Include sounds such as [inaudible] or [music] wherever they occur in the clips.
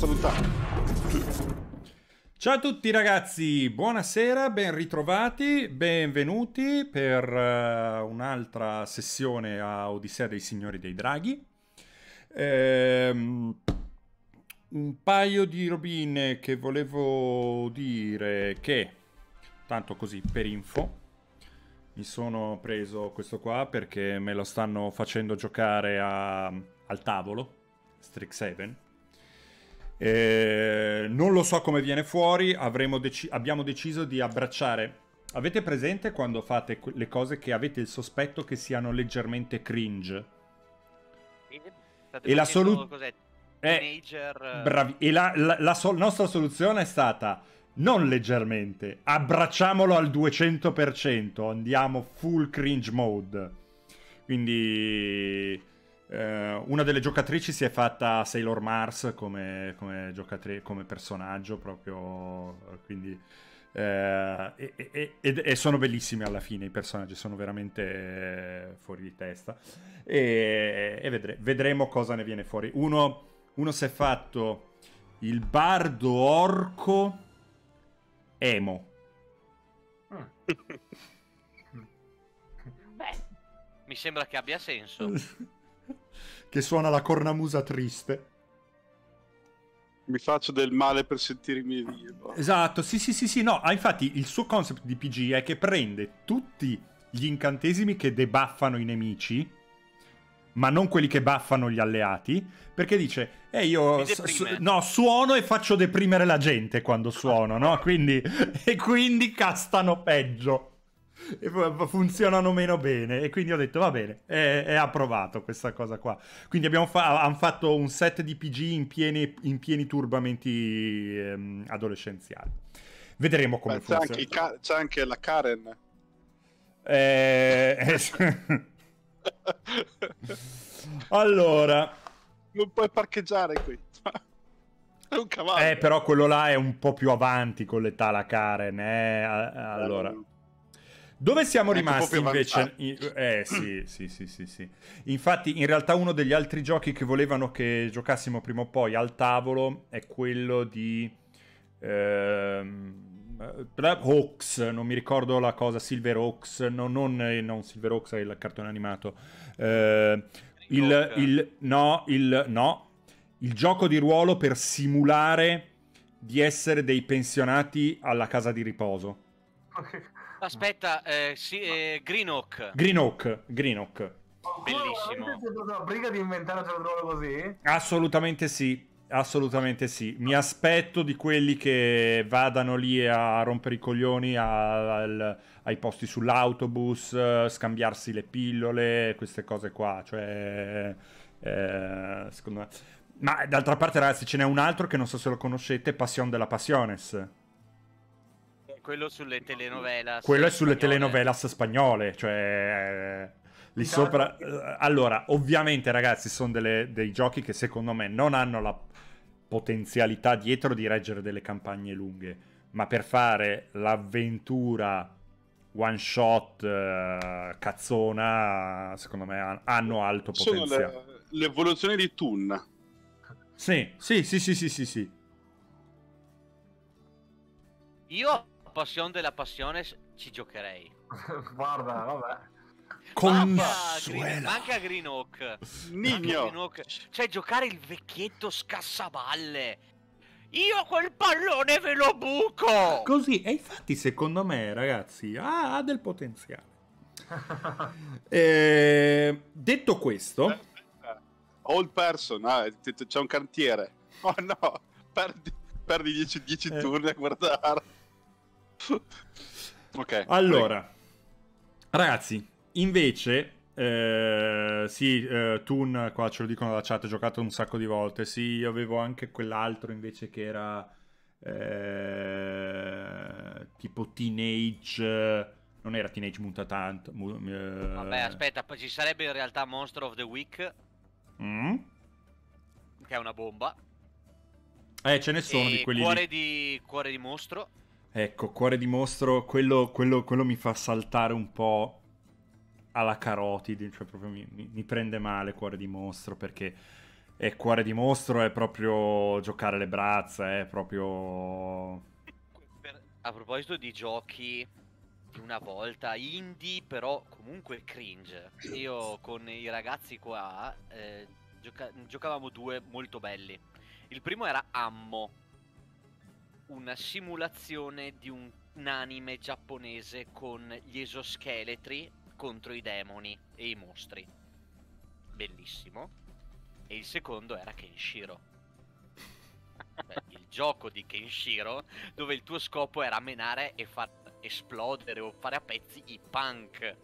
salutare. Ciao a tutti ragazzi, buonasera, ben ritrovati, benvenuti per uh, un'altra sessione a Odissea dei Signori dei Draghi. Ehm, un paio di robine che volevo dire che, tanto così per info, mi sono preso questo qua perché me lo stanno facendo giocare a, al tavolo, Strixhaven eh, non lo so come viene fuori, deci- abbiamo deciso di abbracciare. Avete presente quando fate que- le cose che avete il sospetto che siano leggermente cringe? E la soluzione... Eh, bravi. E la, la, la so- nostra soluzione è stata non leggermente, abbracciamolo al 200%, andiamo full cringe mode. Quindi Uh, una delle giocatrici si è fatta Sailor Mars come, come, giocatri- come personaggio proprio, quindi... Uh, e, e, e, e, sono bellissimi alla fine i personaggi, sono veramente fuori di testa. E, vedre- vedremo cosa ne viene fuori. Uno, uno si è fatto il bardo orco emo. [laughs] Beh, mi sembra che abbia senso. [laughs] che suona la cornamusa triste. Mi faccio del male per sentirmi vivo. Esatto, sì, sì, sì, sì, no. Ah, infatti il suo concept di PG è che prende tutti gli incantesimi che debuffano i nemici, ma non quelli che buffano gli alleati, perché dice, eh io su- no, suono e faccio deprimere la gente quando suono, no? Quindi, [laughs] e quindi castano peggio funzionano meno bene. E quindi ho detto, va bene, è, è approvato questa cosa qua. Quindi abbiamo fa- hanno fatto un set di PG in pieni, in pieni turbamenti ehm, adolescenziali. Vedremo come Beh, funziona. C'è anche, ca- c'è anche la Karen. Eh... allora... Non puoi parcheggiare qui. È un cavallo. Eh, però quello là è un po' più avanti con l'età la Karen, eh. Allora... Dove siamo rimasti invece? Eh sì, sì, sì, sì, sì. Infatti, in realtà uno degli altri giochi che volevano che giocassimo prima o poi al tavolo è quello di ehm, Hawks, non mi ricordo la cosa, Silver Hawks, no, non, eh, non Silver Hawks è il cartone animato. Eh, il, il, no, il, no, il gioco di ruolo per simulare di essere dei pensionati alla casa di riposo. [laughs] Aspetta, eh, sì, eh, Greenock. Greenock, Greenock. Bellissimo. Ma la briga di inventare un gioco così? Assolutamente sì. Assolutamente sì. Mi aspetto di quelli che vadano lì a rompere i coglioni al, ai posti sull'autobus, scambiarsi le pillole, queste cose qua. Cioè, eh, secondo me. Ma d'altra parte, ragazzi, ce n'è un altro che non so se lo conoscete: Passion della Passiones. Quello sulle telenovelas. Quello è sulle spagnole. telenovelas spagnole, cioè... Lì sopra... Eh, allora, ovviamente ragazzi, sono delle, dei giochi che secondo me non hanno la potenzialità dietro di reggere delle campagne lunghe, ma per fare l'avventura one shot uh, cazzona, secondo me hanno alto potenziale. Sono le, l'evoluzione di Toon. Sì, sì, sì, sì, sì, sì, sì. Io Passione della passione ci giocherei. [laughs] Guarda, vabbè. Consuela. Manca Green Oak. Nino. Cioè, giocare il vecchietto scassaballe. Io quel pallone ve lo buco! Così, e infatti secondo me, ragazzi, ha, ha del potenziale. [laughs] eh, detto questo... Eh, eh, old person, ah, c'è un cantiere. Oh no, perdi, perdi 10 eh. turni a guardare [laughs] ok. Allora, prego. ragazzi, invece, eh, sì, eh, Toon, qua ce lo dicono dalla chat, ho giocato un sacco di volte. Sì, io avevo anche quell'altro invece che era eh, tipo Teenage... Non era Teenage Mutant. Mu, eh... Vabbè, aspetta, ci sarebbe in realtà Monster of the Week. Mm? Che è una bomba. Eh, ce ne sono e di quelli cuore lì. Di, cuore di mostro. Ecco, cuore di mostro, quello, quello, quello mi fa saltare un po' alla carotide, cioè proprio mi, mi, prende male cuore di mostro perché E Cuore di Mostro è proprio giocare le braccia, è proprio... A proposito di giochi di una volta, indie però comunque cringe. Io con i ragazzi qua eh, gioca- giocavamo due molto belli. Il primo era Ammo, una simulazione di un, un anime giapponese con gli esoscheletri contro i demoni e i mostri. Bellissimo. E il secondo era Kenshiro. [laughs] Beh, il gioco di Kenshiro dove il tuo scopo era menare e far esplodere o fare a pezzi i punk.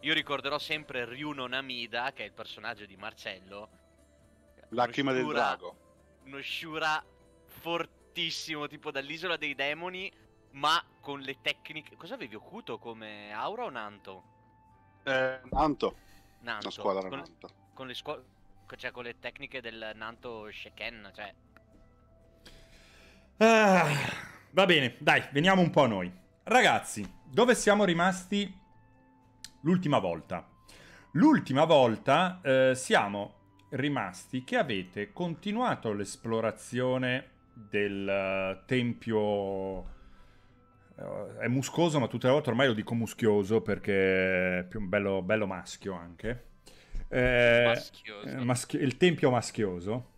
Io ricorderò sempre Ryuno Namida, che è il personaggio di Marcello. Lacrima del drago. Uno Shura fortissimo, tipo dall'isola dei demoni, ma con le tecniche... Cosa avevi Okuto come Aura o Nanto? Eh, Nanto. Nanto. La squadra con, Nanto. con le scuo- cioè con le tecniche del Nanto Sheken, cioè... Ah, va bene, dai, veniamo un po' a noi. Ragazzi, dove siamo rimasti l'ultima volta? L'ultima volta eh, siamo rimasti che avete continuato l'esplorazione del eh, tempio... eh, è muscoso, ma tutte le volte ormai lo dico muschioso perché è più un bello, bello maschio anche. Eh, eh, maschi- il tempio maschioso.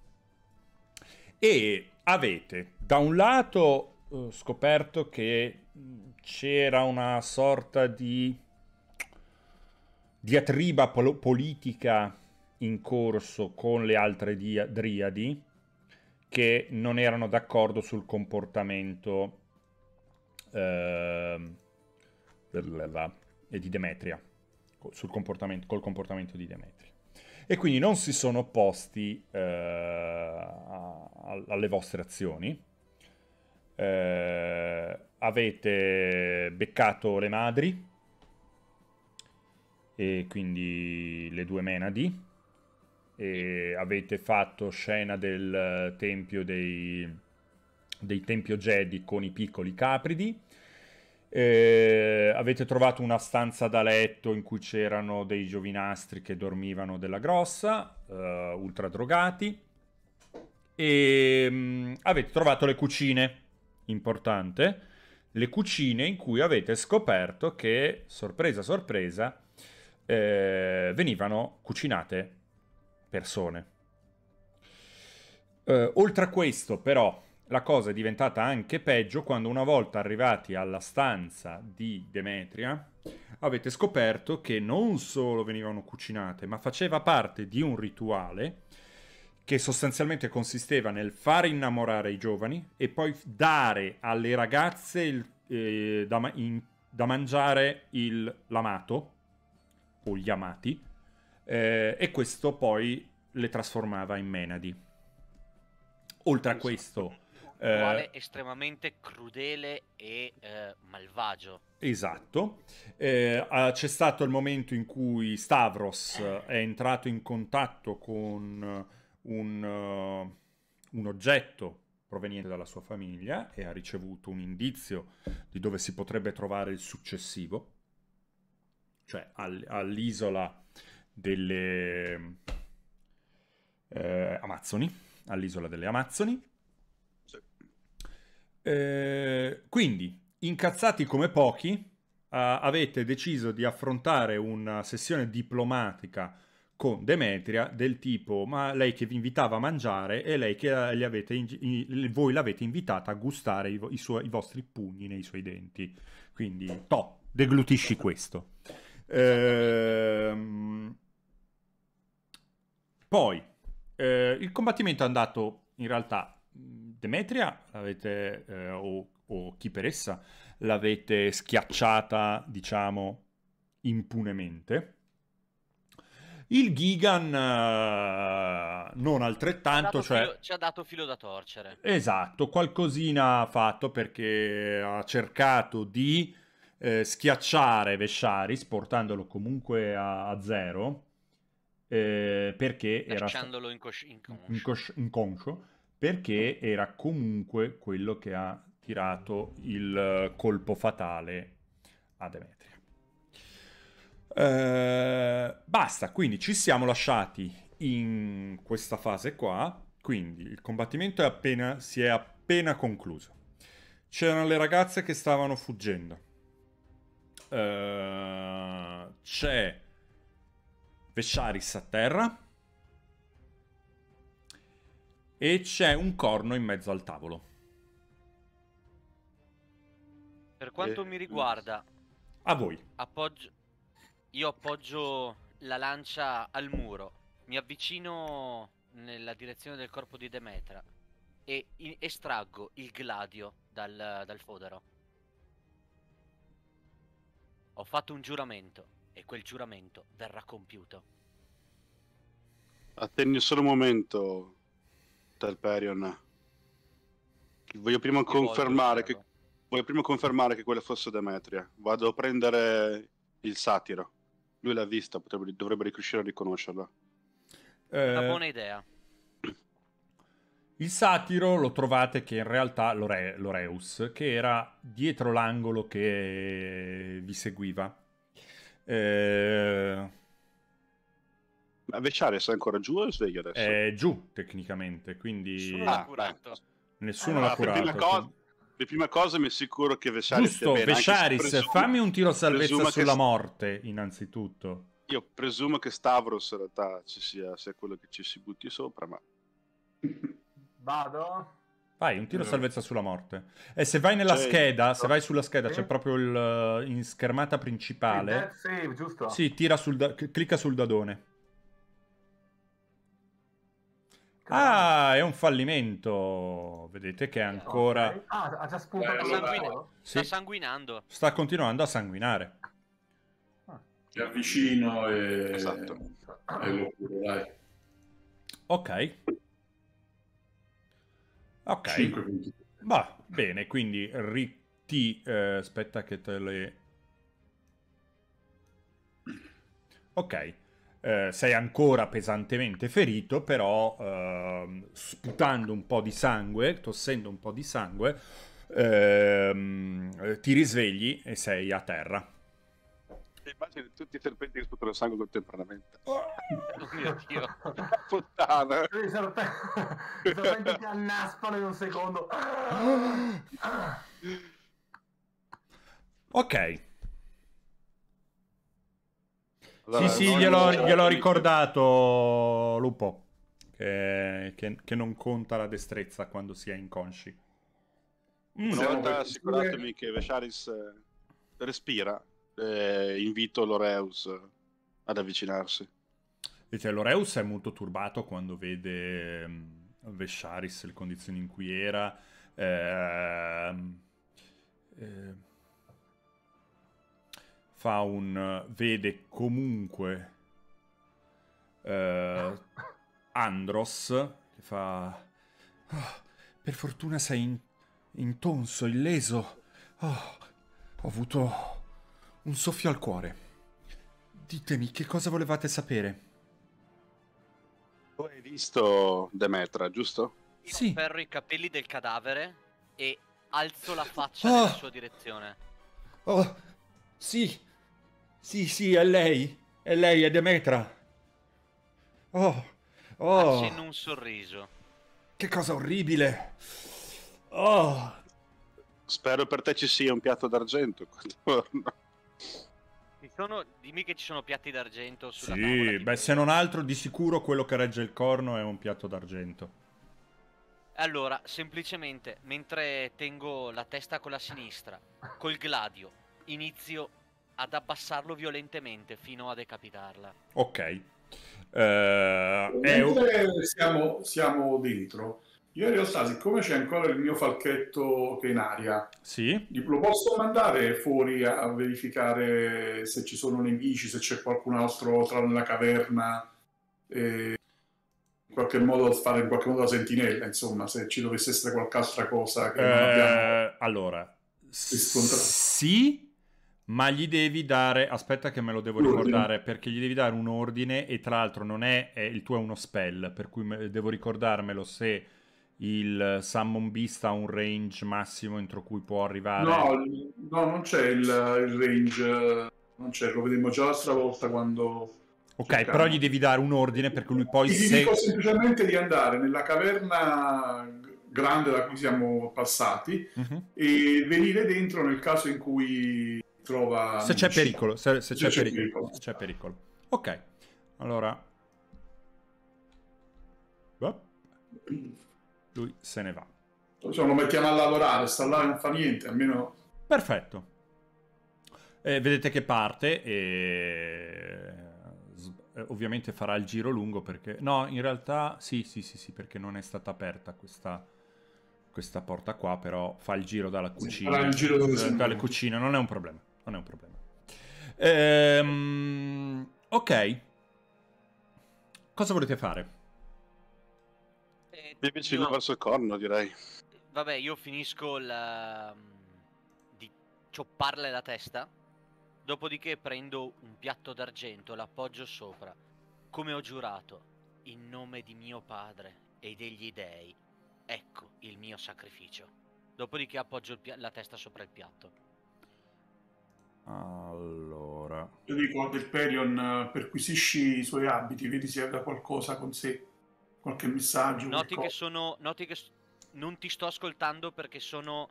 E avete da un lato scoperto che mh, c'era una sorta di diatriba polo- politica in corso con le altre dia- driadi che non erano d'accordo sul comportamento ehm, del- e di Demetria, sul comportamento, col comportamento di Demetria. E quindi non si sono opposti eh, alle vostre azioni. Eh, avete beccato le madri, e quindi le due menadi, e avete fatto scena del eh, tempio dei, dei tempio Jedi con i piccoli capridi. Eh, avete trovato una stanza da letto in cui c'erano dei giovinastri che dormivano della grossa, eh, ultra drogati. E mm, avete trovato le cucine, importante, le cucine in cui avete scoperto che, sorpresa sorpresa, eh, venivano cucinate persone. Eh, oltre a questo, però, la cosa è diventata anche peggio quando una volta arrivati alla stanza di Demetria avete scoperto che non solo venivano cucinate, ma faceva parte di un rituale che sostanzialmente consisteva nel fare innamorare i giovani e poi dare alle ragazze il- eh, da, in- da mangiare il l'amato o gli amati eh, e questo poi le trasformava in menadi. Oltre a questo, eh, estremamente crudele e eh, malvagio. Esatto. Eh, ah, c'è stato il momento in cui Stavros eh, è entrato in contatto con eh, un, eh, un oggetto proveniente dalla sua famiglia e ha ricevuto un indizio di dove si potrebbe trovare il successivo, cioè al- all'isola delle eh, Amazzoni, all'isola delle Amazzoni. Sì. Eh, quindi, incazzati come pochi, eh, avete deciso di affrontare una sessione diplomatica con Demetria del tipo ma lei che vi invitava a mangiare e lei che eh, gli avete ingi- i- voi l'avete invitata a gustare i, i suoi- i vostri pugni nei suoi denti. Quindi, to, deglutisci questo. Ehm, poi, eh, il combattimento è andato in realtà. Demetria l'avete, eh, o, o chi per essa, l'avete schiacciata, diciamo, impunemente. Il Gigan eh, non Ci ha altrettanto, dato cioè... filo- ci ha dato filo da torcere. Esatto, qualcosina ha fatto perché ha cercato di eh, schiacciare Vesharis, portandolo comunque a, a zero, eh, perché era sta- Lasciandolo inconscio. incosci- inconscio, perché era comunque quello che ha tirato il colpo fatale a Demetria. Eh, basta, quindi ci siamo lasciati in questa fase qua, quindi il combattimento è appena, si è appena concluso. C'erano le ragazze che stavano fuggendo. Eh, c'è Vesharis a terra. E c'è un corno in mezzo al tavolo. Per quanto Eh, mi riguarda, A voi. appoggio... io appoggio la lancia al muro, mi avvicino nella direzione del corpo di Demetra e estraggo il gladio dal, dal fodero. Ho fatto un giuramento e quel giuramento verrà compiuto. Attendi solo un momento, Telperion. Voglio prima confermare che, voglio prima confermare che quella fosse Demetria. Vado a prendere il satiro. Lui l'ha vista, potrebbe- dovrebbe riuscire a riconoscerla. Una Eh, buona idea. Il satiro lo trovate che in realtà l'Ore- l'Oreus, che era dietro l'angolo che vi seguiva. Eh, Ma Veciaris è ancora giù o è sveglio adesso? è giù tecnicamente, quindi Nessuno Ah, l'ha curato. nessuno Ah, l'ha per prima curato. cosa- Per prima cosa mi assicuro che Vesciaris Giusto, bene. Vesharis, presumo- fammi un tiro salvezza presumo che sulla s- morte, innanzitutto. Io presumo che Stavros in realtà ci sia, sia quello che ci si butti sopra, ma Vado? Vai, un tiro Eh. salvezza sulla morte. E se vai nella Cioè, scheda, se vai sulla scheda, sì. c'è proprio il in schermata principale. Death save, giusto? Sì, tira sul da- clicca sul dadone. Ah, è un fallimento. Vedete che è ancora. Ok. Ah, ha già spuntato Eh, il allora- tavolo? Sta Sì, sanguinando. sta continuando a sanguinare. Ti avvicino e, Esatto. e lo curo, dai. Ok. Ok. 5 punti. Va bene, quindi ti eh, aspetta che te le Ok. Eh, sei ancora pesantemente ferito, però ehm, sputando un po' di sangue, tossendo un po' di sangue, ehm, eh, ti risvegli e sei a terra. Immagini tutti i serpenti che sputano sangue contemporaneamente. Oh mio Dio. [laughs] Puttana! I serpenti, [laughs] i serpenti annaspano in un secondo. Ok. Allora, sì, sì, no, gliel'ho, no, gliel'ho no, ricordato, Lupo, che, che- che non conta la destrezza quando si è inconsci. Mm, per- assicuratomi che Vesharis eh, respira, eh, invito l'Oreus ad avvicinarsi. Dice, Loreus è molto turbato quando vede ehm, Vesharis, le condizioni in cui era. ehm, eh, fa un... vede comunque eh, Andros che fa... "Oh, per fortuna sei in- intonso, illeso. Oh, ho avuto un soffio al cuore. Ditemi, che cosa volevate sapere? Tu hai visto Demetra, giusto? Io Sì. afferro i capelli del cadavere e alzo la faccia Ah. nella sua direzione. Oh, sì, sì, sì, è lei, è lei, è Demetra. Oh, oh, Accenno un sorriso. che cosa orribile. Oh, Spero per te ci sia un piatto d'argento quel giorno. Ci sono... Dimmi che ci sono piatti d'argento sulla tavola. sì, beh, se non altro, di sicuro quello che regge il corno è un piatto d'argento. Allora, semplicemente, mentre tengo la testa con la sinistra, col gladio, inizio ad abbassarlo violentemente fino a decapitarla. Ok. È un- Mentre siamo, siamo dentro, io in realtà, siccome c'è ancora il mio falchetto che è in aria, Sì, lo posso mandare fuori a, a verificare se ci sono nemici, se c'è qualcun altro tra nella caverna, e in qualche modo fare in qualche modo la sentinella, insomma, se ci dovesse essere qualche altra cosa che non abbiamo. Eh, allora, riscontrato. sì, ma gli devi dare. Aspetta, che me lo devo L'ordine. ricordare perché gli devi dare un ordine. E tra l'altro, non è, è- il tuo è uno spell. Per cui me- devo ricordarmelo se il Summon Beast ha un range massimo entro cui può arrivare. No, no, non c'è il, il range, non c'è, lo vedemmo già l'altra volta quando Ok, cercando. però gli devi dare un ordine perché lui poi Gli se... dico semplicemente di andare nella caverna grande da cui siamo passati Mhm. e venire dentro nel caso in cui trova Se c'è pericolo, se, se Se c'è, c'è pericolo, pericolo. se c'è pericolo. Ok, allora... Op, Lui se ne va. Insomma, lo mettiamo a lavorare, sta là e non fa niente, almeno Perfetto. Eh, vedete che parte e eh, ovviamente farà il giro lungo perché... No, in realtà sì, sì, sì, sì, perché non è stata aperta questa, questa porta qua, però fa il giro dalla cucina. il giro dalle muove. cucine, non è un problema. Non è un problema. Ehm, ok. Cosa volete fare? Più vicino io- verso il corno, direi. Vabbè, io finisco il, ehm, di ciopparle la testa. Dopodiché prendo un piatto d'argento, l'appoggio sopra. Come ho giurato, in nome di mio padre e degli dei. Ecco il mio sacrificio. Dopodiché appoggio pia- la testa sopra il piatto. Allora... io dico del Perion eh, perquisisci i suoi abiti, vedi se abbia qualcosa con sé, qualche messaggio. Noti che sono. Noti che non ti sto ascoltando perché sono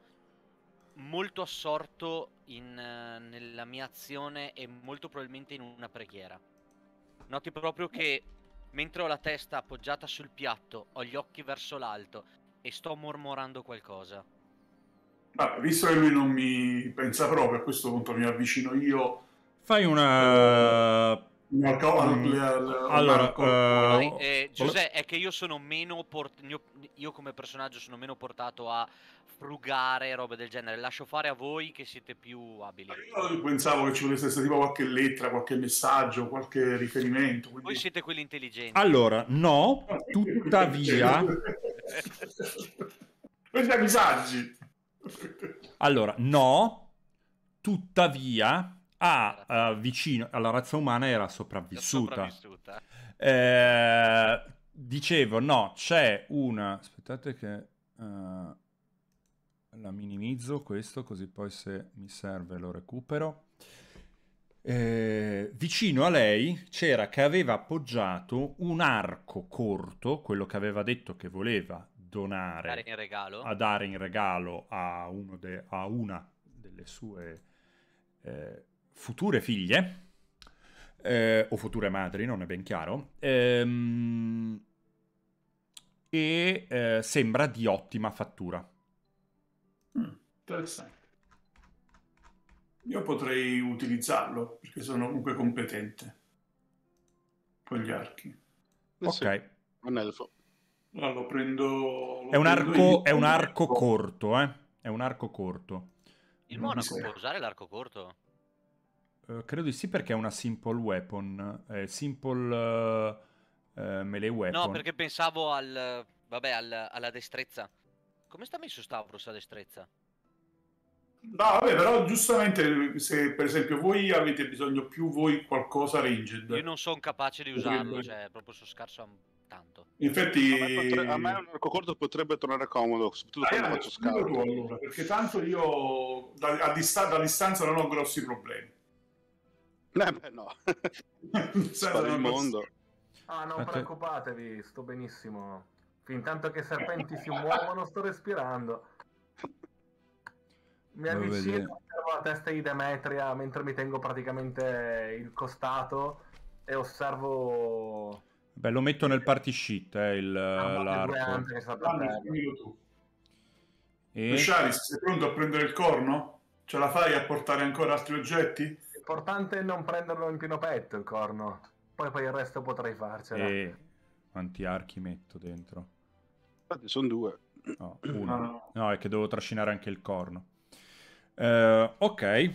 molto assorto in, nella mia azione e molto probabilmente in una preghiera. Noti proprio che mentre ho la testa appoggiata sul piatto, ho gli occhi verso l'alto e sto mormorando qualcosa. Vabbè, visto che lui non mi pensa proprio, a questo punto mi avvicino io Fai una... Mm, al- al- allora, al- eh, eh, Giuseppe, è che io sono meno port- io, io come personaggio sono meno portato a frugare robe del genere. Lascio fare a voi che siete più abili. Io pensavo che ci volesse essere tipo qualche lettera, qualche messaggio, qualche riferimento. quindi- Voi siete quelli intelligenti. Allora, no, tuttavia... [laughs] Questi messaggi. Allora, no, tuttavia, a, eh, vicino alla razza umana era sopravvissuta. sopravvissuta. Eh, dicevo, no, c'è una... Aspettate che... eh, la minimizzo questo, così poi se mi serve lo recupero. Eh, vicino a lei c'era che aveva appoggiato un arco corto, quello che aveva detto che voleva donare Dare in regalo. a dare in regalo a, uno de- a una delle sue eh, future figlie eh, o future madri, non è ben chiaro, ehm, e eh, sembra di ottima fattura. Mm, interessante. Io potrei utilizzarlo perché sono comunque competente con gli archi. Eh sì, ok, un elfo. Allora lo prendo. lo è un, arco, è un arco corto, eh? È un arco corto. Il monaco può usare l'arco corto? Eh, credo di sì perché è una simple weapon, eh, simple eh, melee weapon. No, perché pensavo al. Vabbè, al- alla destrezza. Come sta messo Stavros a destrezza? No, vabbè, però giustamente se per esempio voi avete bisogno più voi qualcosa ranged. Io non sono capace di Potrebbe- usarlo, cioè proprio sono scarso a tanto. Infatti, A me, potre- a me un arco corto potrebbe tornare comodo, soprattutto Ah, quando faccio scout. allora, perché tanto io da, a dista- da distanza non ho grossi problemi. [laughs] Eh, beh, no. [laughs] Nel senso, Spara il mondo. Ah, non Aspetta. preoccupatevi, sto benissimo. Fin tanto che i serpenti si muovono, sto respirando. Mi avvicino, vedere. osservo la testa di Demetria mentre mi tengo praticamente il costato e osservo Beh, lo metto nel party sheet, eh, il, ah, due l'arco. tu. E... Sharis, sei pronto a prendere il corno? Ce la fai a portare ancora altri oggetti? L'importante è non prenderlo in pieno petto il corno. Poi poi il resto potrei farcela. E quanti archi metto dentro? Infatti sono due. No, No, uno. no. È che devo trascinare anche il corno. Eh, ok.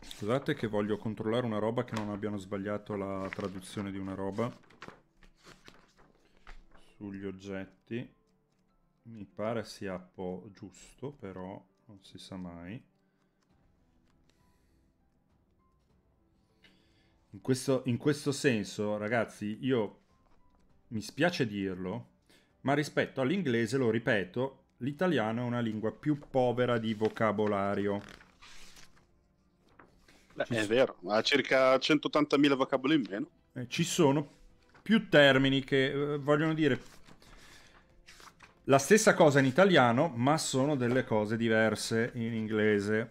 Scusate che voglio controllare una roba che non abbiano sbagliato la traduzione di una roba. Sugli oggetti. Mi pare sia un po' giusto, però non si sa mai. In questo, in questo senso, ragazzi, io mi spiace dirlo, ma rispetto all'inglese, lo ripeto, l'italiano è una lingua più povera di vocabolario. Beh, Ci è vero, ha circa 180.000 vocaboli in meno. eh, ci sono più termini che eh, vogliono dire la stessa cosa in italiano, ma sono delle cose diverse in inglese.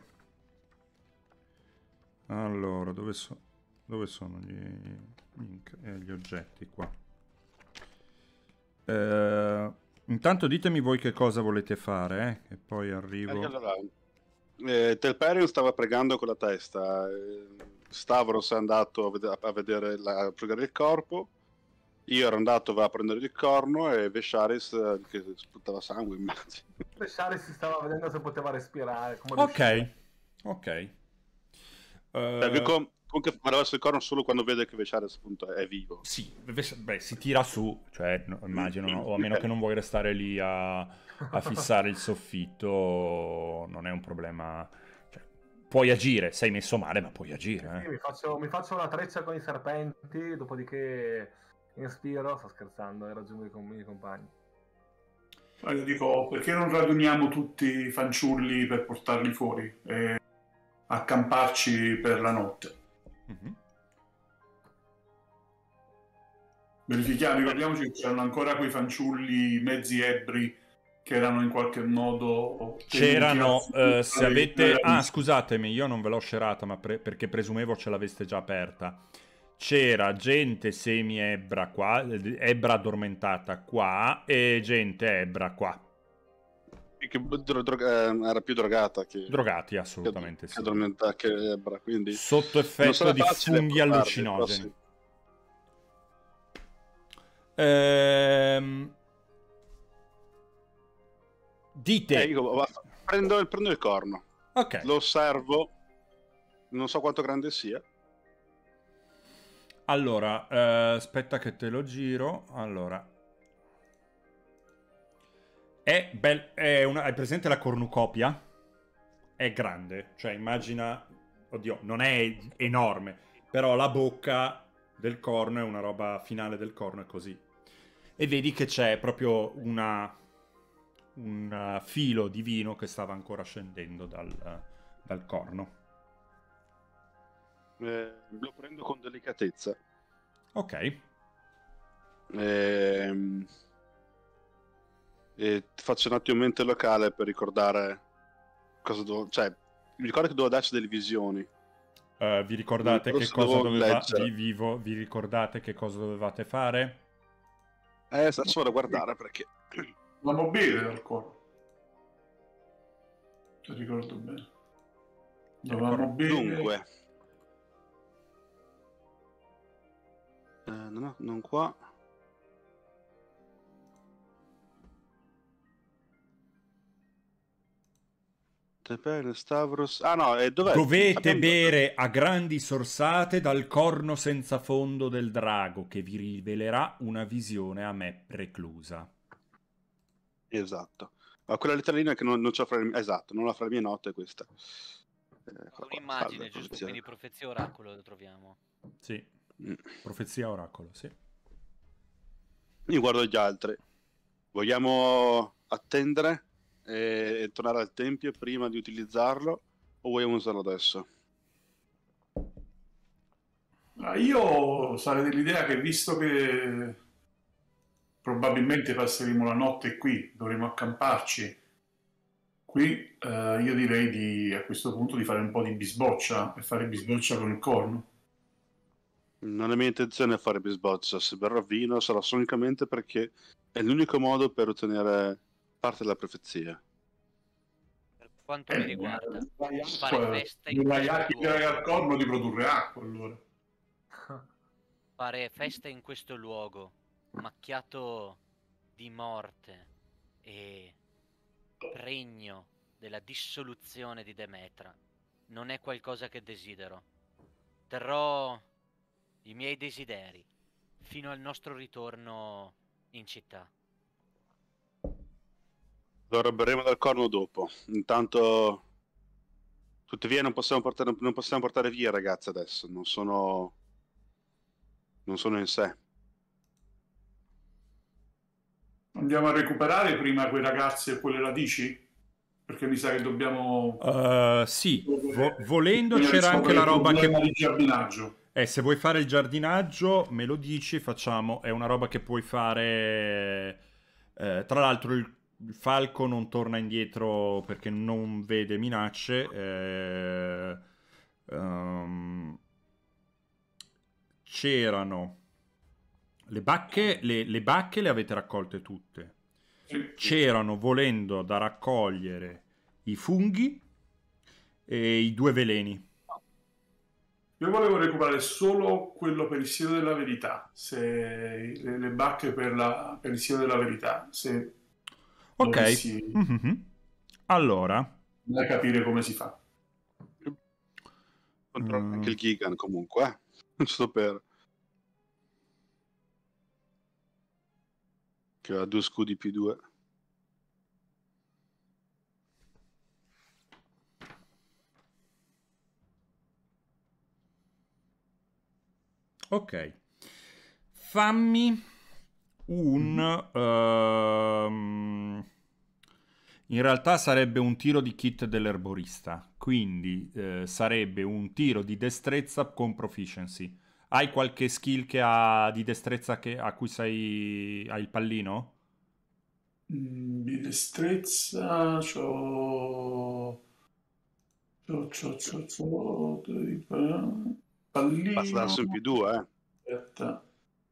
Allora, dove, so- dove sono gli, gli inc- eh, gli oggetti qua? Eh, intanto ditemi voi che cosa volete fare, eh, e poi arrivo. Allora, eh, Telperion stava pregando con la testa. eh, Stavros è andato a, ved- a vedere la, a pregare il corpo. Io ero andato a prendere il corno e Vesharis eh, che sputava sangue, immagino. Shari si stava vedendo se poteva respirare. come Ok, riusciva. ok. Eh, Eh, com- comunque farà verso il corno solo quando vede che Vesharis appunto è vivo. Sì, beh, si tira su, cioè, no, immagino, no? o a meno che non vuoi restare lì a, a fissare il soffitto, non è un problema. cioè, puoi agire, sei messo male, ma puoi agire. Sì, Eh. mi, faccio, mi faccio una treccia con i serpenti, dopodiché inspiro, sto scherzando, e raggiungo i, com- i miei compagni. Ma io dico, perché non raduniamo tutti i fanciulli per portarli fuori e accamparci per la notte? Mhm. Verifichiamo, ricordiamoci che c'erano ancora quei fanciulli mezzi ebbri che erano in qualche modo... C'erano, eh, se avete... Ah, scusatemi, io non ve l'ho scerata, ma pre- perché presumevo ce l'aveste già aperta. C'era gente semi-ebra qua, eh, ebra addormentata qua, e gente ebra qua. Che dro- dro- eh, era più drogata che, Drogati, che, assolutamente che sì. addormentata che Ebra, quindi Sotto effetto di funghi allucinogeni. Ehm... Dite... Eh, io prendo, il- prendo il corno, ok. lo osservo, non so quanto grande sia. Allora, eh, aspetta che te lo giro. Allora. È, bel- è una... Hai presente la cornucopia? È grande. Cioè, immagina... Oddio, non è enorme. Però la bocca del corno è una roba finale del corno, è così. E vedi che c'è proprio una... un eh, filo di vino che stava ancora scendendo dal, dal corno. Eh, lo prendo con delicatezza. Ok. Ehm, E, faccio un attimo mente locale per ricordare cosa devo... Cioè, mi ricordo che dovevo darci delle visioni. Eh, vi ricordate che cosa doveva... leggere. vi, vivo, vi ricordate che cosa dovevate fare? Eh, adesso vado a guardare perché... Dovevamo bere dal corpo. Se ricordo bene. Dovevamo bere... Dunque... Eh, no, no, non qua. Tepene, Stavros... Ah no, e dov'è? Dovete Abbiamo- bere a grandi sorsate dal corno senza fondo del drago, che vi rivelerà una visione a me preclusa. Esatto. Ma quella letterina che non, non c'ho fra le mie... Esatto, non ho fra le mie note è questa. Eh, qua, Un'immagine, giusto? profezia. Quindi profezia oracolo lo troviamo. Sì, Mm. profezia oracolo, sì. Io guardo gli altri. Vogliamo attendere e, tornare al tempio prima di utilizzarlo o vogliamo usarlo adesso? Ah, Io sarei dell'idea che visto che probabilmente passeremo la notte qui, dovremo accamparci qui, eh, io direi di, a questo punto di fare un po' di bisboccia e fare bisboccia con il corno. Non è mia intenzione fare bisboccia, se berrò vino sarà solo unicamente perché è l'unico modo per ottenere parte della profezia. Per quanto Eh, mi riguarda, fare Cioè, festa in questo luogo. al corno di produrre acqua allora. [laughs] fare festa in questo luogo, macchiato di morte e pregno della dissoluzione di Demetra, non è qualcosa che desidero. Terrò i miei desideri fino al nostro ritorno in città. Allora berremo dal corno dopo. Intanto tuttavia non possiamo portare, non possiamo portare via i ragazzi adesso, non sono non sono in sé. Andiamo a recuperare prima quei ragazzi e quelle radici? Perché mi sa che dobbiamo... Uh, sì, vo- volendo Bisogna c'era anche la il roba che... di giardinaggio. Eh, se vuoi fare il giardinaggio, me lo dici, facciamo. È una roba che puoi fare. eh, tra l'altro, il, il falco non torna indietro perché non vede minacce. eh, ehm, c'erano le bacche, le, le bacche le avete raccolte tutte. C'erano, volendo, da raccogliere i funghi e i due veleni. Io volevo recuperare solo quello per il siero della verità, se le, le bacche per, la, per il siero della verità, se Ok. dovessi Mhm. Allora, da capire come si fa. Controlla Mm. anche il Gigan comunque, eh. Giusto per... Che ha due scudi più due. ok. Fammi un... ehm, in realtà sarebbe un tiro di kit dell'erborista, quindi eh, sarebbe un tiro di destrezza con proficiency. Hai qualche skill che ha di destrezza che, a cui sei... hai il pallino? Mm, Di destrezza, c'ho... C'ho, c'ho, c'ho, c'ho... Pallino... Basta darsi un più due, eh. Aspetta.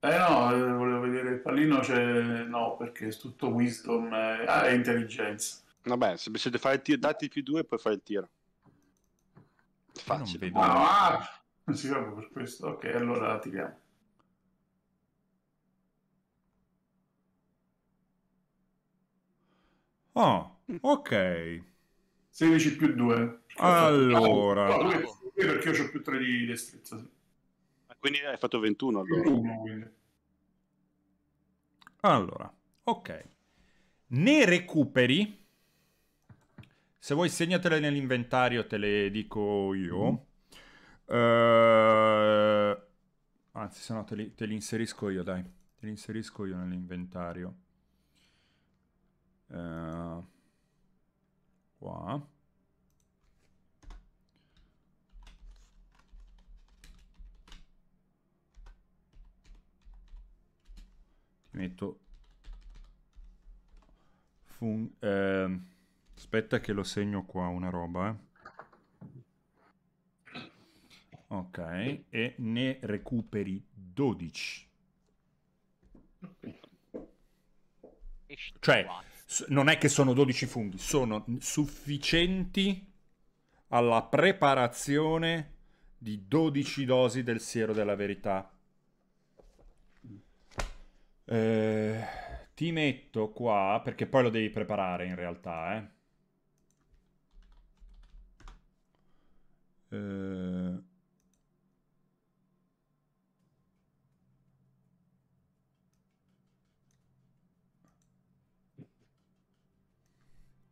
Eh no, eh, volevo vedere il pallino, c'è... No, perché è tutto wisdom, eh, ah, è intelligenza. Vabbè, se siete fare il tiro, dati più due, poi fai il tiro. non Facile. vedo. Ah, ah, non si proprio per questo. Ok, allora tiriamo. Oh, ok. 16 più 2. Allora. perché io ho più 3 di destrezza. Sì. Quindi hai fatto 21 Più allora. 1, quindi. Allora, ok. Ne recuperi. Se vuoi segnatele nell'inventario, te le dico io. Eh, anzi, se no te li, te li inserisco io, dai. Te li inserisco io nell'inventario. Eh, qua. Ti metto... Fun- ehm, aspetta che lo segno qua una roba. eh. Ok, e ne recuperi 12. E sti Cioè, non è che sono 12 funghi, sono sufficienti alla preparazione di 12 dosi del siero della verità. Eh, ti metto qua, perché poi lo devi preparare in realtà, eh. Eh,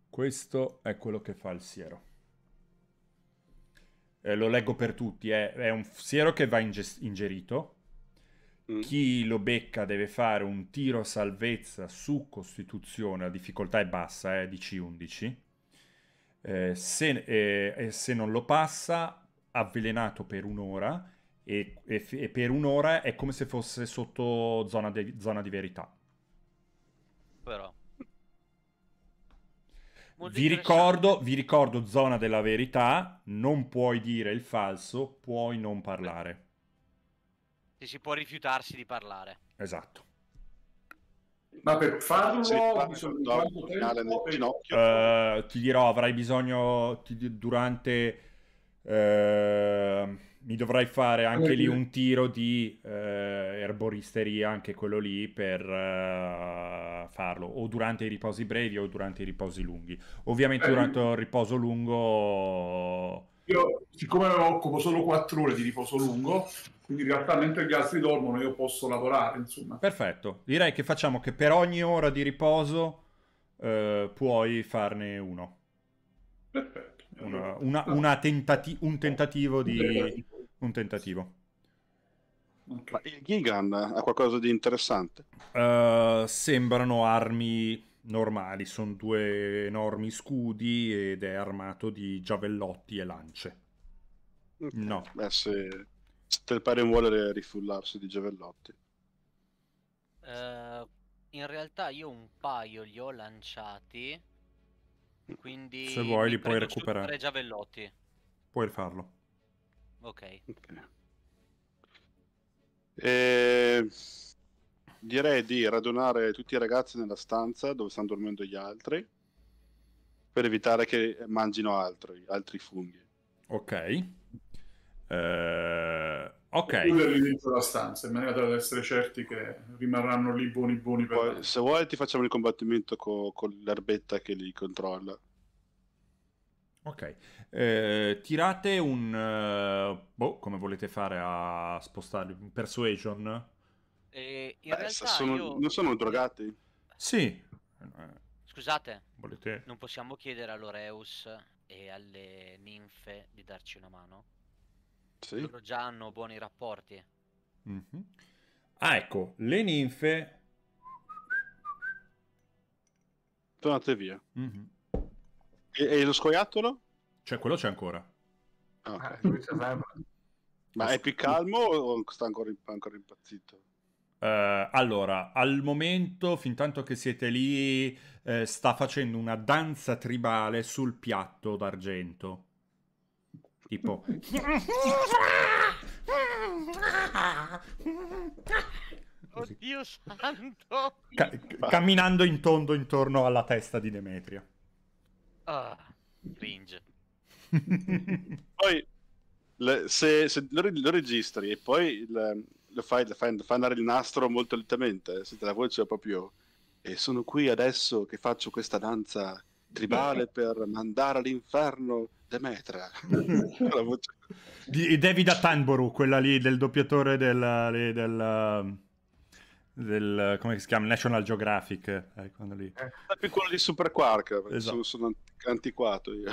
Questo è quello che fa il siero. Eh, lo leggo per tutti, è, è un siero che va inge- ingerito. Mm. Chi lo becca deve fare un tiro salvezza su Costituzione, la difficoltà è bassa, è di C11. Eh, se, eh, se non lo passa, avvelenato per un'ora e, e e per un'ora è come se fosse sotto zona, de- zona di verità. Però. Vi ricordo, vi ricordo zona della verità, non puoi dire il falso, puoi non parlare. Se si può rifiutarsi di parlare. Esatto. Ma per farlo Se fa bisogna dopo finale nel ginocchio. Eh, ti dirò, avrai bisogno ti- durante... eh, mi dovrai fare anche lì un tiro di eh, erboristeria, anche quello lì, per eh, farlo. O durante i riposi brevi o durante i riposi lunghi. Ovviamente Eh, durante il riposo lungo... Io, siccome occupo solo 4 ore di riposo lungo, quindi in realtà mentre gli altri dormono io posso lavorare, insomma. Perfetto. Direi che facciamo che per ogni ora di riposo eh, puoi farne uno. Perfetto. Una- una- una tentati- un tentativo di... Un tentativo. Ok. Ma il Gigan ha qualcosa di interessante. Eh, sembrano armi normali, sono due enormi scudi ed è armato di giavellotti e lance. Ok. No. Beh, se... Se Telperion vuole rifullarsi di giavellotti. Eh, in realtà io un paio li ho lanciati. Quindi Se vuoi li puoi recuperare. tre giavellotti. Puoi farlo. Ok. Ok. E... Direi di radunare tutti i ragazzi nella stanza dove stanno dormendo gli altri per evitare che mangino altri, altri funghi. Ok. Eh, ok. Chiuderli dentro la stanza in maniera da essere certi che rimarranno lì buoni buoni per Poi, se vuoi ti facciamo il combattimento co- con l'erbetta che li controlla. Ok. Eh, tirate un... eh, boh, come volete fare a spostarli? Un Persuasion? E in Beh, realtà sono- io... Non sono drogati? Sì. Eh, Scusate, volete... non possiamo chiedere all'Oreus e alle ninfe di darci una mano? Sì. Loro già hanno buoni rapporti. Mhm. Ah, ecco, le ninfe... Tornate via. Mhm. E, e lo scoiattolo? Cioè, quello c'è ancora. Ah, ok. Eh. Ma è più calmo o sta ancora, imp- ancora impazzito? Eh, allora, al momento, fin tanto che siete lì, eh, sta facendo una danza tribale sul piatto d'argento. Tipo... Oddio santo! Ca- camminando in tondo intorno alla testa di Demetria. Ah, cringe. [laughs] Poi, le- se, se lo, lo registri e poi il- lo, fai, lo fai- lo fai andare il nastro molto lentamente, senti la voce proprio... E sono qui adesso che faccio questa danza tribale [laughs] per mandare all'inferno Demetra. [laughs] Voce- Di David Attenborough, quella lì del doppiatore del, del, del- come si chiama? National Geographic. eh, quello lì. È più quello di Super Quark, Esatto. sono, sono ant- antiquato io.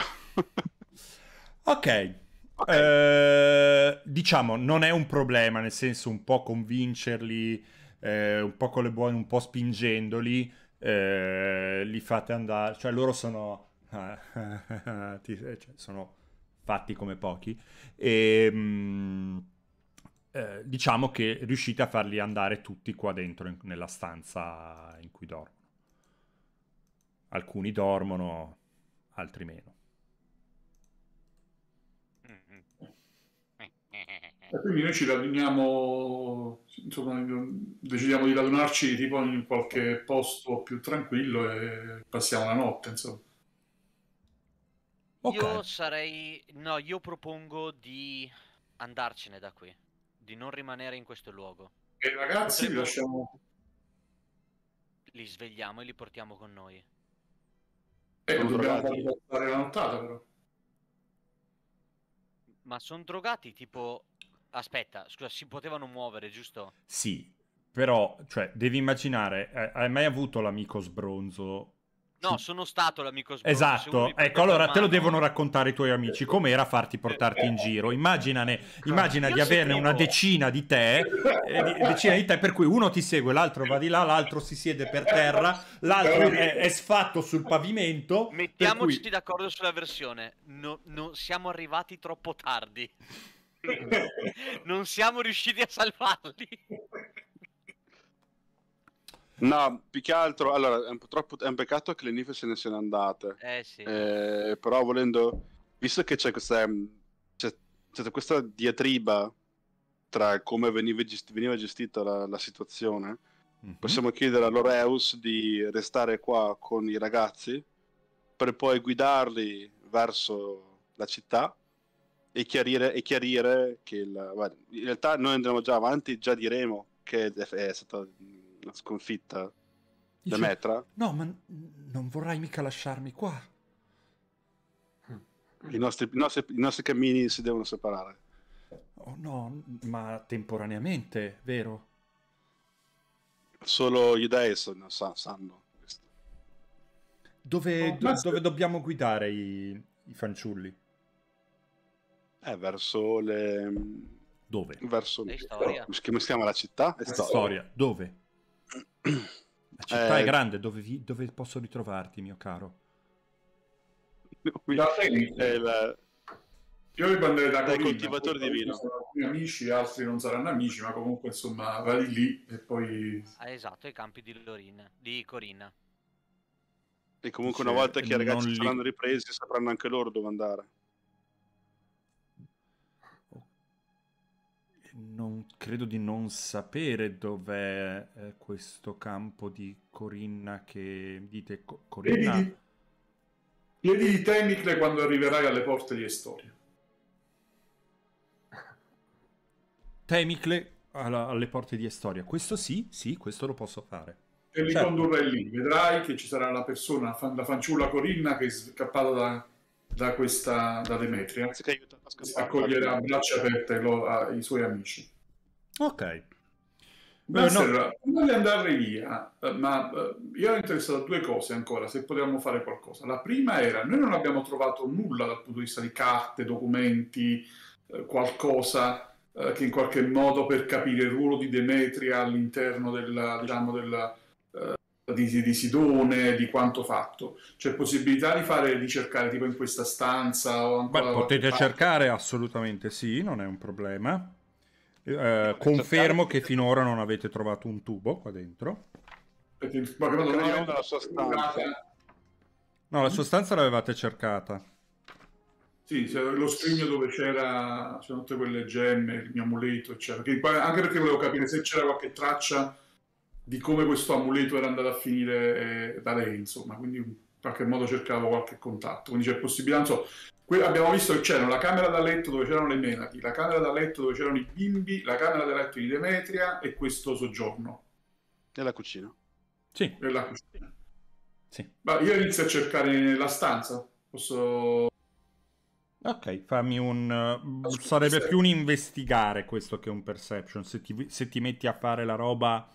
Ok. Ok. Eh, diciamo, non è un problema, nel senso un po' convincerli, eh, un po' con le buone, un po' spingendoli, eh, li fate andare, cioè loro sono, [laughs] ti- cioè, sono fatti come pochi e mm, eh, diciamo che riuscite a farli andare tutti qua dentro in- nella stanza in cui dormono. Alcuni dormono, altri meno. E quindi noi ci raduniamo, insomma, decidiamo di radunarci tipo in qualche posto più tranquillo e passiamo la notte, insomma. Ok. Io sarei... No, io propongo di andarcene da qui. Di non rimanere in questo luogo. E i ragazzi li Potremmo- lasciamo... Li svegliamo e li portiamo con noi. Eh, Sono dobbiamo passare la nottata però. Ma sono drogati tipo... Aspetta, scusa, si potevano muovere, giusto? Sì, però, cioè, devi immaginare, eh, hai mai avuto l'amico sbronzo? No, sono stato l'amico sbronzo. Esatto, ecco, allora te lo devono raccontare i tuoi amici, com'era farti portarti in giro. Immaginane, immagina Io di averne seguivo- una decina di te, eh, di- decina di te, per cui uno ti segue, l'altro va di là, l'altro si siede per terra, l'altro è, è sfatto sul pavimento. Mettiamoci cui- d'accordo sulla versione. No- non siamo arrivati troppo tardi. Non siamo riusciti a salvarli. No, più che altro, allora, è un, po' troppo, è un peccato che le ninfe se ne siano andate. Eh sì. Eh, però volendo, visto che c'è questa, c'è, c'è questa diatriba tra come veniva, gest- veniva gestita la, la situazione, Mhm. possiamo chiedere a Loreus di restare qua con i ragazzi per poi guidarli verso la città e chiarire, e chiarire che il- guarda, in realtà noi andremo già avanti, già diremo che è, è stata una sconfitta Dice, Demetra. No, ma non vorrai mica lasciarmi qua. I nostri, i nostri- i nostri cammini si devono separare. Oh no, ma temporaneamente, vero? Solo gli dei sanno, sa- sanno questo. Dove, Oh, do- dove dobbiamo guidare i, i fanciulli? È verso le. Dove? Verso. È storia. Come si chiama la città? È La storia. storia, dove? [clears throat] La città Eh, è grande, dove, vi- dove posso ritrovarti, mio caro? Qui Da Fenix. è il- Io vi prenderei da Dai coltivatori di vino. Sono alcuni amici, altri non saranno amici, ma comunque insomma vai lì e poi... Ah, esatto, i campi di Lorin, di Corinna. E comunque una volta che i ragazzi li- saranno ripresi sapranno anche loro dove andare. Non, credo di non sapere dov'è eh, questo campo di Corinna che dite Co- Corinna. Chiedi di Temicle quando arriverai alle porte di Estoria. [laughs] Temicle alla- alle porte di Estoria. Questo sì, sì, questo lo posso fare. E li Certo. condurrai lì. Vedrai che ci sarà la persona, la fanciulla Corinna che è scappata da, da questa, da Demetria. Anziché aiutare a scappare. Accoglierà a braccia aperte lo- a- i suoi amici. Ok. Master, prima di andare via, eh, ma eh, io ero interessato a due cose ancora, se potevamo fare qualcosa. La prima era, noi non abbiamo trovato nulla dal punto di vista di carte, documenti, eh, qualcosa che in qualche modo per capire il ruolo di Demetria all'interno della, diciamo, della, di, di Sidone, di quanto fatto. C'è possibilità di fare, di cercare tipo in questa stanza o Beh, ancora da potete parte? cercare assolutamente sì, non è un problema. Eh, confermo che finora non avete trovato un tubo qua dentro. Perché noi non nella sua stanza. No, la sostanza l'avevate cercata. Sì, lo scrigno dove c'era, c'erano tutte quelle gemme, il mio amuleto, eccetera. Anche perché volevo capire se c'era qualche traccia di come questo amuleto era andato a finire eh, da lei, insomma. Quindi in qualche modo cercavo qualche contatto. Quindi c'è possibilità, non so. que- abbiamo visto che c'era la camera da letto dove c'erano le menati, la camera da letto dove c'erano i bimbi, la camera da letto di Demetria e questo soggiorno Nella cucina. Sì, nella cucina. sì. Ma io inizio a cercare la stanza. Posso... Ok, fammi un... uh, sarebbe più un investigare questo che un perception, se ti, se ti metti a fare la roba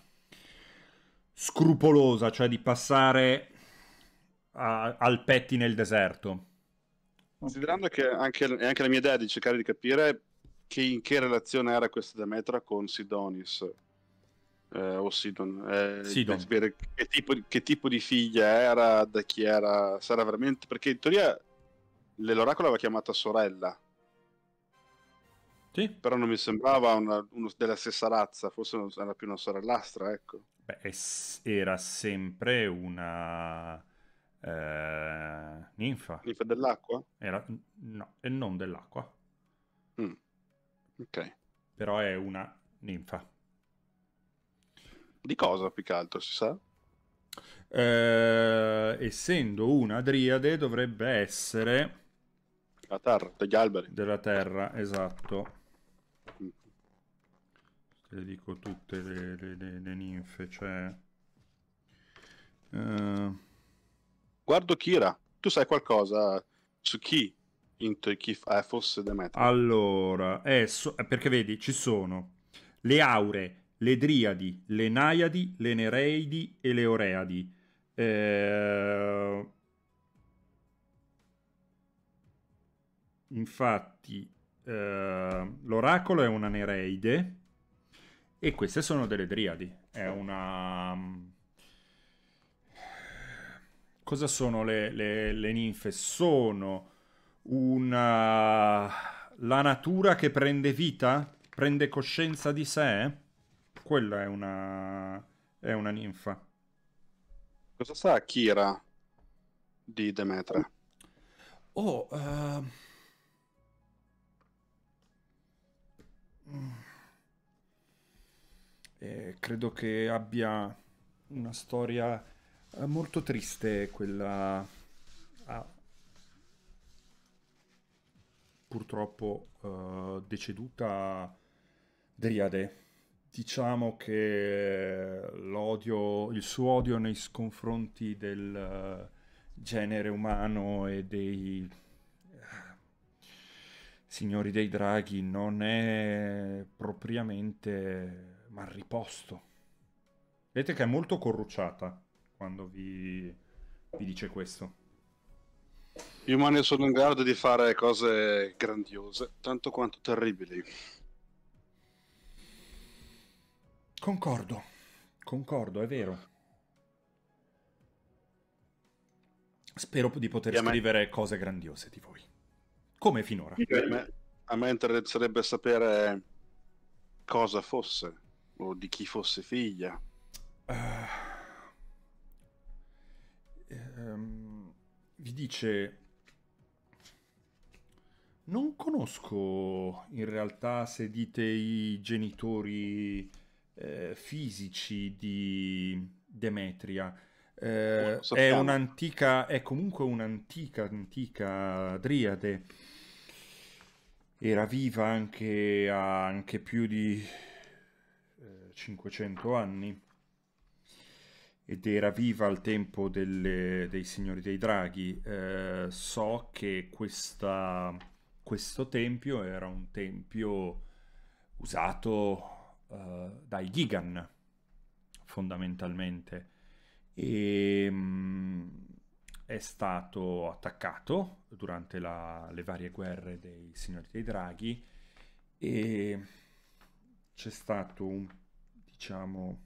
scrupolosa, cioè di passare a- al petti nel deserto. Considerando che anche, anche la mia idea di cercare di capire che, in che relazione era questa Demetra con Sidonis. eh, o Sidon. eh, Sidon. Che tipo, di- che tipo di figlia era, da chi era. Sarà veramente. Perché in teoria l'oracolo aveva chiamata sorella. Sì? Però non mi sembrava una- uno della stessa razza, forse non- era più una sorellastra, ecco. Beh, era sempre una eh, ninfa. Ninfa dell'acqua? Era, no, e non dell'acqua, Mm. Ok. però è una ninfa. Di cosa più che altro, si sa? Eh, essendo una driade dovrebbe essere La terra, degli alberi. della terra, esatto. Mm. Te le dico tutte le, le- le- le ninfe, cioè... eh, Guardo Kira, tu sai qualcosa su chi, into chi eh, fosse Demetra? allora, è so- eh, perché vedi, ci sono le aure, le driadi, le naiadi, le nereidi e le oreadi. Eh, Infatti, eh, l'oracolo è una nereide e queste sono delle driadi. È una... Cosa sono le, le- le ninfe? Sono una... la natura che prende vita? Prende coscienza di sé? Quella è una... è una ninfa. Cosa sa Kira di Demetra? Oh, eh, mm. Eh, credo che abbia una storia eh, molto triste quella ah, purtroppo eh, deceduta Driade. Diciamo che l'odio, il suo odio nei confronti del eh, genere umano e dei signori dei draghi non è propriamente mal riposto. Vedete che è molto corrucciata quando vi, vi dice questo. Gli umani sono in grado di fare cose grandiose, tanto quanto terribili. Concordo, concordo, è vero. Spero di poter E me- scrivere cose grandiose di voi. come finora. A me, a me interesserebbe sapere cosa fosse o di chi fosse figlia. Eh, ehm, vi dice... Non conosco in realtà se dite i genitori eh, fisici di Demetria. Eh, è un'antica, è comunque un'antica, antica Driade. Era viva anche anche più di 500 anni ed era viva al tempo delle- dei Signori dei Draghi. Eh, so che questa- questo tempio era un tempio usato eh, dai Gigan, fondamentalmente, e mm, è stato attaccato durante la- le varie guerre dei Signori dei Draghi e c'è stato un, diciamo,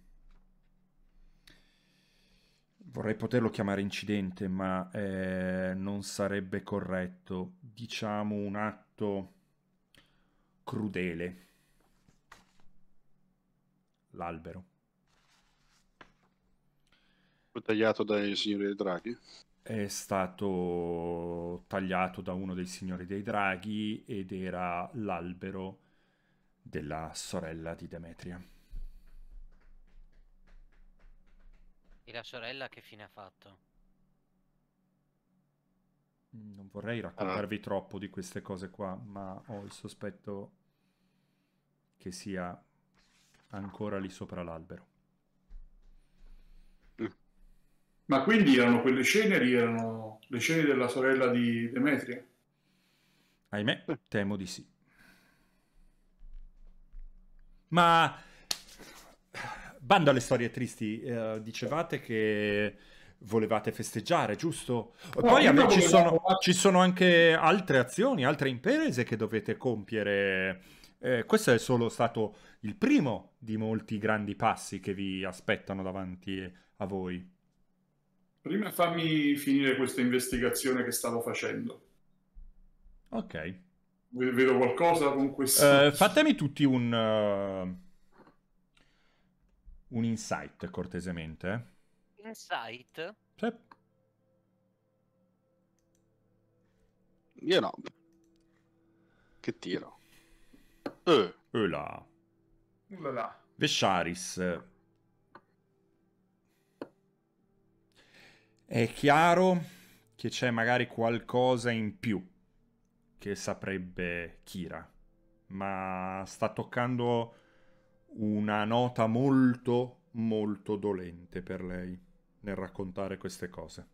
vorrei poterlo chiamare incidente, ma eh, non sarebbe corretto, diciamo un atto crudele. L'albero. Tagliato dai signori dei draghi. È stato tagliato da uno dei signori dei draghi ed era l'albero della sorella di Demetria. E la sorella che fine ha fatto? Non vorrei raccontarvi troppo di queste cose qua, ma ho il sospetto che sia ancora lì sopra l'albero. Ma quindi erano quelle ceneri, erano le ceneri della sorella di Demetria? Ahimè, temo di sì. Ma bando alle storie tristi, eh, dicevate che volevate festeggiare, giusto? No, Poi ave- ci, sono, ci sono anche altre azioni, altre imprese che dovete compiere. Eh, questo è solo stato il primo di molti grandi passi che vi aspettano davanti a voi. Prima fammi finire questa investigazione che stavo facendo. Ok. Vedo qualcosa con questo? Eh, fatemi tutti un, eh, un insight, cortesemente. Insight? Sì. Io no. Che tiro. Eh, E là. Là. Vesharis. È chiaro che c'è magari qualcosa in più che saprebbe Kira, ma sta toccando una nota molto, molto dolente per lei nel raccontare queste cose.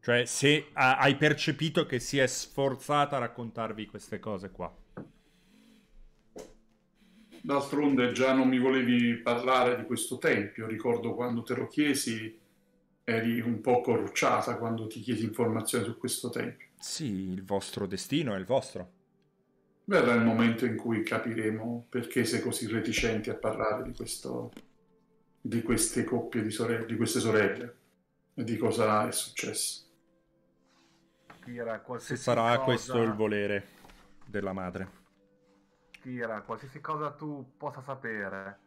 Cioè, se ha- hai percepito che si è sforzata a raccontarvi queste cose qua. D'altronde già non mi volevi parlare di questo tempio. Ricordo quando te lo chiesi, eri un po' corrucciata quando ti chiesi informazioni su questo tempio. Sì, il vostro destino è il vostro. Verrà il momento in cui capiremo perché sei così reticenti a parlare di questo, di queste coppie di sorelle, di queste sorelle e di cosa è successo. Kira, qualsiasi sarà cosa- questo il volere della madre. Kira, qualsiasi cosa tu possa sapere,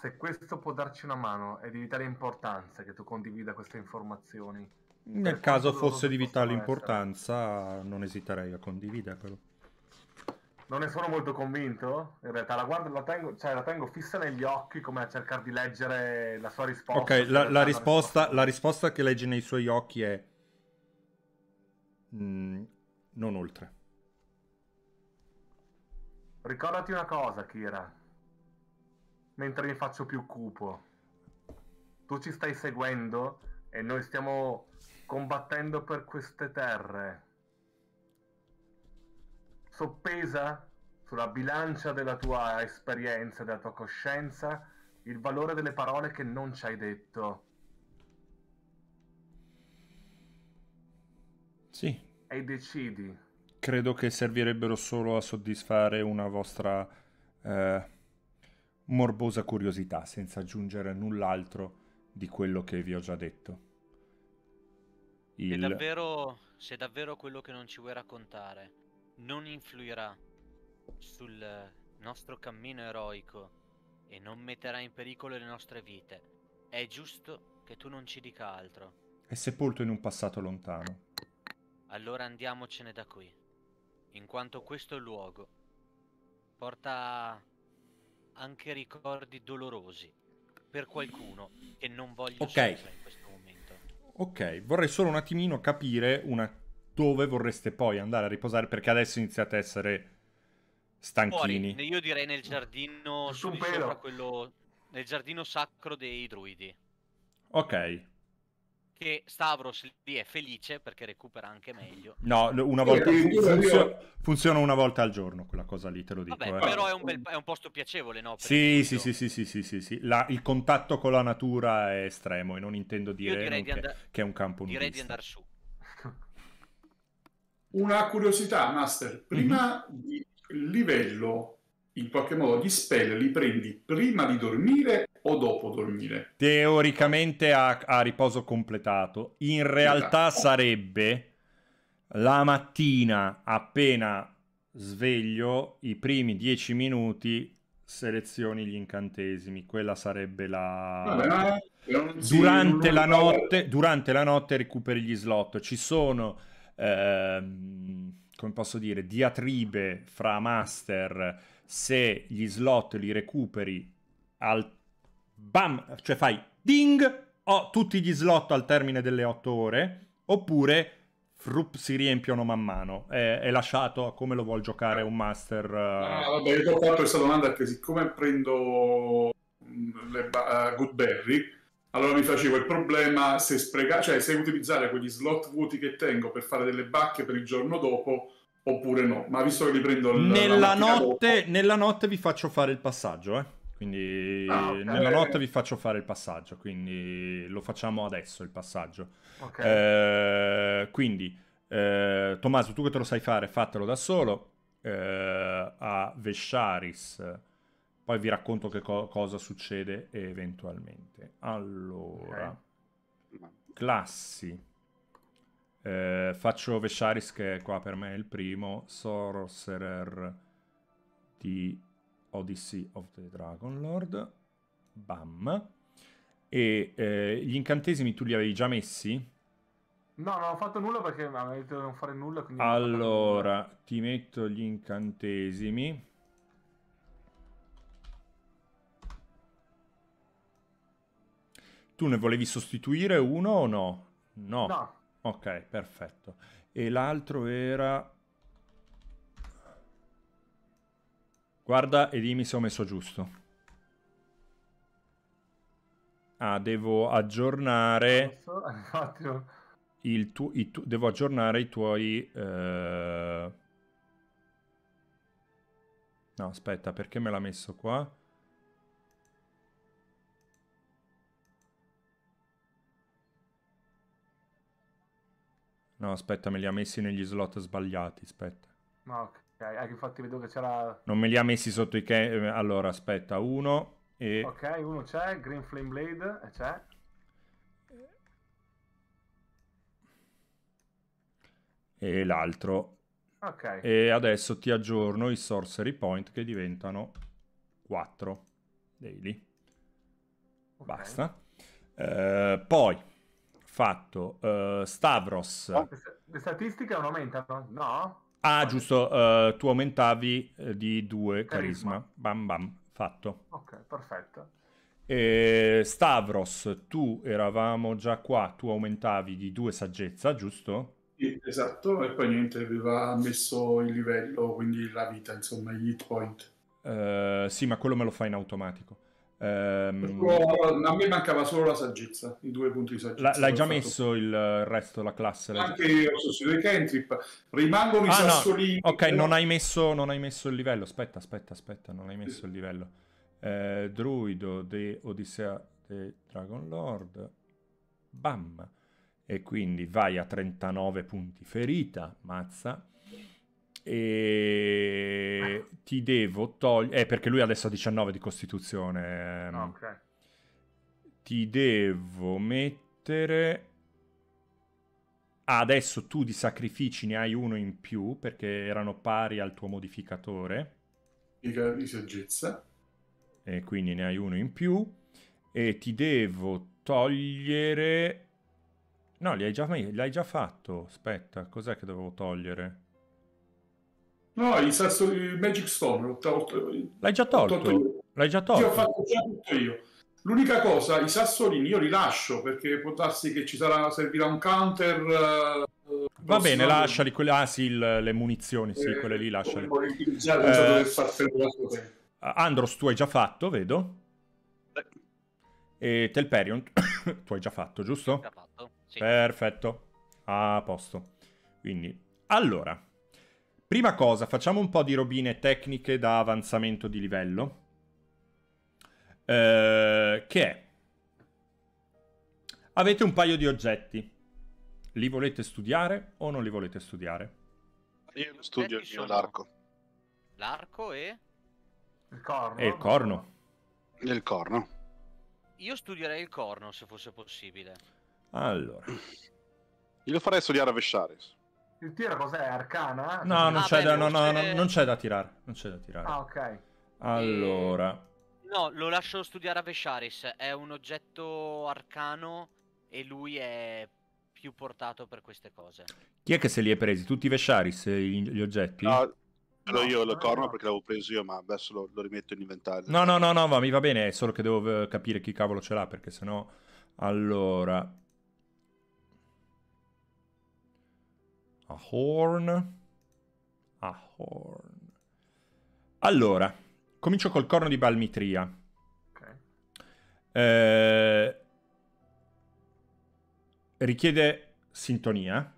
se questo può darci una mano, è di vitale importanza che tu condivida queste informazioni. Nel Per caso fosse di vitale importanza, non esiterei a condividerlo. Non ne sono molto convinto, in realtà la guardo, la tengo, cioè, la tengo fissa negli occhi come a cercare di leggere la sua risposta. Ok, la, la una risposta, la risposta che legge nei suoi occhi è... mm, non oltre. Ricordati una cosa, Kira. Mentre mi faccio più cupo. Tu ci stai seguendo e noi stiamo combattendo per queste terre. Soppesa sulla bilancia della tua esperienza, della tua coscienza, il valore delle parole che non ci hai detto. Sì, E decidi. credo che servirebbero solo a soddisfare una vostra eh, morbosa curiosità, senza aggiungere null'altro di quello che vi ho già detto. Se il... davvero, se davvero quello che non ci vuoi raccontare non influirà sul nostro cammino eroico e non metterà in pericolo le nostre vite, è giusto che tu non ci dica altro. È sepolto in un passato lontano. Allora andiamocene da qui, in quanto questo luogo porta anche ricordi dolorosi per qualcuno che non voglio Ok. soffrire in questo momento. Ok, vorrei solo un attimino capire una... dove vorreste poi andare a riposare perché adesso iniziate a essere stanchini. Fuori, io direi nel giardino Su di sopra quello nel giardino sacro dei druidi. Ok. Che Stavros lì è felice perché recupera anche meglio. No, una volta funzio- io- funziona una volta al giorno quella cosa lì, te lo dico. Vabbè, eh. però è un, bel- è un posto piacevole, no? Sì, sì, sì, sì, sì, sì, sì, sì. La- il contatto con la natura è estremo e non intendo dire direi non di, che, andare che è un campo direi di nudista. andare su. Una curiosità, Master. Prima di livello, in qualche modo, gli spell li prendi prima di dormire o dopo dormire? Teoricamente a, a riposo completato. In realtà Esatto. sarebbe la mattina appena sveglio, i primi dieci minuti selezioni gli incantesimi. Quella sarebbe la... Vabbè, durante, la notte, durante la notte recuperi gli slot. Ci sono, ehm, come posso dire, diatribe fra master se gli slot li recuperi al bam, cioè fai ding, ho tutti gli slot al termine delle 8 ore, oppure frup, si riempiono man mano. È, è lasciato a come lo vuol giocare un master. Ah, eh, vabbè, io ho fatto questa domanda perché siccome prendo le ba- eh, Goodberry, allora mi facevo il problema se spreca- cioè se utilizzare quegli slot vuoti che tengo per fare delle bacche per il giorno dopo oppure no. Ma visto che li prendo l- la Nella notte, dopo- nella notte vi faccio fare il passaggio, eh. Quindi Ah, ok. nella notte vi faccio fare il passaggio, quindi lo facciamo adesso il passaggio. Ok. Eh, quindi, eh, Tommaso, tu che te lo sai fare, fatelo da solo. Eh, a Vesharis, poi vi racconto che co- cosa succede eventualmente. Allora, classi. Eh, faccio Vesharis che qua per me è il primo, Sorcerer di Odyssey of the Dragon Lord. Bam. E eh, gli incantesimi tu li avevi già messi? No, non ho fatto nulla perché mi avete detto di non fare nulla. fatto nulla. Allora, ti metto gli incantesimi. Tu ne volevi sostituire uno o no? No. No, Ok, perfetto. E l'altro era... Guarda e dimmi se ho messo giusto. Ah, devo aggiornare non- [laughs] il tuo... i tu- devo aggiornare i tuoi... eh, No, aspetta, perché me l'ha messo qua? No, aspetta, me li ha messi negli slot sbagliati, aspetta. no, ok. eh, infatti vedo che c'era... Non me li ha messi sotto i... che- eh, Allora, aspetta, uno e... Ok, uno c'è, Green Flame Blade, e c'è. e l'altro. Ok. E adesso ti aggiorno i sorcery point che diventano 4 daily. ok. Basta. Eh, poi, fatto eh, Stavros. Oh. Le, sta- le statistiche non aumentano? No? Ah, giusto, eh, tu aumentavi eh, di 2 carisma. Carisma. Bam bam, fatto. Ok, perfetto. E Stavros, tu eravamo già qua, tu aumentavi di 2 saggezza, giusto? Sì, esatto, e poi niente, aveva messo il livello, quindi la vita, insomma, gli hit point. Eh, sì, ma quello me lo fa in automatico. Però a me mancava solo la saggezza, i due punti di saggezza. la- l'hai già fatto. messo il resto della classe? Anche io ho sostituito i cantrip, rimangono i Ah, no. sassolini. Ok, però- non hai, messo, non hai messo il livello. Aspetta, aspetta, aspetta, non hai messo il livello. Eh, druido de Odissea de Dragon Lord. Bam. E quindi vai a 39 punti ferita, mazza. E ti devo togliere... Eh, perché lui adesso ha 19 di costituzione. ehm. Ok. Ti devo mettere... adesso tu di sacrifici ne hai uno in più perché erano pari al tuo modificatore. Di saggezza. E quindi ne hai uno in più. E ti devo togliere... No, li hai già, l'hai già fatto. Aspetta, cos'è che dovevo togliere? No, il sasso il Magic Stone. L'ho tolto, L'hai già tolto? L'hai già tolto? Sì, ho fatto già tutto io. L'unica cosa, i sassolini io li lascio perché può darsi che ci sarà, servirà un counter. Uh, Va bene, lasciali quelle. Ah, sì, il, le munizioni, sì, eh, quelle lì lasciali. Eh, Andros, tu hai già fatto, vedo. E Telperion, [coughs] tu hai già fatto, giusto? Già fatto, sì. Perfetto. A posto. Quindi, allora, prima cosa, facciamo un po' di robine tecniche da avanzamento di livello. Eh, che è avete un paio di oggetti li volete studiare o non li volete studiare? Io studio il mio l'arco. L'arco e? Il corno. E il corno. Il corno. Io studierei il corno se fosse possibile. Allora. Io lo farei studiare a Vesharis. Il tiro cos'è? Arcana? No, non, ah, c'è, beh, da, no, no, no, non c'è da tirare. Non c'è da tirare. Ah, ok. Allora. No, lo lascio studiare a Vesharis. È un oggetto arcano e lui è più portato per queste cose. Chi è che se li è presi? Tutti i Vesharis, gli oggetti? No, no io lo corno no. perché l'avevo preso io, ma adesso lo, lo, rimetto in inventario. No, no, no, no, ma mi va bene, è solo che devo eh, capire chi cavolo ce l'ha, perché sennò... Allora... A horn... A horn... Allora, comincio col corno di Balmitria. Ok. Eh richiede sintonia,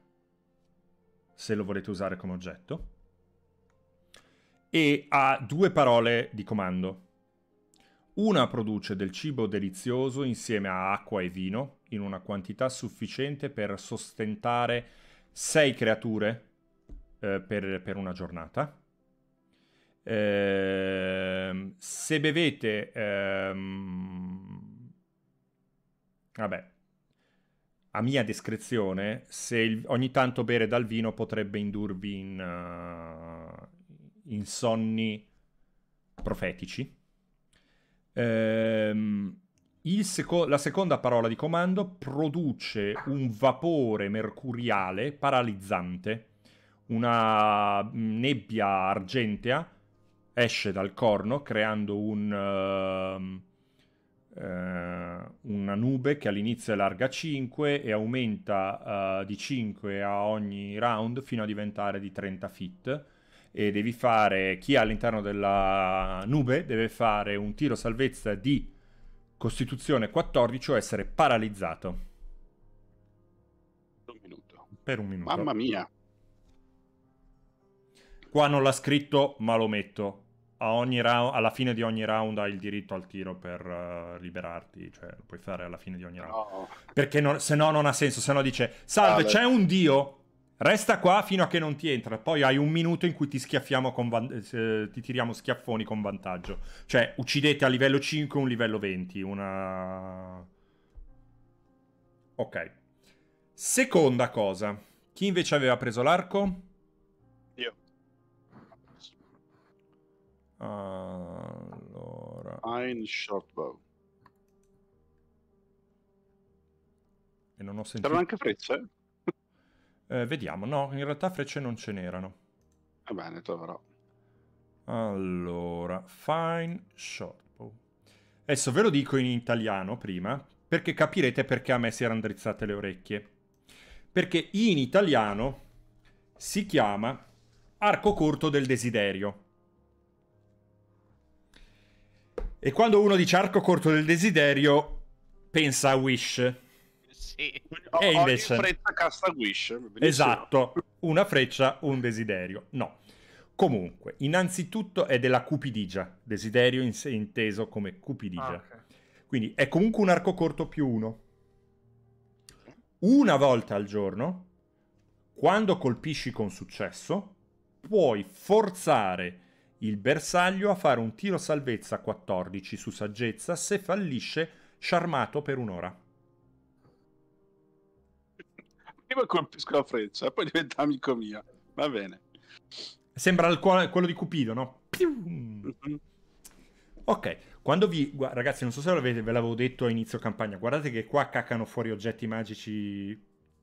se lo volete usare come oggetto, e ha due parole di comando. Una produce del cibo delizioso insieme a acqua e vino in una quantità sufficiente per sostentare sei creature eh, per, per, una giornata. Eh, se bevete... Ehm... Vabbè, a mia descrizione, se il, ogni tanto bere dal vino potrebbe indurvi in, uh, in sonni profetici. Ehm, seco- la seconda parola di comando produce un vapore mercuriale paralizzante, una nebbia argentea esce dal corno creando un... Uh, eh, una nube che all'inizio è larga 5 e aumenta uh, di 5 a ogni round fino a diventare di 30 feet. E devi fare chi è all'interno della nube deve fare un tiro salvezza di costituzione 14 o essere paralizzato. Un minuto. Per un minuto. Mamma mia. Qua non l'ha scritto ma lo metto. Round, alla fine di ogni round hai il diritto al tiro per uh, liberarti, cioè lo puoi fare alla fine di ogni round. No. Perché non, se no non ha senso, se no dice salve, ah, c'è un dio, resta qua fino a che non ti entra, poi hai un minuto in cui ti schiaffiamo con eh, ti tiriamo schiaffoni con vantaggio. Cioè uccidete a livello 5 un livello 20, una... Ok. Seconda cosa, chi invece aveva preso l'arco? Allora. Ein Shortbow. E non ho sentito. C'erano anche frecce? Eh, vediamo. No, in realtà frecce non ce n'erano. Va bene, troverò. Allora, Fine Shortbow. Adesso ve lo dico in italiano prima, perché capirete perché a me si erano drizzate le orecchie. Perché in italiano si chiama arco corto del desiderio. E quando uno dice arco corto del desiderio, pensa a Wish. Sì. E invece... Ogni freccia casta Wish. Benissimo. Esatto, una freccia, un desiderio. No. Comunque, innanzitutto è della cupidigia, desiderio in inteso come cupidigia. Ah, okay. Quindi è comunque un arco corto più uno. Una volta al giorno, quando colpisci con successo, puoi forzare il bersaglio a fare un tiro salvezza 14 su saggezza se fallisce sciarmato per un'ora. Prima colpisco la freccia, poi diventa amico mio. Va bene. Sembra il cuore- quello di Cupido, no? Mhm. Ok, quando vi... gua- Ragazzi, non so se l'avete- ve l'avevo detto a inizio campagna, guardate che qua caccano fuori oggetti magici...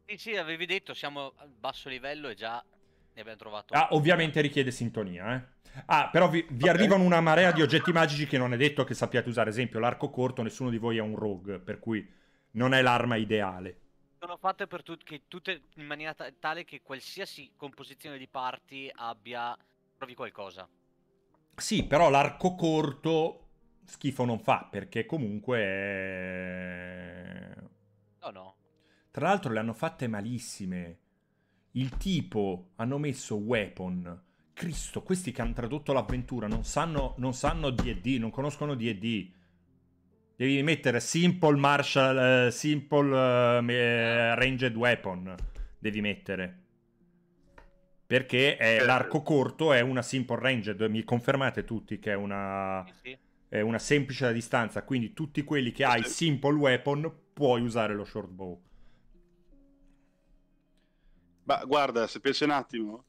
Sì, sì, avevi detto, siamo al basso livello e già ne abbiamo trovato. Ah, ovviamente richiede sintonia, eh. Ah, però vi, vi arrivano una marea di oggetti magici che non è detto che sappiate usare. Esempio, l'arco corto, nessuno di voi è un rogue, per cui non è l'arma ideale. Sono fatte per tut- che tutte in maniera ta- tale che qualsiasi composizione di parti abbia provi qualcosa. Sì, però l'arco corto schifo non fa, perché comunque... è- No, no. Tra l'altro le hanno fatte malissime. Il tipo hanno messo weapon. Cristo, questi che hanno tradotto l'avventura non sanno, non sanno D&D, non conoscono D&D. Devi mettere simple martial, eh, simple me- ranged weapon. Devi mettere. Perché è- l'arco corto è una simple ranged. Mi confermate tutti che è una, è una semplice distanza. Quindi tutti quelli che hai simple weapon puoi usare lo short bow. Ma guarda, se pensi un attimo,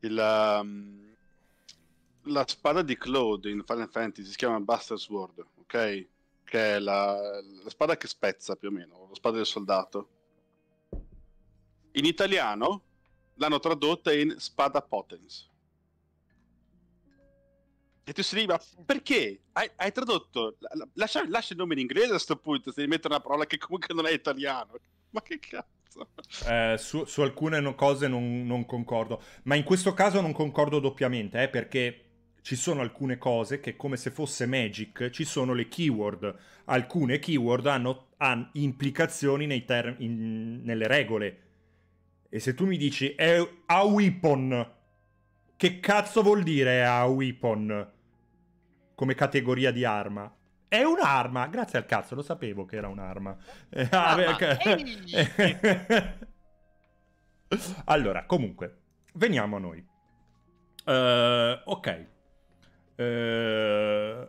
il, um, la spada di Claude in Final Fantasy si chiama Buster Sword, ok? Che è la, la spada che spezza più o meno, la spada del soldato. In italiano l'hanno tradotta in spada potens. E tu si dici, ma perché? Hai, hai tradotto, la- la- lascia, lascia il nome in inglese a questo punto, se devi mettere una parola che comunque non è italiano. Ma che cazzo? Eh, su, su alcune no- cose non, non concordo, ma in questo caso non concordo doppiamente, eh, perché ci sono alcune cose che come se fosse Magic, ci sono le keyword. Alcune keyword hanno, hanno implicazioni nei term- in- nelle regole. E se tu mi dici è a weapon, che cazzo vuol dire a weapon come categoria di arma? È un'arma, grazie al cazzo, lo sapevo che era un'arma. [laughs] Eh, Ah, [laughs] allora, comunque, veniamo a noi. Eh, ok. Eh,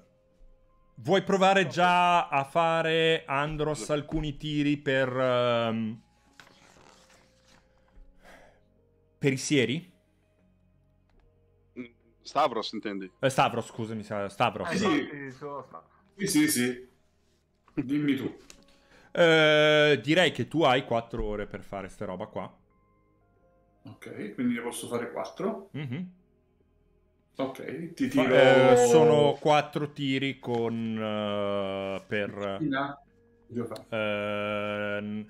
vuoi provare già a fare Andros alcuni tiri per ehm, per i sieri? Stavros, intendi? Eh, Stavros, scusami, sa- Stavros. Eh, Sì. Sì, sì, sì. Dimmi tu. Eh, direi che tu hai 4 ore per fare sta roba qua. Ok, quindi ne posso fare 4. Mhm. Ok, ti tiro... eh, sono 4 tiri con eh. Devo fare. Ehm,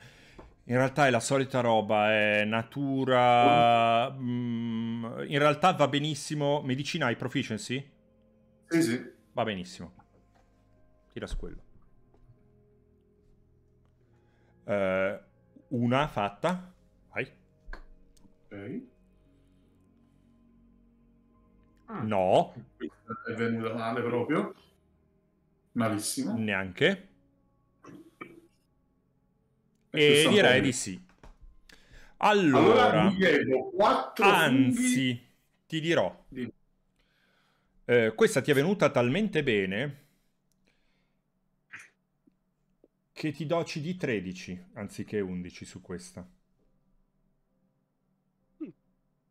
in realtà è la solita roba, è natura. mm, in realtà va benissimo. Medicina hai proficiency? Sì, sì. Va benissimo. Tira su quello. Eh, una fatta. Vai. Ok. Mm. No, Questa è venuta male proprio. Malissimo. neanche. E E direi di sì. Allora, Allora, mi chiedo 4 anzi, ti dirò. Dimmi. Eh, questa ti è venuta talmente bene che ti do CD 13 anziché 11 su questa.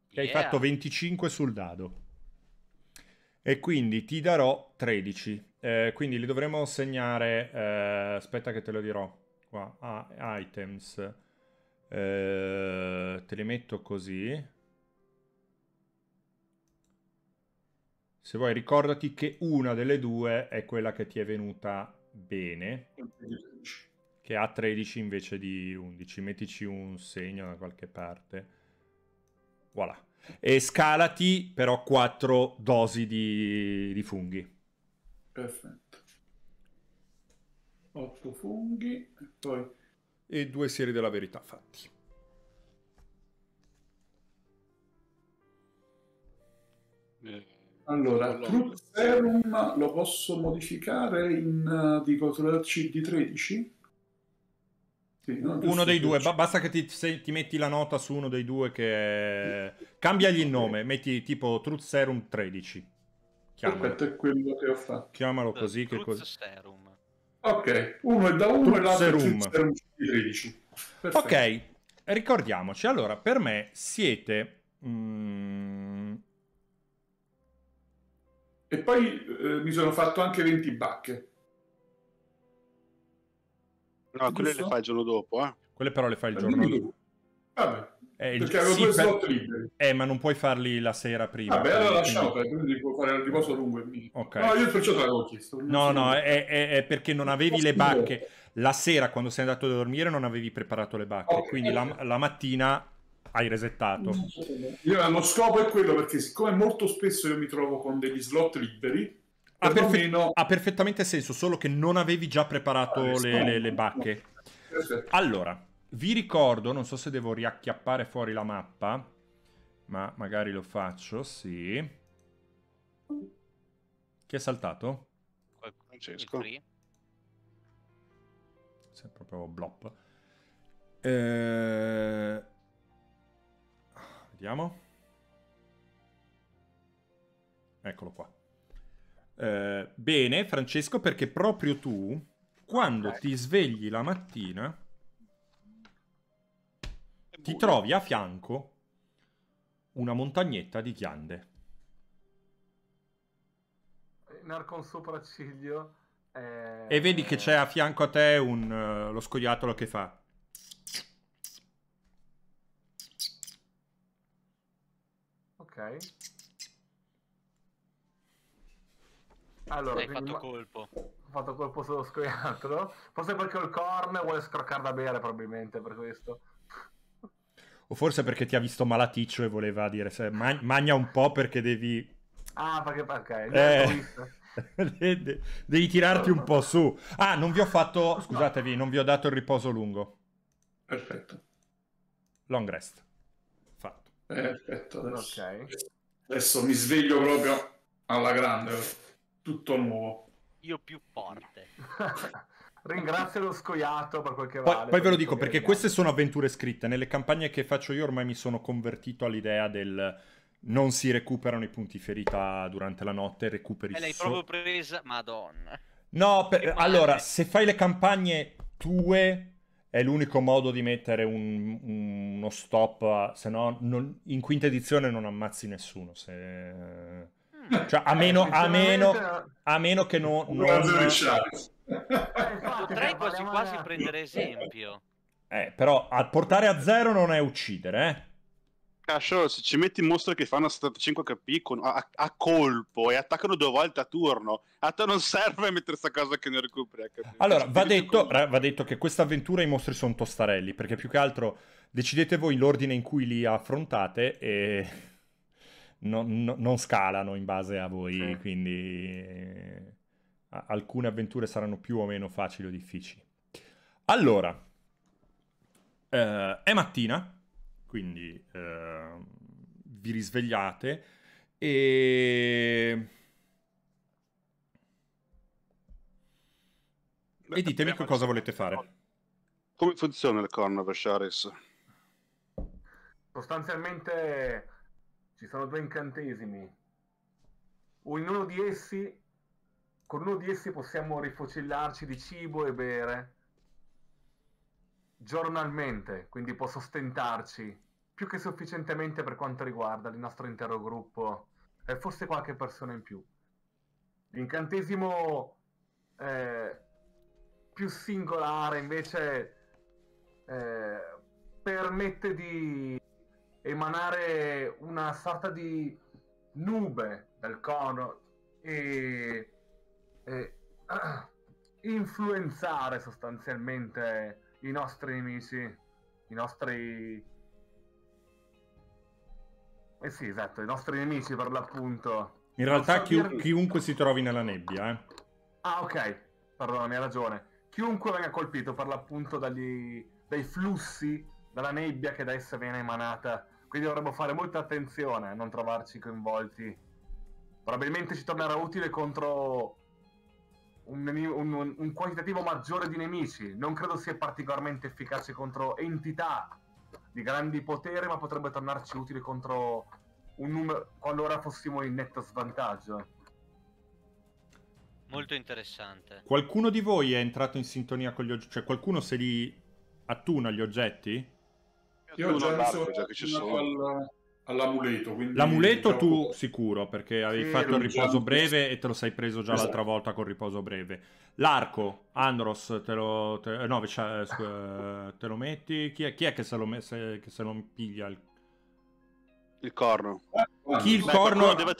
Che hai fatto 25 sul dado. E quindi ti darò 13. Eh, quindi li dovremo segnare. eh, aspetta che te lo dirò. Qua, ah, items. Eh, te li metto così. Se vuoi ricordati che una delle due è quella che ti è venuta bene, che ha 13 invece di 11. Mettici un segno da qualche parte. Voilà. E scalati però 4 dosi di, di funghi. Perfetto. 8 funghi. E poi E due sieri della verità fatti. Eh, Allora, Allora. Truth Serum lo posso modificare in uh, dico CD13? Sì, no, Uno dei due, basta che ti, se- ti metti la nota su uno dei due che... Cambiagli il nome, metti tipo Truth Serum 13. Chiamalo, Perfetto, è quello che ho fatto. Chiamalo così che Truth così... Serum. Ok, uno è da uno e Truth l'altro è Serum. Truth Serum CD13. Perfetto. Ok, ricordiamoci, allora, per me siete... mm, E poi eh, mi sono fatto anche 20 bacche. No, quelle Giusto? le fai il giorno dopo, eh. quelle però le fai il giorno Dimmi dopo. Vabbè, Eh, perché avevo sì, due per- slot liberi. Eh, ma non puoi farli la sera prima. Vabbè, allora lasciamo quindi può fare il riposo lungo e. Ok. No, io perciò te l'avevo chiesto. No, no, è, è- è perché non avevi le bacche. La sera, quando sei andato a dormire, non avevi preparato le bacche. Ok. Quindi la, la mattina hai resettato. Io, lo scopo è quello perché siccome molto spesso io mi trovo con degli slot liberi, Ha, perfe- ha perfettamente senso, solo che non avevi già preparato Ah, le, le- le bacche. Perfetto. Allora, vi ricordo, non so se devo riacchiappare fuori la mappa, ma magari lo faccio, sì. Chi è saltato? Francesco. Sei proprio blop. Eh, Vediamo. Eccolo qua. Eh, bene, Francesco, perché proprio tu, quando Ok. ti svegli la mattina, ti trovi a fianco una montagnetta di ghiande. Narcon sopracciglio. eh, E vedi che c'è a fianco a te un, eh, lo scoiattolo che fa. Ok. Allora, Hai fatto ma- colpo. ho fatto colpo sullo scoiattolo. Forse perché ho il corno e vuole scroccare da bere, probabilmente per questo. O forse perché ti ha visto malaticcio e voleva dire se, "Ma- magna un po' perché devi... Ah, perché perché? Eh. [laughs] De- de- devi tirarti un po' su. Ah, non vi ho fatto... Scusatevi, non vi ho dato il riposo lungo. Perfetto. Long rest. Fatto. Perfetto. Adesso, Ok. adesso mi sveglio proprio alla grande. Tutto nuovo. Io più forte. [laughs] Ringrazio lo scoiato per quel che Poi, vale. poi ve lo dico perché queste sono avventure scritte. Nelle campagne che faccio io ormai mi sono convertito all'idea del non si recuperano i punti ferita durante la notte, recuperi E l'hai so- proprio presa. Madonna. No, per- allora, se fai le campagne tue è l'unico modo di mettere un- uno stop, se no non- in quinta edizione non ammazzi nessuno. se-. Cioè, a Eh, meno, a meno, a meno che non... Eh, infatti, Potrei quasi quasi prendere esempio. Eh, però a portare a zero non è uccidere, eh. Cascio, se ci metti mostri che fanno 75 HP con- a, a colpo e attaccano due volte a turno, a te non serve mettere sta cosa che non recuperi HP. Allora, va detto, con- va detto che questa avventura i mostri sono tostarelli, perché più che altro decidete voi l'ordine in cui li affrontate e non, non- non scalano in base a voi, Sì. quindi eh, alcune avventure saranno più o meno facili o difficili. Allora, eh, è mattina, quindi eh, vi risvegliate e... Beh, E ditemi che cosa volete fare. Come funziona il corno Vesharis? Sostanzialmente ci sono due incantesimi. In uno di essi, con uno di essi possiamo rifocillarci di cibo e bere giornalmente, quindi può sostentarci più che sufficientemente per quanto riguarda il nostro intero gruppo e forse qualche persona in più. L'incantesimo eh, più singolare invece eh, permette di emanare una sorta di nube dal cono e, e ah, [clears throat] influenzare sostanzialmente i nostri nemici, i nostri... Eh sì, esatto, i nostri nemici per l'appunto. In realtà chiu- dirvi- chiunque si trovi nella nebbia, eh. Ah, ok, perdona, hai ragione. Chiunque venga colpito per l'appunto dagli, dai flussi, dalla nebbia che da essa viene emanata. Quindi dovremmo fare molta attenzione a non trovarci coinvolti. Probabilmente ci tornerà utile contro un, nemi- un- un- un quantitativo maggiore di nemici. Non credo sia particolarmente efficace contro entità di grandi poteri, ma potrebbe tornarci utile contro un numero qualora fossimo in netto svantaggio. Molto interessante. Qualcuno di voi è entrato in sintonia con gli oggetti? Cioè, qualcuno se li attuna gli oggetti? Io già messo già che ci sono. al- all'amuleto. quindi L'amuleto gioco- tu sicuro, perché avevi Sì, fatto il riposo già- breve e te lo sei preso già Esatto. l'altra volta col riposo breve. L'arco, Andros, te lo... te- no, Vescia- eh, eh, te lo metti? Chi è, chi è che, se lo me- se- che se lo piglia? il- Il corno. Ah, Chi il Beh, corno... deve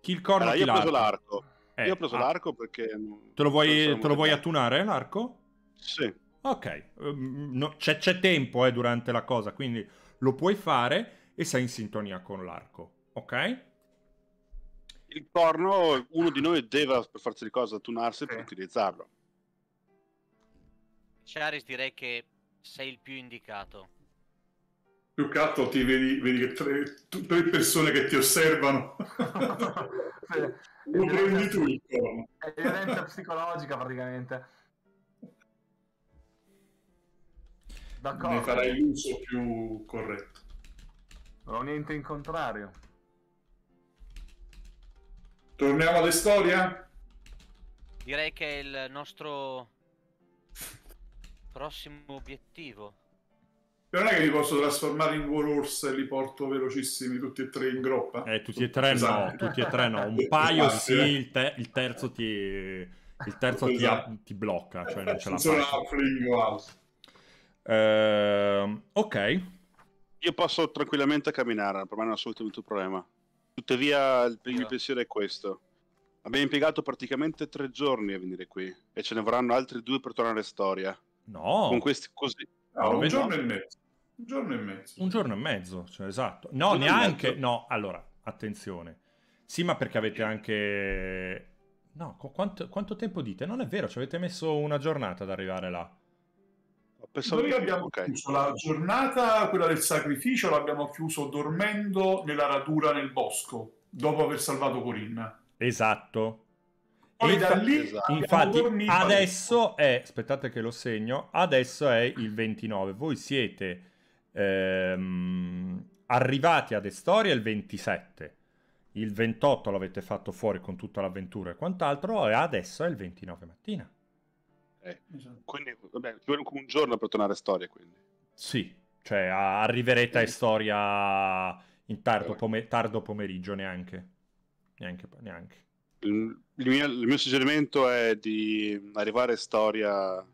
Chi il corno, Allora, chi io ho preso l'arco? l'arco. Eh, Io ho preso ah, l'arco perché... Te lo vuoi, te lo vuoi attunare l'arco? Sì. Ok, ehm, no, c'è, c'è tempo eh, durante la cosa, quindi lo puoi fare e sei in sintonia con l'arco, ok? Il corno, uno di noi deve per forza di cosa attunarsi per Sì. utilizzarlo. Charis direi che sei il più indicato. Più che altro ti vedi, vedi che tre, tre persone che ti osservano. [laughs] Sì. Lo prendi tu il corno. È violenza psicologica praticamente. D'accordo. Ne farai l'uso più corretto. Non ho niente in contrario. Torniamo alle storie? Direi che è il nostro prossimo obiettivo. Non è che mi posso trasformare in Warhorse e li porto velocissimi tutti e tre in groppa? Eh, tutti e tre no, Esatto. tutti e tre no. Un [laughs] paio Esatto, sì, eh. il, te- il terzo ti... Il terzo ti, Esatto. ti blocca, cioè non ce la Sono fai. halfling o altro. Ehm, ok, Io posso tranquillamente camminare, per me non è assolutamente un problema. Tuttavia, il mio Io. pensiero è questo. Abbiamo impiegato praticamente tre giorni a venire qui e ce ne vorranno altri due per tornare a storia. no, Con questi così. Ah, un giorno e mezzo. Un giorno e mezzo. un giorno e mezzo, cioè, esatto. No, neanche... No, allora, attenzione. Sì, ma perché avete anche... No, qu- quanto, quanto tempo dite? Non è vero, ci avete messo una giornata ad arrivare là. Pensavo- Noi abbiamo ok. chiuso la giornata, quella del sacrificio, l'abbiamo chiuso dormendo nella radura nel bosco, dopo aver salvato Corinna. Esatto. Poi E da lì esatto. Infatti, adesso è, aspettate che lo segno, adesso è il 29. Voi siete ehm, arrivati ad Estoria il 27. Il 28 l'avete fatto fuori con tutta l'avventura e quant'altro, e adesso è il 29 mattina. Esatto. Quindi, vabbè, ci vuole un giorno per tornare a storia, quindi. Sì, cioè arriverete a Estoria in tardo, pome- tardo pomeriggio, neanche. Neanche, neanche. Il, il mio, il mio suggerimento è di arrivare a storia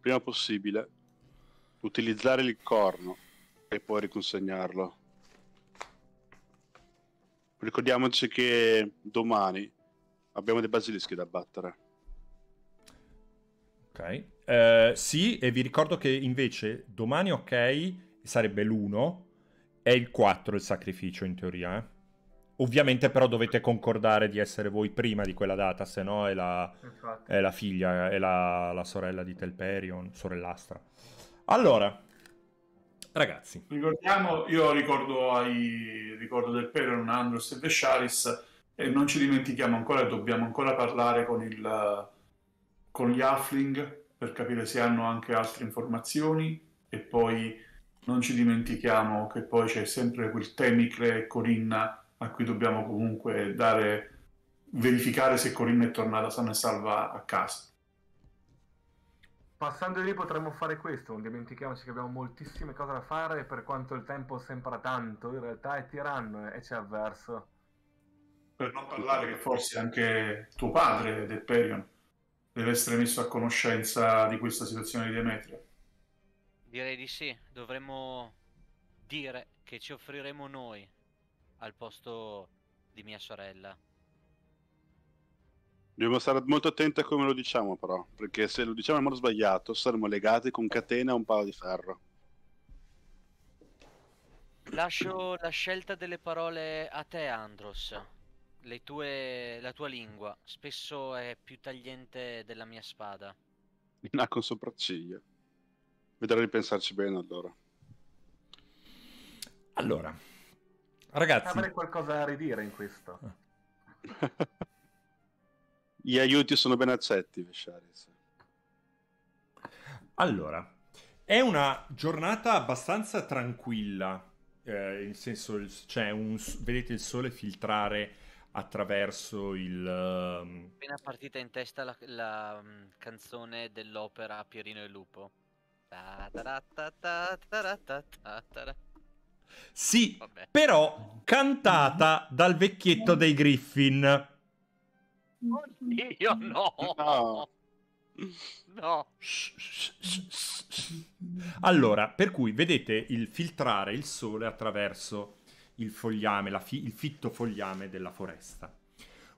prima possibile, utilizzare il corno e poi riconsegnarlo. Ricordiamoci che domani abbiamo dei basilischi da battere. Ok. Eh, sì, e vi ricordo che invece domani, ok, sarebbe l'1 e il 4 il sacrificio in teoria. eh. Ovviamente però dovete concordare di essere voi prima di quella data, se no è la, è la figlia, è la, la sorella di Telperion, sorellastra. Allora, ragazzi, Ricordiamo, io ricordo ai ricordo del Peron, Andros e Vesharis e non ci dimentichiamo ancora, dobbiamo ancora parlare con, il, con gli Halfling per capire se hanno anche altre informazioni e poi non ci dimentichiamo che poi c'è sempre quel Temicle e Corinna a cui dobbiamo comunque dare, verificare se Corinna è tornata sana e salva a casa. Passando di lì potremmo fare questo, non dimentichiamoci che abbiamo moltissime cose da fare per quanto il tempo sembra tanto, in realtà è tiranno e c'è avverso. Per non parlare che forse anche tuo padre, Delperion, deve essere messo a conoscenza di questa situazione di Demetria. Direi di sì, dovremmo dire che ci offriremo noi al posto di mia sorella. Dobbiamo stare molto attenti a come lo diciamo, però, perché se lo diciamo in modo sbagliato saremo legati con catena a un palo di ferro. Lascio la scelta delle parole a te, Andros. Le tue, la tua lingua spesso è più tagliente della mia spada. Ah, con sopracciglia. Vedrò di pensarci bene allora. allora, ragazzi, Avrei qualcosa da ridire in questo. [laughs] Gli aiuti sono ben accetti, Vesharis. Allora, è una giornata abbastanza tranquilla, eh, in senso, c'è un, vedete il sole filtrare attraverso il... Ehm, Appena partita in testa la, la mm, canzone dell'opera Pierino e Lupo. Sì, Vabbè. però cantata dal vecchietto dei Griffin. Oddio, no! No! no. Allora, per cui vedete il filtrare il sole attraverso il fogliame, fi- il fitto fogliame della foresta.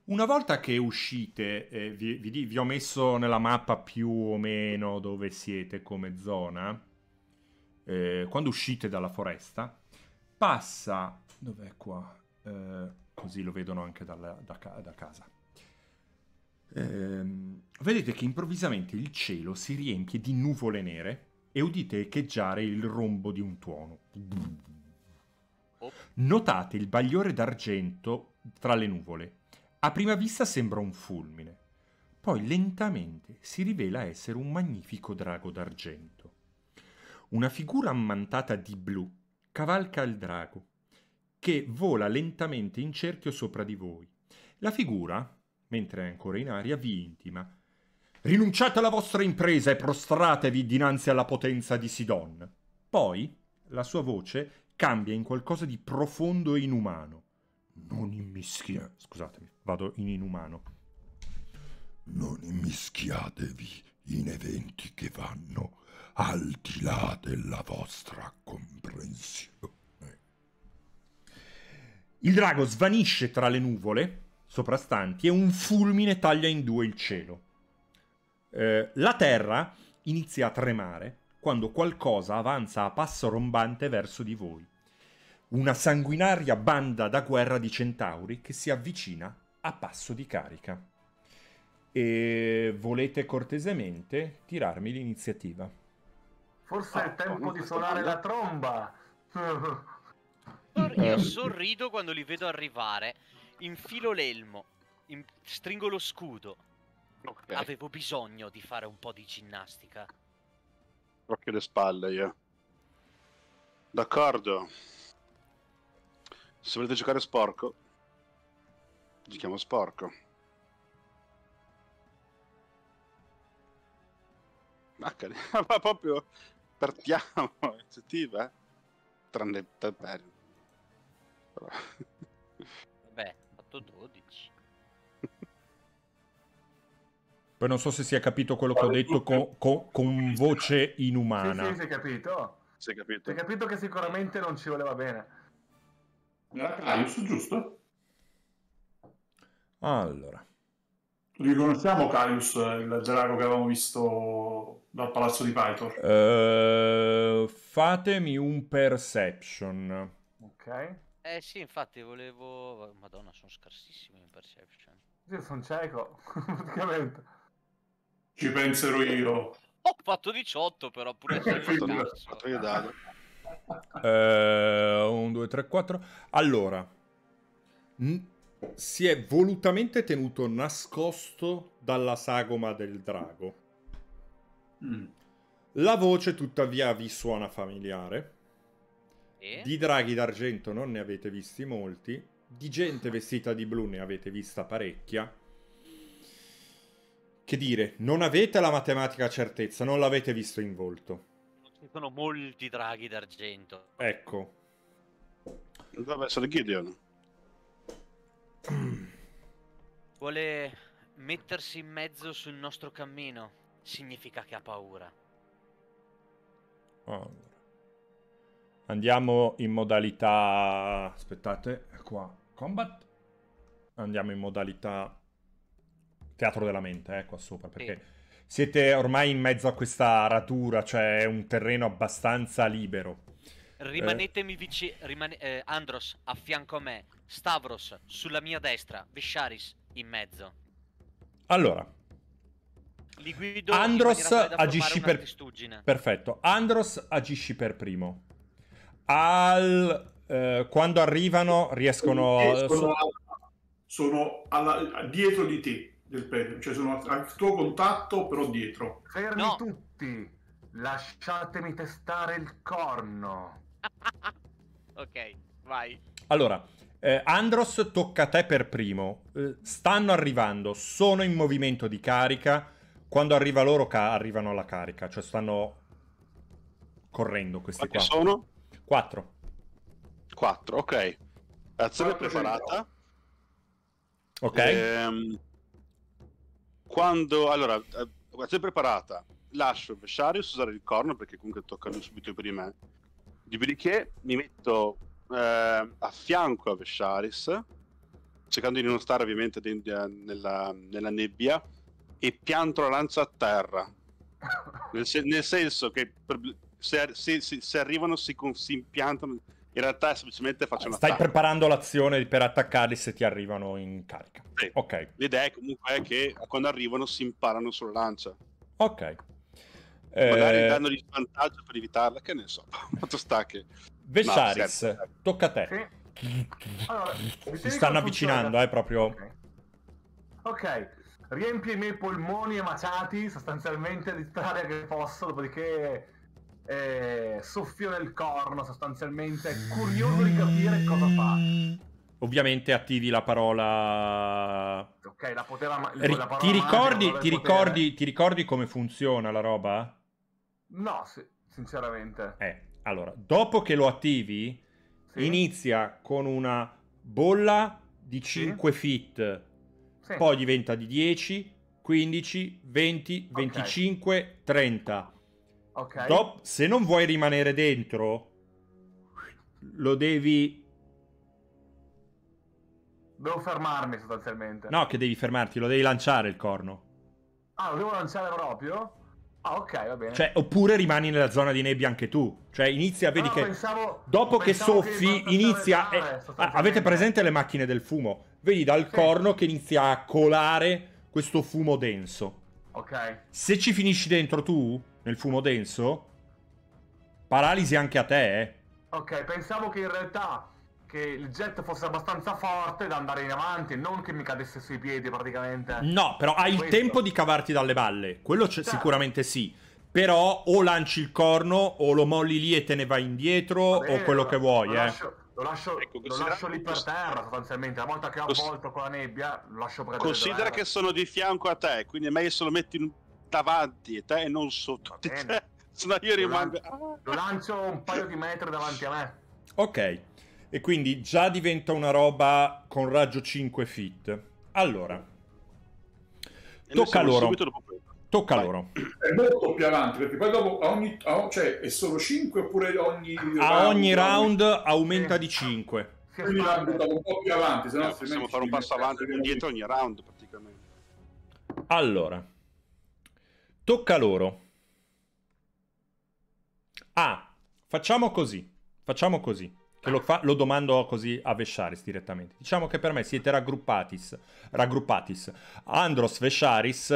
Una volta che uscite, eh, vi, vi vi ho messo nella mappa più o meno dove siete come zona, eh, quando uscite dalla foresta, passa... Dov'è qua? Eh, così lo vedono anche dalla- da, da casa. Ehm, vedete che improvvisamente il cielo si riempie di nuvole nere e udite echeggiare il rombo di un tuono. Notate il bagliore d'argento tra le nuvole. A prima vista sembra un fulmine, poi lentamente si rivela essere un magnifico drago d'argento. Una figura ammantata di blu cavalca il drago, che vola lentamente in cerchio sopra di voi. La figura, mentre è ancora in aria, vi intima. Rinunciate alla vostra impresa e prostratevi dinanzi alla potenza di Sidon. Poi la sua voce cambia in qualcosa di profondo e inumano. Non immischia... Scusatemi, vado in inumano. Non immischiatevi in eventi che vanno al di là della vostra comprensione. Il drago svanisce tra le nuvole soprastanti e un fulmine taglia in due il cielo. Eh, la terra inizia a tremare quando qualcosa avanza a passo rombante verso di voi. Una sanguinaria banda da guerra di centauri che si avvicina a passo di carica. E volete cortesemente tirarmi l'iniziativa. Forse è il Ah, tempo di suonare la tromba. Sor- Eh. Io sorrido quando li vedo arrivare. Infilo l'elmo. in- Stringo lo scudo. Ok. Avevo bisogno di fare un po' di ginnastica. Occhio alle spalle io. D'accordo. Se volete giocare sporco, giochiamo sporco. Ma, cari- [laughs] ma proprio partiamo, [laughs] iniziativa. Tranne Telperion. Però- Vabbè, fatto 12. Poi non so se si è capito quello che ho detto co- co- con voce Sì, inumana. sì, si è capito. Si è capito? Si è capito che sicuramente non ci voleva bene. Era Caius, giusto? Allora. Riconosciamo Caius, il drago che avevamo visto dal palazzo di Pythor. Eh, fatemi un perception. Ok? Eh sì, infatti volevo... Madonna, sono scarsissimo in perception. Io sono cieco, [laughs] praticamente. Ci penserò io. Ho fatto 18 però pure se Fatto io dado. Eh, 1, 2, 3, 4. Allora, n- si è volutamente tenuto nascosto dalla sagoma del drago. Mm. La voce, tuttavia, vi suona familiare. E? Di draghi d'argento non ne avete visti molti. Di gente vestita di blu ne avete vista parecchia. Che dire, non avete la matematica certezza, non l'avete visto in volto. Ci sono molti draghi d'argento. Ecco. Dovrebbe essere Gideon. Vuole mettersi in mezzo sul nostro cammino. Significa che ha paura. Allora. Andiamo in modalità... Aspettate, è qua. Combat. Andiamo in modalità... Teatro della mente, eh, qua sopra, perché siete ormai in mezzo a questa radura, cioè è un terreno abbastanza libero. Rimanetemi vicino. Rimane- eh, Andros a fianco a me. Stavros sulla mia destra. Visharis in mezzo. Allora, Li guido Andros, agisci per- testuggine. perfetto. Andros agisci per primo. Al... eh, quando arrivano riescono... Sono, sono alla- dietro di te del premio, cioè sono al tuo contatto, però dietro. Fermi No. tutti. Lasciatemi testare il corno. [laughs] ok, vai. Allora, eh, Andros tocca a te per primo. Eh, stanno arrivando, sono in movimento di carica. Quando arriva loro ca- arrivano alla carica, cioè stanno correndo questi Quanti qua. sono? 4. 4, ok. Azione preparata. Ok? Ehm, quando allora, eh, azione preparata, lascio Vesharius usare il corno perché comunque toccano subito per di me. Dopodiché mi metto eh, a fianco a Vesharis, cercando di non stare ovviamente nella, nella nebbia, e pianto la lancia a terra. [laughs] Nel, nel senso che per- se, se- se- se arrivano si, si impiantano, in realtà semplicemente faccio una Stai preparando l'azione per attaccarli se ti arrivano in carica. Sì. Ok, L'idea è comunque è che quando arrivano si imparano sulla lancia. ok. Magari Eh, danno di svantaggio per evitarla, che ne so. [laughs] Fatto sta che... No, scherzo. tocca a te. Sì. Allora, mi Si stanno avvicinando, eh, proprio. Ok. Ok, riempio i miei polmoni emaciati sostanzialmente di tutta l'aria che posso, dopodiché eh, soffio nel corno sostanzialmente, curioso di capire cosa fa. Ovviamente attivi la parola. Ok, la poteva Ri- la parola ti, ricordi, ti, ricordi, ti ricordi come funziona la roba? No, sì, sinceramente. Eh, allora, dopo che lo attivi, Sì? inizia con una bolla di 5 feet, Sì. poi diventa di 10, 15, 20, Ok. 25, 30. Ok. Dop- se non vuoi rimanere dentro, lo devi... Devo fermarmi sostanzialmente. No, che devi fermarti, lo devi lanciare il corno. Ah, lo devo lanciare proprio? Ah, ok, va bene. Cioè, oppure rimani nella zona di nebbia anche tu. Cioè, inizia, vedi No, che... pensavo- Dopo che soffi, bastasse inizia. restare, eh, ah, avete presente le macchine del fumo? Vedi dal Sì. corno che inizia a colare questo fumo denso. Ok. Se ci finisci dentro tu, nel fumo denso, paralisi anche a te, eh. Ok, pensavo che in realtà che il jet fosse abbastanza forte da andare in avanti, non che mi cadesse sui piedi praticamente. No, però hai il Questo. tempo di cavarti dalle balle. Quello Certo. sicuramente sì. Però o lanci il corno o lo molli lì e te ne vai indietro Va bene, o quello che vuoi, lo eh. Lascio, lo lascio, Ecco, lo considera- lascio lì per terra sostanzialmente. Una volta che ho avvolto con la nebbia, lo lascio prendere Considera dov'era. che sono di fianco a te, quindi è meglio se lo metti in- davanti a te e non sotto di te. Se no io Lo rimango... lancio- Lo lancio un paio di metri davanti a me. Ok. E quindi già diventa una roba con raggio 5 feet. Allora, tocca loro. tocca Vai. loro. È molto più avanti, perché poi dopo a ogni, a- cioè è solo 5 oppure ogni A ogni round aumenta Sì. di 5. Si Quindi buttato un po' più avanti, se no Eh, possiamo fare un passo avanti e indietro ogni round praticamente. Allora, tocca loro. Ah, facciamo così. Facciamo così. Che lo, fa- lo domando così a Vesharis direttamente. Diciamo che per me siete raggruppatis. Raggruppatis. Andros Vesharis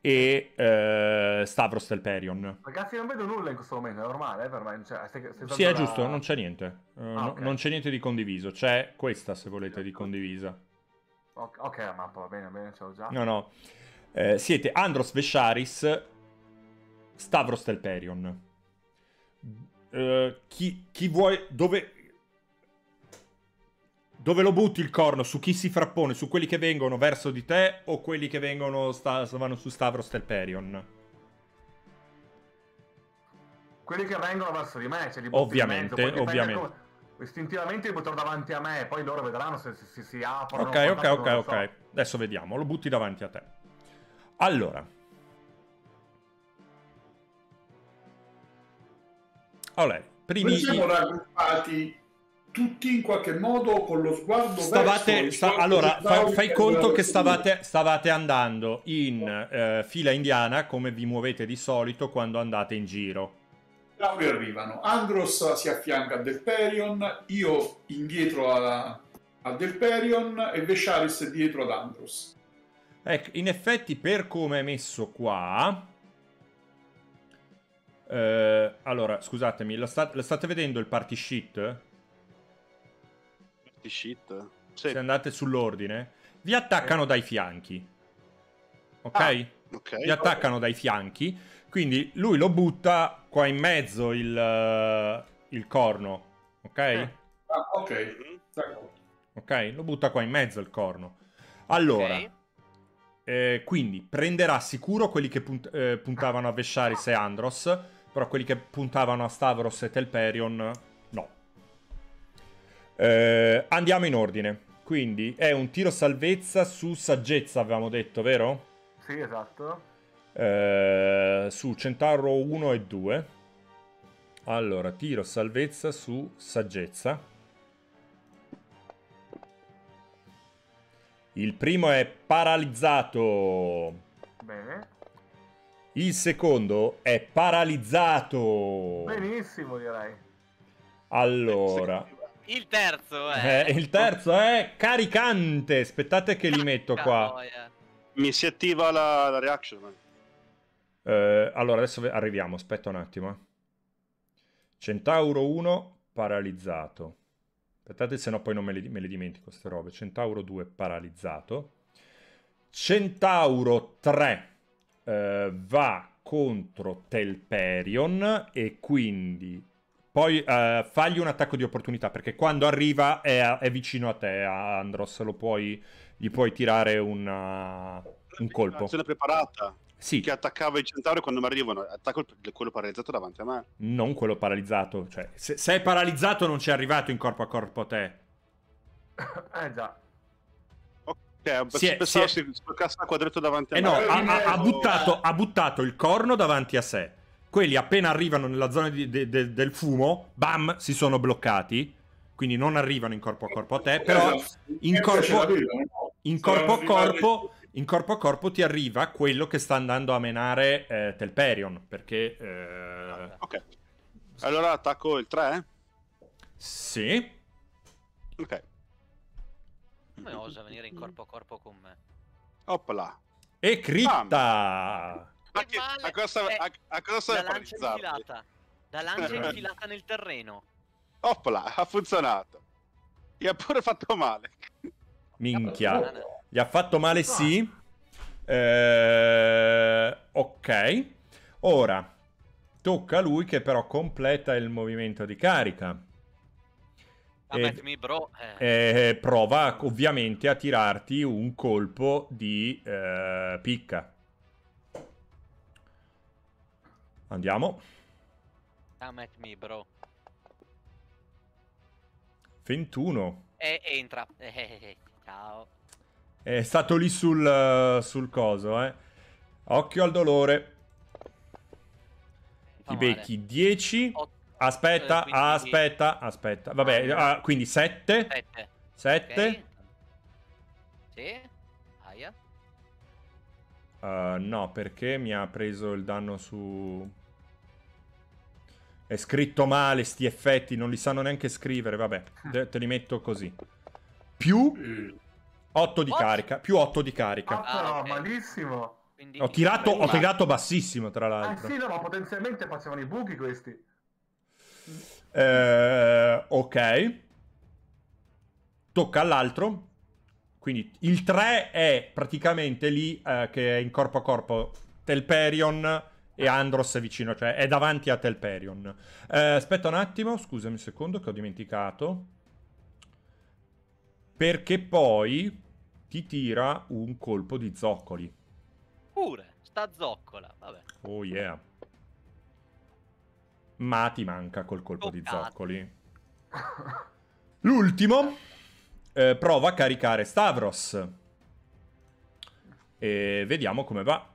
e eh, Stavros Telperion. Ragazzi, non vedo nulla in questo momento, è normale eh, per me. Cioè, stai- stai Sì, è la- giusto, non c'è niente. Eh, no- ok. Non c'è niente di condiviso. C'è questa, se volete, di condivisa. Ok, ok, la mappa va bene, va bene, ce l'ho già. No, no. Eh, siete Andros Vesharis, Stavros Telperion. Eh, chi, chi vuoi... Dove... Dove lo butti il corno? Su chi si frappone? Su quelli che vengono verso di te o quelli che vengono sta- vanno su Stavros Telperion? Quelli che vengono verso di me, ce li Ovviamente, mezzo, ovviamente. come- Istintivamente li butterò davanti a me, poi loro vedranno se si, si, si aprono. Ok, ok, ok, so. ok. Adesso vediamo. Lo butti davanti a te. Allora. Allora, primi... Noi siamo raggruppati tutti in qualche modo con lo sguardo Stavate, verso sta- allora, di fai, conto che stavate, stavate andando in eh, fila indiana come vi muovete di solito quando andate in giro. Zauri arrivano. Andros si affianca a Delperion, io indietro a, a Delperion e Vesharis dietro ad Andros. Ecco, in effetti, per come è messo qua. eh, allora, scusatemi, lo, sta- lo state vedendo il party sheet? Di shit. Sì, Se andate sull'ordine, vi attaccano dai fianchi. Ok? Ah, ok. vi attaccano dai fianchi. Quindi lui lo butta qua in mezzo il, eh, il corno. Ok? Eh. Ah, ok, Mhm. Ok? Lo butta qua in mezzo il corno. Allora, Ok. Eh, quindi prenderà sicuro quelli che punt- eh, puntavano a Vesharis e Andros. Però quelli che puntavano a Stavros e Telperion, no. Eh, andiamo in ordine. Quindi è un tiro salvezza su saggezza, avevamo detto, vero? Sì, esatto. Eh, su Centauro 1 e 2. Allora, tiro salvezza su saggezza. Il primo è paralizzato. Bene. Il secondo è paralizzato. Benissimo, direi. Allora, Il terzo è... eh, il terzo è caricante. Aspettate che li metto qua. Mi si attiva la, la reaction. Eh, allora, adesso arriviamo. Aspetta un attimo. eh. Centauro 1 paralizzato. Aspettate, se no poi non me le, me le dimentico queste robe. Centauro 2 paralizzato. Centauro 3 eh, va contro Telperion e quindi poi eh, fagli un attacco di opportunità perché quando arriva è, è vicino a te, a Andros, lo puoi, gli puoi tirare una- un colpo. Azione preparata. Sì, Che attaccava i centauri quando mi arrivano. Attacco il- quello paralizzato davanti a me. non quello paralizzato. Cioè, se, se è paralizzato non ci è arrivato in corpo a corpo a te. [coughs] Eh già. Ok, Si è- pensavo si si, si bloccasse quadretto davanti a Eh me. no, Eh, ha, ha- ha mezzo. buttato, ha buttato il corno davanti a sé. Quelli appena arrivano nella zona di- de- de- del fumo, bam, si sono bloccati. Quindi non arrivano in corpo a corpo a te. Però in Eh, corpo, in corpo a corpo, in corpo a corpo ti arriva quello che sta andando a menare eh, Telperion. Perché... eh, Ok. Allora attacco il 3. sì. Ok. Come osa venire in corpo a corpo con me? Opla. E critta! Ma che- a cosa Eh, a, a cosa serve Da lancia infilata. Da lancia infilata nel terreno. Opla, ha funzionato. Gli ha pure fatto male. Minchia. Gli ha fatto male, sì. Eh, ok. Ora tocca a lui che però completa il movimento di carica. Ah, E- me, bro. Eh. E prova ovviamente a tirarti un colpo di eh, picca. Andiamo. Come at me, bro. 21. E entra. Eh, [laughs] eh, eh, ciao. È stato lì sul, eh, sul coso, eh. Occhio al dolore. Ti becchi 10. Ot- Aspetta, eh, quindi- aspetta, aspetta. Vabbè, ah, quindi 7. Sette. 7. Ok. Sì. Aia. Uh, no, perché mi ha preso il danno su... È scritto male sti effetti, non li sanno neanche scrivere, vabbè, [laughs] te, te li metto così. Più Eh, 8 di What? carica, più 8 di carica. Ah, però, ok. malissimo. Quindi Ho tirato, ho tirato bassissimo, tra Eh l'altro. sì, no, ma potenzialmente facevano i buchi questi. Eh, ok. Tocca all'altro. Quindi il 3 è praticamente lì eh, che è in corpo a corpo Telperion e Andros è vicino, cioè è davanti a Telperion. Eh, aspetta un attimo, scusami un secondo che ho dimenticato. Perché poi ti tira un colpo di zoccoli. Pure. Sta zoccola. Vabbè. Oh yeah. Ma ti manca col colpo di Toccato. zoccoli. L'ultimo eh, prova a caricare Stavros. E vediamo come va.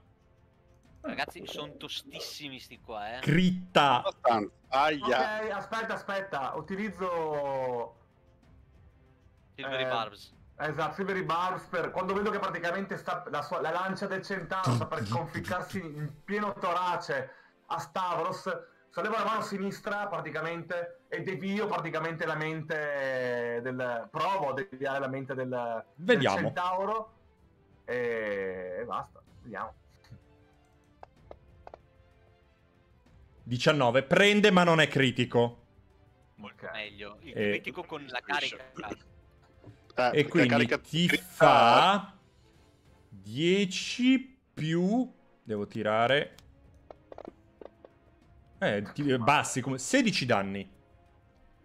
Ragazzi, sono tostissimi sti qua, eh. Critta. Aia. Ok, aspetta, aspetta. Utilizzo... Silvery Eh, Barbs. Esatto, Silvery Barbs per quando vedo che praticamente sta, la, sua- la lancia del centauro sta per conficcarsi in pieno torace a Stavros, sollevo la mano sinistra praticamente e devio praticamente la mente del... provo a deviare la mente del, del centauro e... e basta, vediamo. 19. Prende ma non è critico. Ok. Meglio. Il Eh, critico con la carica. Eh, E quindi ti fa 10 più... Devo tirare... Eh, ti- bassi come... 16 danni.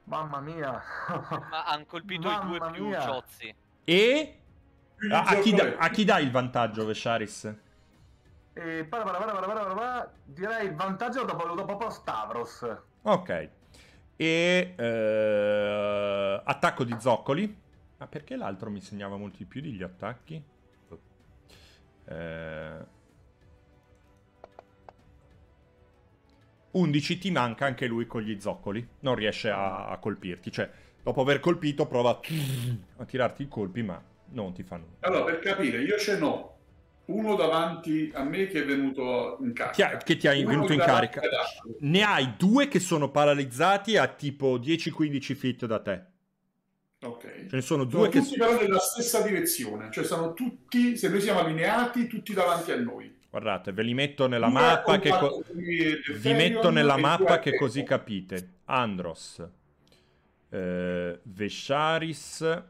Mamma mia. [laughs] Ma hanno colpito i due Mamma più mia. ciozzi. E... A, a chi, da- a chi dai il vantaggio, Vesharis? E para, para, para, para, para, para, para, direi il vantaggio dopo, dopo proprio Stavros. Ok. E eh, attacco di zoccoli. Ma perché l'altro mi segnava molto di più degli attacchi? Eh, 11 ti manca anche lui con gli zoccoli. Non riesce a, a colpirti. Cioè, dopo aver colpito, prova [laughs] a, tirarti i colpi, ma non ti fa nulla. Allora, per capire, io ce n'ho uno davanti a me che è venuto in carica. che ti Uno venuto in carica. Ne hai due che sono paralizzati a tipo 10-15 feet da te. Ok. Ce ne sono Sono due che... tutti però nella stessa direzione, cioè sono tutti, se noi siamo allineati, tutti davanti a noi. Guardate, ve li metto nella Due mappa che... co- Vi metto nella mappa che così capite. Andros, eh, Vesharis,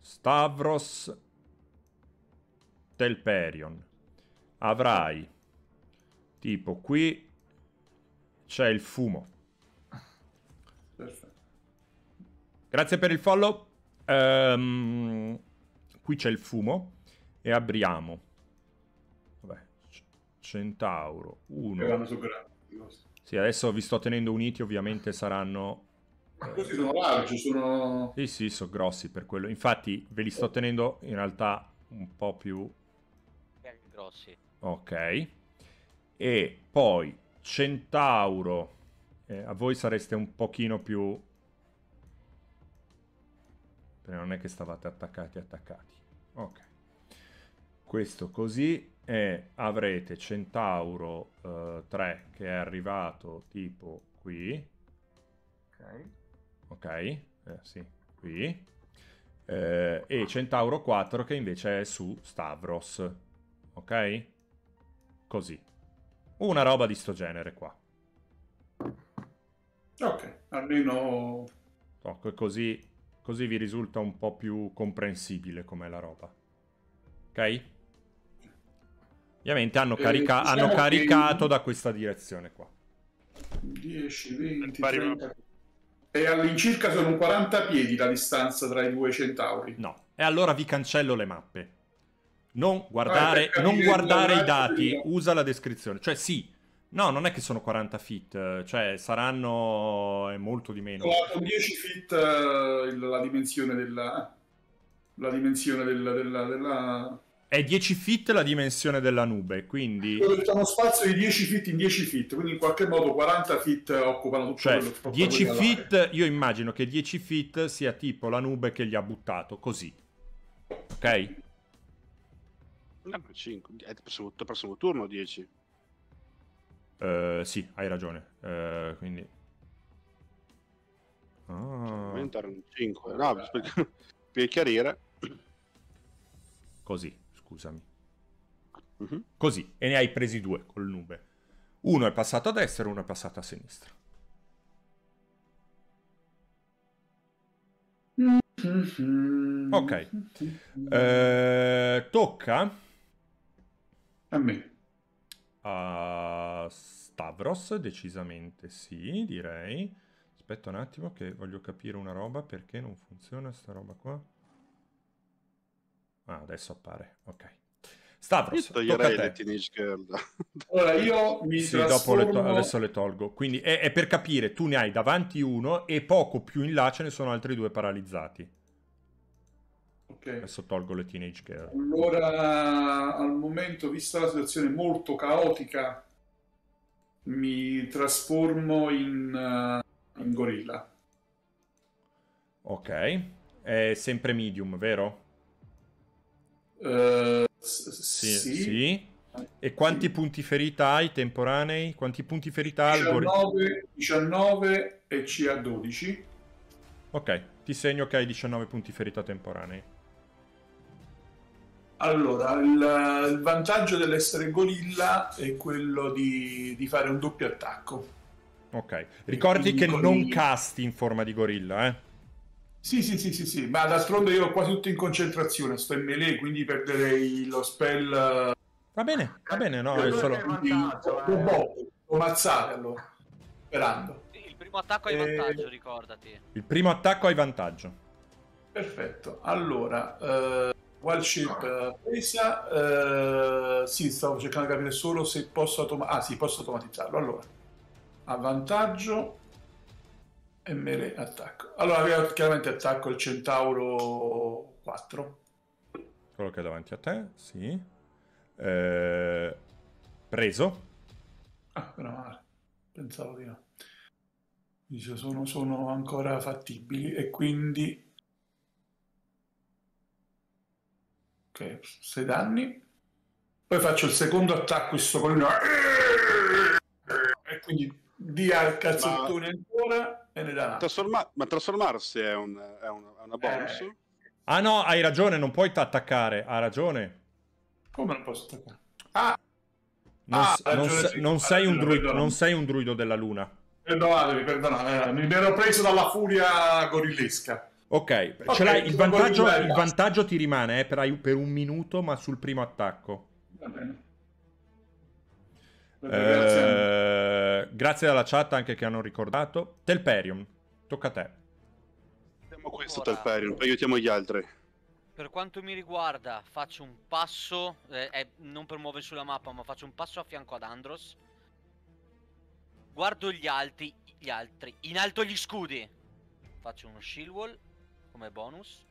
Stavros, Telperion. Avrai tipo qui c'è il fumo. Perfetto. Grazie per il follow. Ehm, qui c'è il fumo e apriamo. Vabbè, Centauro 1. Che vanno su grandi. cose. Sì, adesso vi sto tenendo uniti, ovviamente saranno... Ma questi sono larghi, sono... Sì, sì, sono grossi per quello. Infatti ve li sto tenendo in realtà un po' più... grossi. Ok. E poi Centauro. eh, a voi sareste un pochino più... Perché non è che stavate attaccati attaccati. Ok. Questo così. E avrete Centauro eh, 3 che è arrivato tipo qui. Ok. Ok, eh, sì, qui. Eh, e Centauro 4 che invece è su Stavros. Ok? Così. Una roba di sto genere qua. Ok, almeno... Ecco, così, così vi risulta un po' più comprensibile com'è la roba. Ok? Ovviamente hanno, Eh, carica- diciamo hanno che- caricato da questa direzione qua. 10, 20, Pari- 30... E all'incirca sono 40 piedi la distanza tra i due centauri. No. E allora vi cancello le mappe. Non guardare, per capire non guardare i dati, usa la descrizione. Cioè sì, no, non è che sono 40 feet, eh, cioè saranno è molto di meno. Ho trovato 10 feet eh, il- la dimensione della... La dimensione della... della, della... È 10 feet la dimensione della nube, quindi... C'è uno spazio di 10 feet in 10 feet, quindi in qualche modo 40 feet occupano tutto Cioè, quello tutto 10 quella feet, io immagino che 10 feet sia tipo la nube che gli ha buttato, così. Ok? No, 5. È il prossimo, il prossimo turno 10. Eh, sì, hai ragione. Eh, quindi... Ah, un 5. No, per, [laughs] per chiarire. così, scusami. Mhm. Così, e ne hai presi due col nube. Uno è passato a destra e uno è passato a sinistra. Mhm. Ok. Eh, tocca A me. A Stavros, decisamente sì, direi. Aspetta un attimo che voglio capire una roba perché non funziona sta roba qua. Ah, adesso appare. Ok. Io Stavros, tocca a toglierei te. le teenage girl. [laughs] Allora io mi Sì, dopo le trasformo... adesso le tolgo. Quindi è, è per capire, tu ne hai davanti uno e poco più in là ce ne sono altri due paralizzati. Adesso tolgo le teenage girl. Allora, al momento, vista la situazione molto caotica, mi trasformo in, eh, in gorilla. Ok. È sempre medium, vero? Eh, s- Sì. sì. sì. E quanti Sì. punti ferita hai temporanei? Quanti punti ferita ha il gorilla? 19, 19 e CA12. Ok, ti segno che hai 19 punti ferita temporanei. Allora, il, il vantaggio dell'essere gorilla è quello di, di fare un doppio attacco. Ok. Ricordi che con non casti in forma di gorilla, eh? Sì, sì, sì, sì, sì, ma d'altronde io ho quasi tutto in concentrazione, sto in melee, quindi perderei lo spell... eh, Va bene, va bene, no, è solo... lo eh. botto, lo mazzate allora, sperando. Il primo attacco hai Eh, vantaggio, ricordati. Il primo attacco hai vantaggio. Perfetto, allora, eh, Wild Shape eh, presa. eh, sì, stavo cercando di capire solo se posso automatizzarlo. Ah, sì, posso automatizzarlo. Allora, avvantaggio e melee attacco. Allora, chiaramente attacco il Centauro 4. Quello che è davanti a te, sì. Eh, preso. Ah, meno male. Pensavo di no. Dice, sono, sono ancora fattibili e quindi... Ok, 6 danni. Poi faccio il secondo attacco e sto con E quindi dia il cazzottone ancora e ne dà. Trasforma- ma trasformarsi è, un, è, un- è una bonus? Eh. Ah no, hai ragione, non puoi attaccare. Ha ragione. Come non posso attaccare? Ah, Non, Ah, non se- sì. non sei un ragione, druido, non sei un druido della luna. perdonatemi, perdonatemi. Mi ero preso dalla furia gorillesca. Ok, Ok, ce l'hai. Il vantaggio, il vantaggio ti rimane eh, per, per un minuto, ma sul primo attacco. Va bene. Grazie. Eh, grazie alla chat anche che hanno ricordato. Telperium, tocca a te. Abbiamo questo Ora- Telperium, poi aiutiamo gli altri. Per quanto mi riguarda, faccio un passo, eh, eh, non per muovere sulla mappa, ma faccio un passo a fianco ad Andros. Guardo gli altri, gli altri, in alto gli scudi. Faccio uno shield wall come bonus.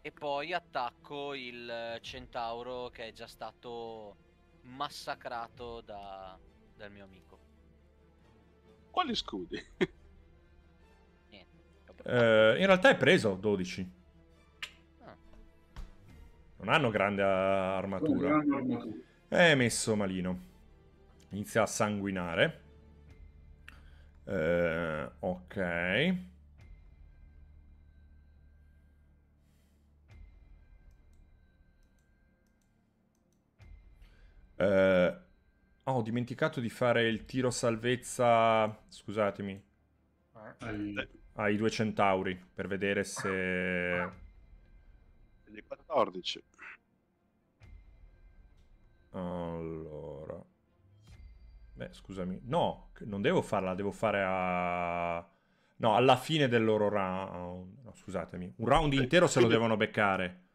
E poi attacco il eh, centauro che è già stato massacrato da, dal mio amico. Quali scudi? [laughs] Niente. Eh, in realtà è preso 12. Ah. Non hanno grande armatura. Non hanno armatura. È messo malino. Inizia a sanguinare. Eh, ok. Eh, oh, ho dimenticato di fare il tiro salvezza. Scusatemi. Eh. Ai- Ai due centauri per vedere se. Di 14. Allora. Beh, scusami. No, non devo farla, devo fare a... No, alla fine del loro round. No, scusatemi. Un round intero se lo devono beccare.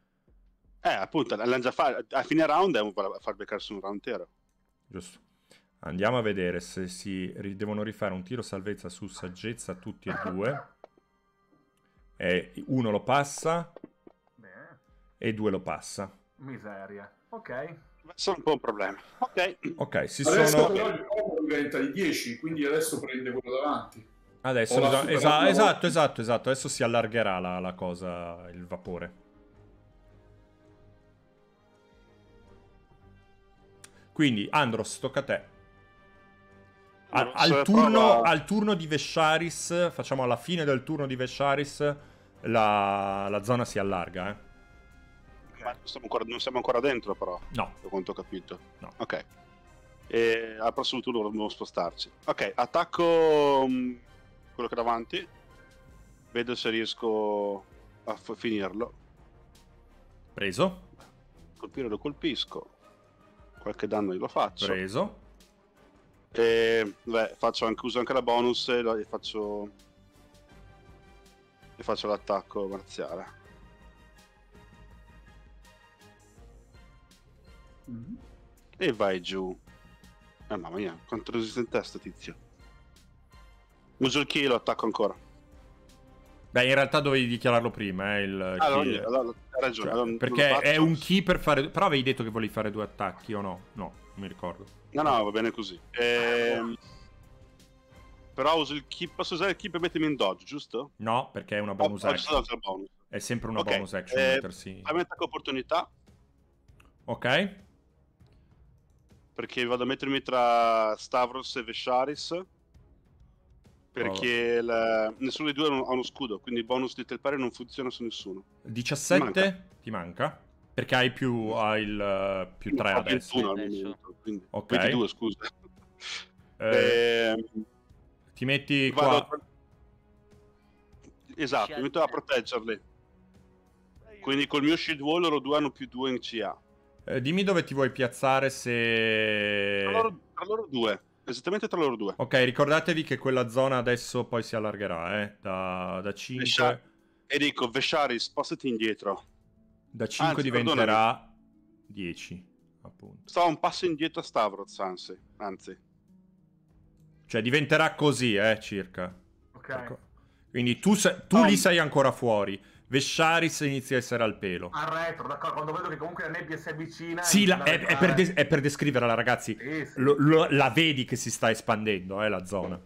Eh, appunto, l'hanno già fatto. A fine round devono far beccarsi un round intero. Giusto. Andiamo a vedere se si ri- devono rifare un tiro salvezza su saggezza tutti e due. E uno lo passa Bene. e due lo passa. Miseria. Ok. Sono un po' un problema. Ok. Ok, si Adesso sono... però il combo diventa di 10, quindi adesso prende quello davanti. Adesso, esatto, volta. esatto, esatto. Adesso si allargherà la, la cosa, il vapore. Quindi, Andros, tocca a te. Al, se turno, al turno di Vesharis, facciamo alla fine del turno di Vesharis, la, la zona si allarga, eh. Siamo, ancora, non siamo ancora dentro, però, No, da quanto ho capito. No. Ok. E al prossimo turno dobbiamo spostarci. Ok, attacco mm, quello che è davanti. Vedo se riesco a f- finirlo. preso, Colpire lo colpisco. Qualche danno glielo faccio. preso. E beh, faccio anche, uso anche la bonus e, la- e faccio. E faccio l'attacco marziale. Mhm. E vai giù. Eh, mamma mia, quanto resiste in testa, tizio. Uso il kill, attacco ancora. Beh, in realtà dovevi dichiararlo prima, eh, il Ah, no, key. allora, hai ragione. Cioè, non perché è un key per fare... Però avevi detto che volevi fare due attacchi o no? No, non mi ricordo. No, no, va bene così. Ehm, Però uso il key. Posso usare il key per mettermi in dodge, giusto? No, perché è una Oh, bonus ho action. il bonus. È sempre una Ok, bonus action eh, mettersi. Fammi attacco opportunità. Ok? Perché vado a mettermi tra Stavros e Vesharis. Perché la- nessuno dei due ha uno- scudo, quindi il bonus di Telpare non funziona su nessuno. 17 Manca. ti manca? Perché hai più, hai il eh, più 3 Ho adesso. 21 al momento, quindi Ok. 22 scusa. Eh, Ehm, ti metti vado qua. a- Esatto, mi metto a proteggerli. Quindi col mio shield wall loro due hanno più 2 in CA. Eh, dimmi dove ti vuoi piazzare se... Tra loro, tra loro due, esattamente tra loro due. Ok, ricordatevi che quella zona adesso poi si allargherà, eh, da, da 5. Vesha- E dico, Vesciari, spostati indietro. Da 5 Anzi, diventerà 10, appunto. Sta un passo indietro a Stavros, anzi. anzi. Cioè diventerà così, eh, circa. Ok. Quindi tu, se- tu lì sei ancora fuori. Vesciaris inizia a essere al pelo. Al retro, d'accordo. Quando vedo che comunque la nebbia si avvicina. Sì, la- è, è per des- è per descriverla, ragazzi. Sì, sì. Lo- lo- la vedi che si sta espandendo, eh, la zona.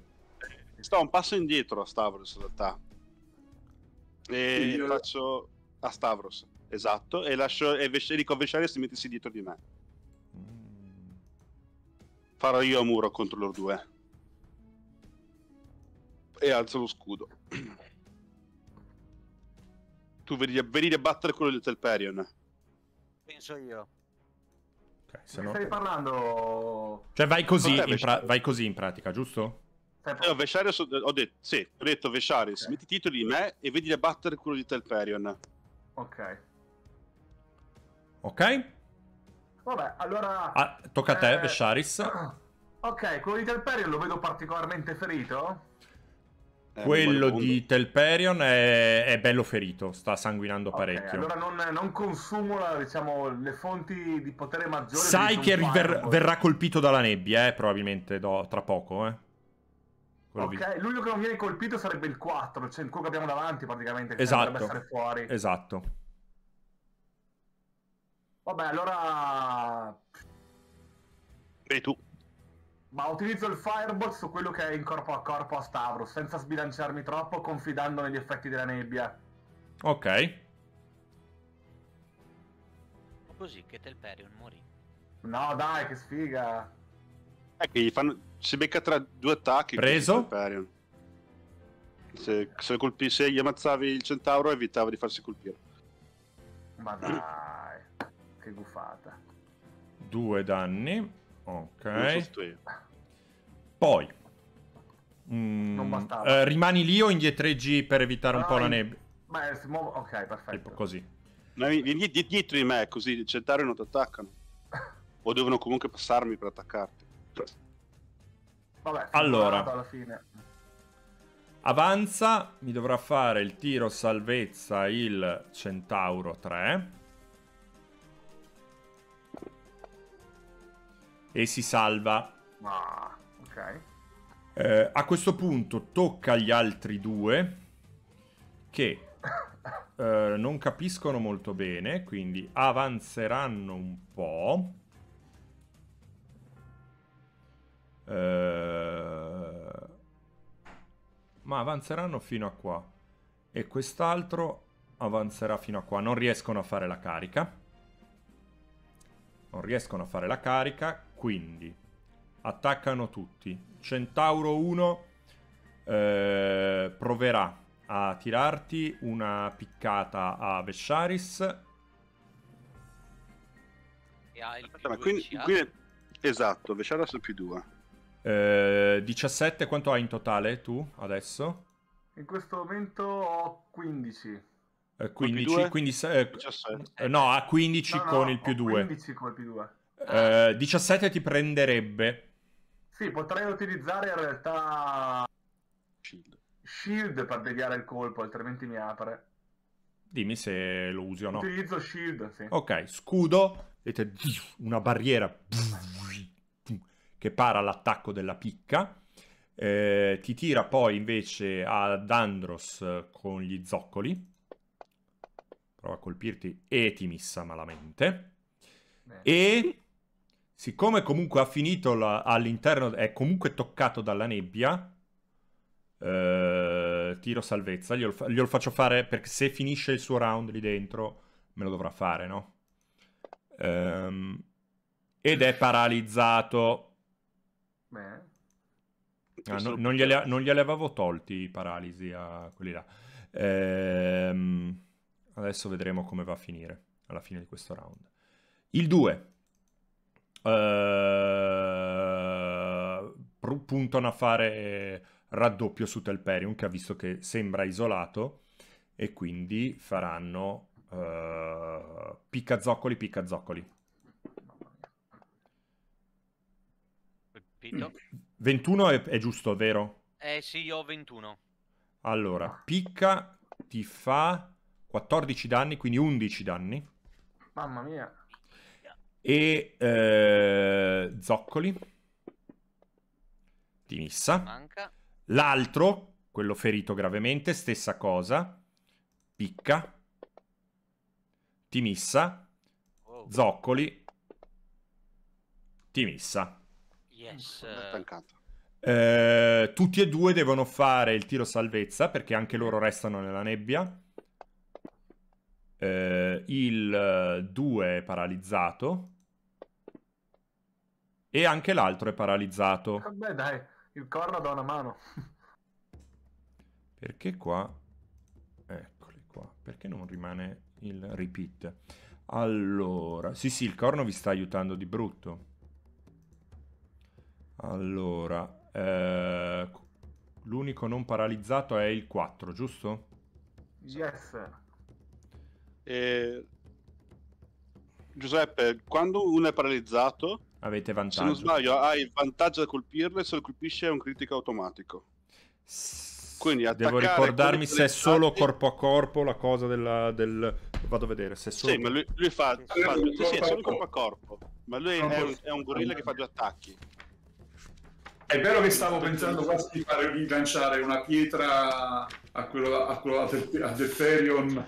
Sto un passo indietro a Stavros, in realtà. E Io- faccio a Stavros, esatto. E lascio e Vesci- dico a Vesciari si mettesi dietro di me. Farò io a muro contro loro due. E alzo lo scudo. [clears throat] Tu vedi, vedi a battere quello del Telperion. Penso io. Ok, se Mi no- stai parlando. Cioè vai così, in pra- vai così in pratica, giusto? Eh, ho Vesciari, ho detto, sì, ho detto Vesciaris, Ok. metti dietro di me e vedi a battere quello di Telperion. Ok. Ok? Vabbè, allora. Ah, tocca a te, Eh, Vesciaris. [clears throat] Ok, quello di Telperion lo vedo particolarmente ferito. Eh, Quello di Telperion è, è bello ferito, sta sanguinando Ok, parecchio. allora non, non consumo la- diciamo, le fonti di potere maggiore. Sai che river- verrà colpito dalla nebbia, eh, probabilmente do- tra poco, eh. Quello vi- Ok, l'unico che non viene colpito sarebbe il 4, cioè quello che abbiamo davanti praticamente. Che Esatto. dovrebbe essere fuori. Esatto. Vabbè, allora. E tu? Ma utilizzo il Firebolt su quello che è in corpo a corpo a Stavros, senza sbilanciarmi troppo, confidando negli effetti della nebbia. Ok. Così che Telperion morì. No, dai, che sfiga. Che gli fanno... Si becca tra due attacchi. Preso? Telperion. Se, se, colpi- se gli ammazzavi il centauro evitava di farsi colpire. Ma dai, che guffata. Due danni. Ok. Poi. Mm, Non bastava. eh, rimani lì o indietreggi per evitare un No, po' la in- nebbia? Beh, si muove... Ok, Tipo perfetto. così. No, Vieni di- dietro di me, così i centauri non ti attaccano. [laughs] O devono comunque passarmi per attaccarti. Vabbè, Allora. alla fine. Avanza, mi dovrà fare il tiro salvezza il Centauro 3. E si salva. Ah, ok. Eh, a questo punto tocca agli altri due che [coughs] eh, non capiscono molto bene, quindi avanzeranno un po'. Eh, ma avanzeranno fino a qua. E quest'altro avanzerà fino a qua. Non riescono a fare la carica. Non riescono a fare la carica, quindi attaccano tutti. Centauro 1 eh, proverà a tirarti una piccata a Vesharis. E ha il più quindi, quindi- Esatto, Vesciaros più 2. Eh, 17, quanto hai in totale tu adesso? In questo momento ho 15. Eh, 15, due? quindi eh, 17. eh, no, a 15 No, no, con il più 2. 15 con il più 2. Eh, 17 ti prenderebbe. Sì, potrei utilizzare in realtà Shield. Shield per deviare il colpo, altrimenti mi apre. Dimmi se lo usi o no. Utilizzo Shield, sì. Ok, scudo, vedete una barriera che para all'attacco della picca. Eh, ti tira poi invece ad Andros con gli zoccoli. Prova a colpirti e ti missa malamente. Bene. E siccome comunque ha finito la- all'interno, è comunque toccato dalla nebbia, eh, tiro salvezza. Glielo, glielo faccio fare perché se finisce il suo round lì dentro, me lo dovrà fare, no? Ehm, ed è paralizzato. Bene. Ah, no- non, gliele, non glieli avevo tolti i paralisi a quelli là. Ehm, adesso vedremo come va a finire alla fine di questo round. Il 2. Puntano a fare raddoppio su Telperium che ha visto che sembra isolato e quindi faranno eh, piccazoccoli piccazoccoli. Colpito. 21 [clears throat] è, è giusto, vero? Eh sì, io ho 21. Allora, picca ti fa 14 danni, quindi 11 danni. Mamma mia. E eh, zoccoli. Ti missa. Manca. L'altro, quello ferito gravemente, stessa cosa. Picca. Ti missa. Wow. Zoccoli. Ti missa. Yes. Eh, tutti e due devono fare il tiro salvezza perché anche loro restano nella nebbia. Eh, il 2 è paralizzato. E anche l'altro è paralizzato. Vabbè, dai, il corno dà una mano. Perché qua... Eccoli qua. Perché non rimane il repeat? Allora... Sì, sì, il corno vi sta aiutando di brutto. Allora... eh, L'unico non paralizzato è il 4, giusto? Yes. E... Giuseppe, quando uno è paralizzato, Avete se non vantaggio. sbaglio, hai il vantaggio da colpirlo e se lo colpisce è un critico automatico. Quindi Devo ricordarmi se è solo corpo a corpo la cosa della, del... Vado a vedere se è solo... Sì, ma lui, lui fa, fa Sì, sì, sì, è solo corpo a corpo. Ma lui è, un, è un gorilla che fa due attacchi. È vero che stavo pensando quasi di, fare, di lanciare una pietra a quello, a quello a Del-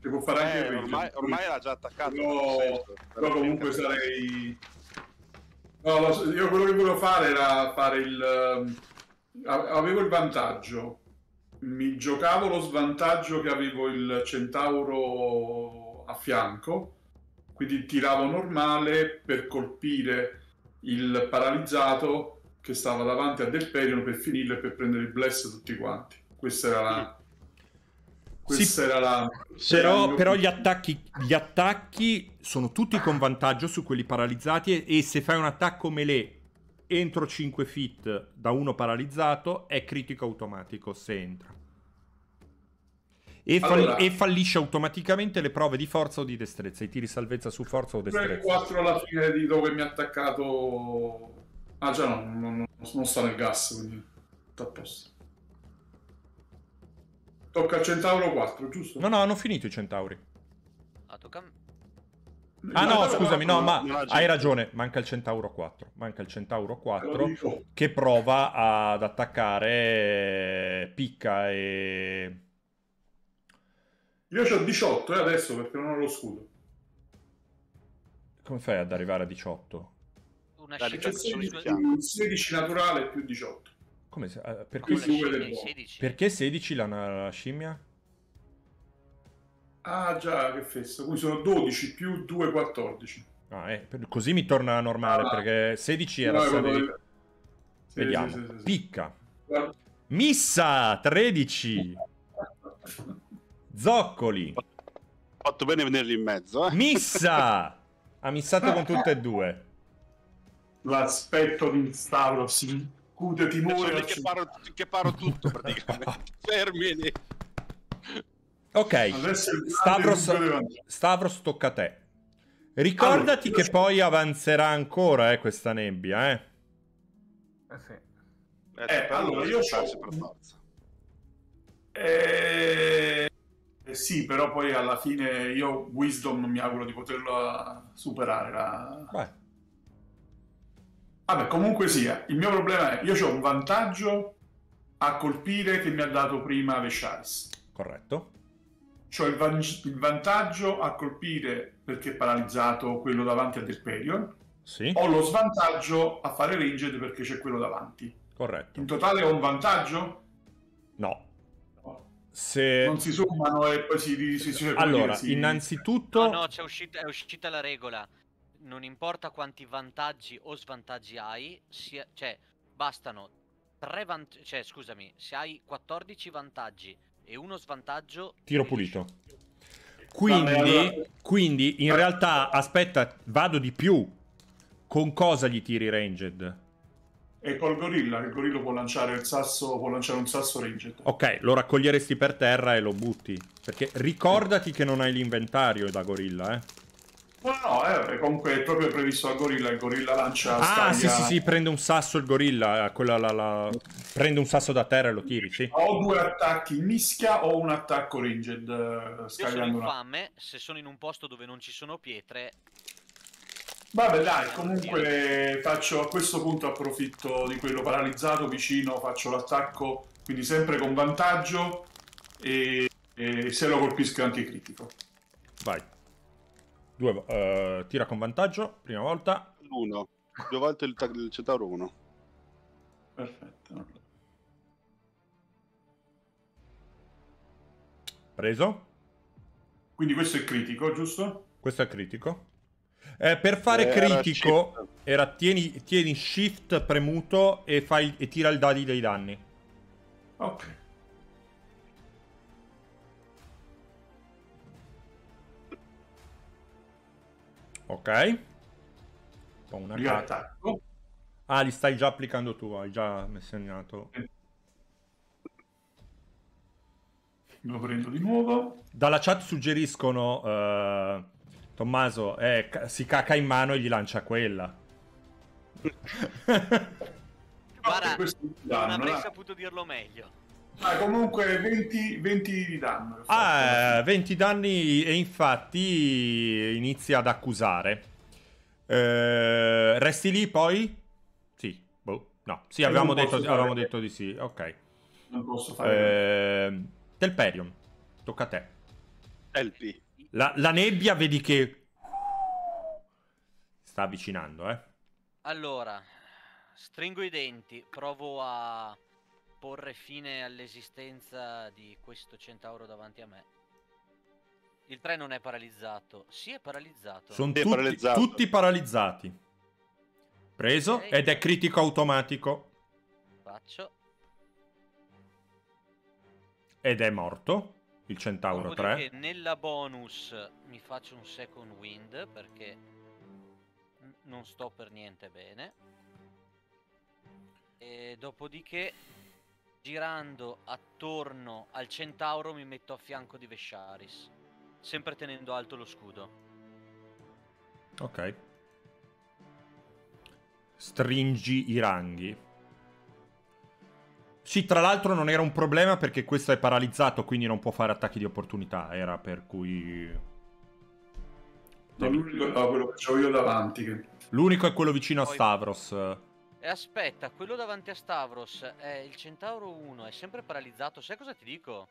Che può fare anche Eh, peggio. ormai, ormai l'ha già attaccato. Però, nel senso, però comunque sarei... No, lo io quello che volevo fare era fare il... ehm, Avevo il vantaggio. Mi giocavo lo svantaggio che avevo il centauro a fianco, quindi tiravo normale per colpire il paralizzato che stava davanti a Delperion per finirlo e per prendere il bless tutti quanti. Questa era la... Questa era la... Però, la- però gli, attacchi, gli attacchi sono tutti con vantaggio su quelli paralizzati e, e se fai un attacco melee entro 5 feet da uno paralizzato è critico automatico se entra. E, fall- Allora- e fallisce automaticamente le prove di forza o di destrezza, i tiri salvezza su forza o destrezza. 4 alla fine di dove mi ha attaccato. Ah, già no, non, non- non sta nel gas, quindi tutto a posto. Tocca al centauro 4, giusto? No, no, hanno finito i centauri. Ah, tocca. Ah no, scusami, no, ma hai ragione, manca il centauro 4. Manca il centauro Te lo 4 dico. che prova ad attaccare Picca e... Io ho 18 eh, adesso perché non ho lo scudo. Come fai ad arrivare a 18? Una fianco. 16 naturale più 18. Come se- eh, perché, buono. 16. perché 16 la, la scimmia? Ah già, che festa. Qui sono 12 più 2, 14. Ah, eh, per- così mi torna normale Ah. perché 16 era No, Saveri- proprio- Sì, Vediamo. sì, sì, sì, sì. Picca. Missa 13. Zoccoli. Ho fatto bene venirli in mezzo, eh. Missa. [laughs] Ha missato con tutte e due. L'aspetto di Stavros incute timore. Che paro, che paro tutto praticamente. [laughs] Fermi lì. Ok. Stavros. Stavros tocca a te. Ricordati Allora, che poi avanzerà ancora eh, questa nebbia, eh. Eh sì. Eh, Eh, allora, io c'ho- per forza. Eh, eh, sì, però poi alla fine io Wisdom mi auguro di poterlo superare. la- Beh, Vabbè, comunque sia, il mio problema è io ho un vantaggio a colpire che mi ha dato prima Vesharis. corretto. C'ho il, van- il vantaggio a colpire perché è paralizzato quello davanti a Delperion. Sì, Ho lo svantaggio a fare ranged perché c'è quello davanti. corretto. In totale ho un vantaggio? No. No. Se... Non si sommano e poi si... si, si come Allora, dire, si- innanzitutto... No, no, c'è uscita, è uscita la regola. Non importa quanti vantaggi o svantaggi hai, sia- cioè, bastano tre vantaggi. Cioè, scusami, se hai 14 vantaggi e uno svantaggio. Tiro pulito. Quindi, Vabbè, allora- quindi in realtà, aspetta, vado di più. Con cosa gli tiri ranged? E col gorilla, il gorilla può lanciare il sasso, può lanciare un sasso ranged. Ok, lo raccoglieresti per terra e lo butti. Perché ricordati che non hai l'inventario da gorilla, eh. No, no, eh, comunque è proprio previsto al gorilla, il gorilla lancia Ah, sì, scaglia- sì, sì, prende un sasso il gorilla, eh, quella, la, la- prende un sasso da terra e lo tiri, sì. Ho due attacchi in mischia o un attacco ranged eh, Io sono scagliando una... se sono in un posto dove non ci sono pietre, Vabbè dai, comunque faccio a questo punto approfitto di quello paralizzato vicino, faccio l'attacco, quindi sempre con vantaggio e, e se lo colpisco è anticritico. Vai. Due, eh, tira con vantaggio, prima volta. L'uno. Due volte il, ta- il centauro 1. Perfetto. Preso. Quindi questo è critico, giusto? Questo è critico. Eh, per fare Era critico, era tieni, tieni shift premuto e, fai, e tira il dadi dei danni. Ok. Ok. Poi una carta. Riattacco. Ah, li stai già applicando tu, hai già segnato. Lo prendo di nuovo. Dalla chat suggeriscono, eh, Tommaso, eh, si caca in mano e gli lancia quella. Guarda, non danno, avrei saputo dirlo meglio. Ah, comunque 20, 20 di danno. Ah, eh, 20 danni e infatti inizia ad accusare. Eh, resti lì poi? Sì, boh, no, sì, Eh, avevamo, detto, avevamo detto di sì, ok. Non posso fare... Eh, Telperion, tocca a te. Elpi. La, la nebbia vedi che sta avvicinando, eh. Allora, stringo i denti, provo a porre fine all'esistenza di questo centauro davanti a me. Il 3 non è paralizzato. Sì, è paralizzato. Sono tutti, paralizzato. tutti paralizzati. Preso Ok. ed è critico automatico Faccio. ed è morto. Il centauro 3. Dopodiché nella bonus mi faccio un second wind perché non sto per niente bene. E dopodiché girando attorno al centauro mi metto a fianco di Vesharis, sempre tenendo alto lo scudo. Ok. Stringi i ranghi. Sì, tra l'altro non era un problema perché questo è paralizzato, quindi non può fare attacchi di opportunità. Era per cui. No, l'unico- no, quello che ho io davanti. L'unico è quello vicino a Poi- Stavros. E aspetta, quello davanti a Stavros è il centauro 1, è sempre paralizzato. Sai cosa ti dico?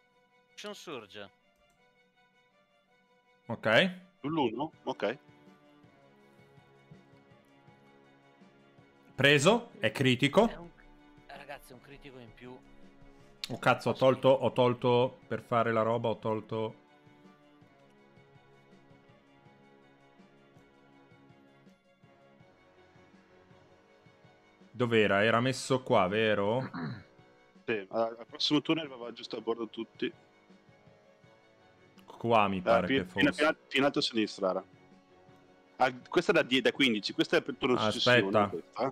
Action Surge. Ok. L'uno? Ok. Preso. È critico. È un... eh, ragazzi, è un critico in più. Oh cazzo, ho tolto, ho tolto per fare la roba, ho tolto... Dov'era? Era messo qua, vero? [clears throat] Sì, al prossimo turno arrivava giusto a bordo tutti. Qua mi Eh, pare pi- che fosse. fino, fino alto a sinistra era. Ah, questa è da, 10 da 15, questa è per il turno successivo. Aspetta. questa, eh.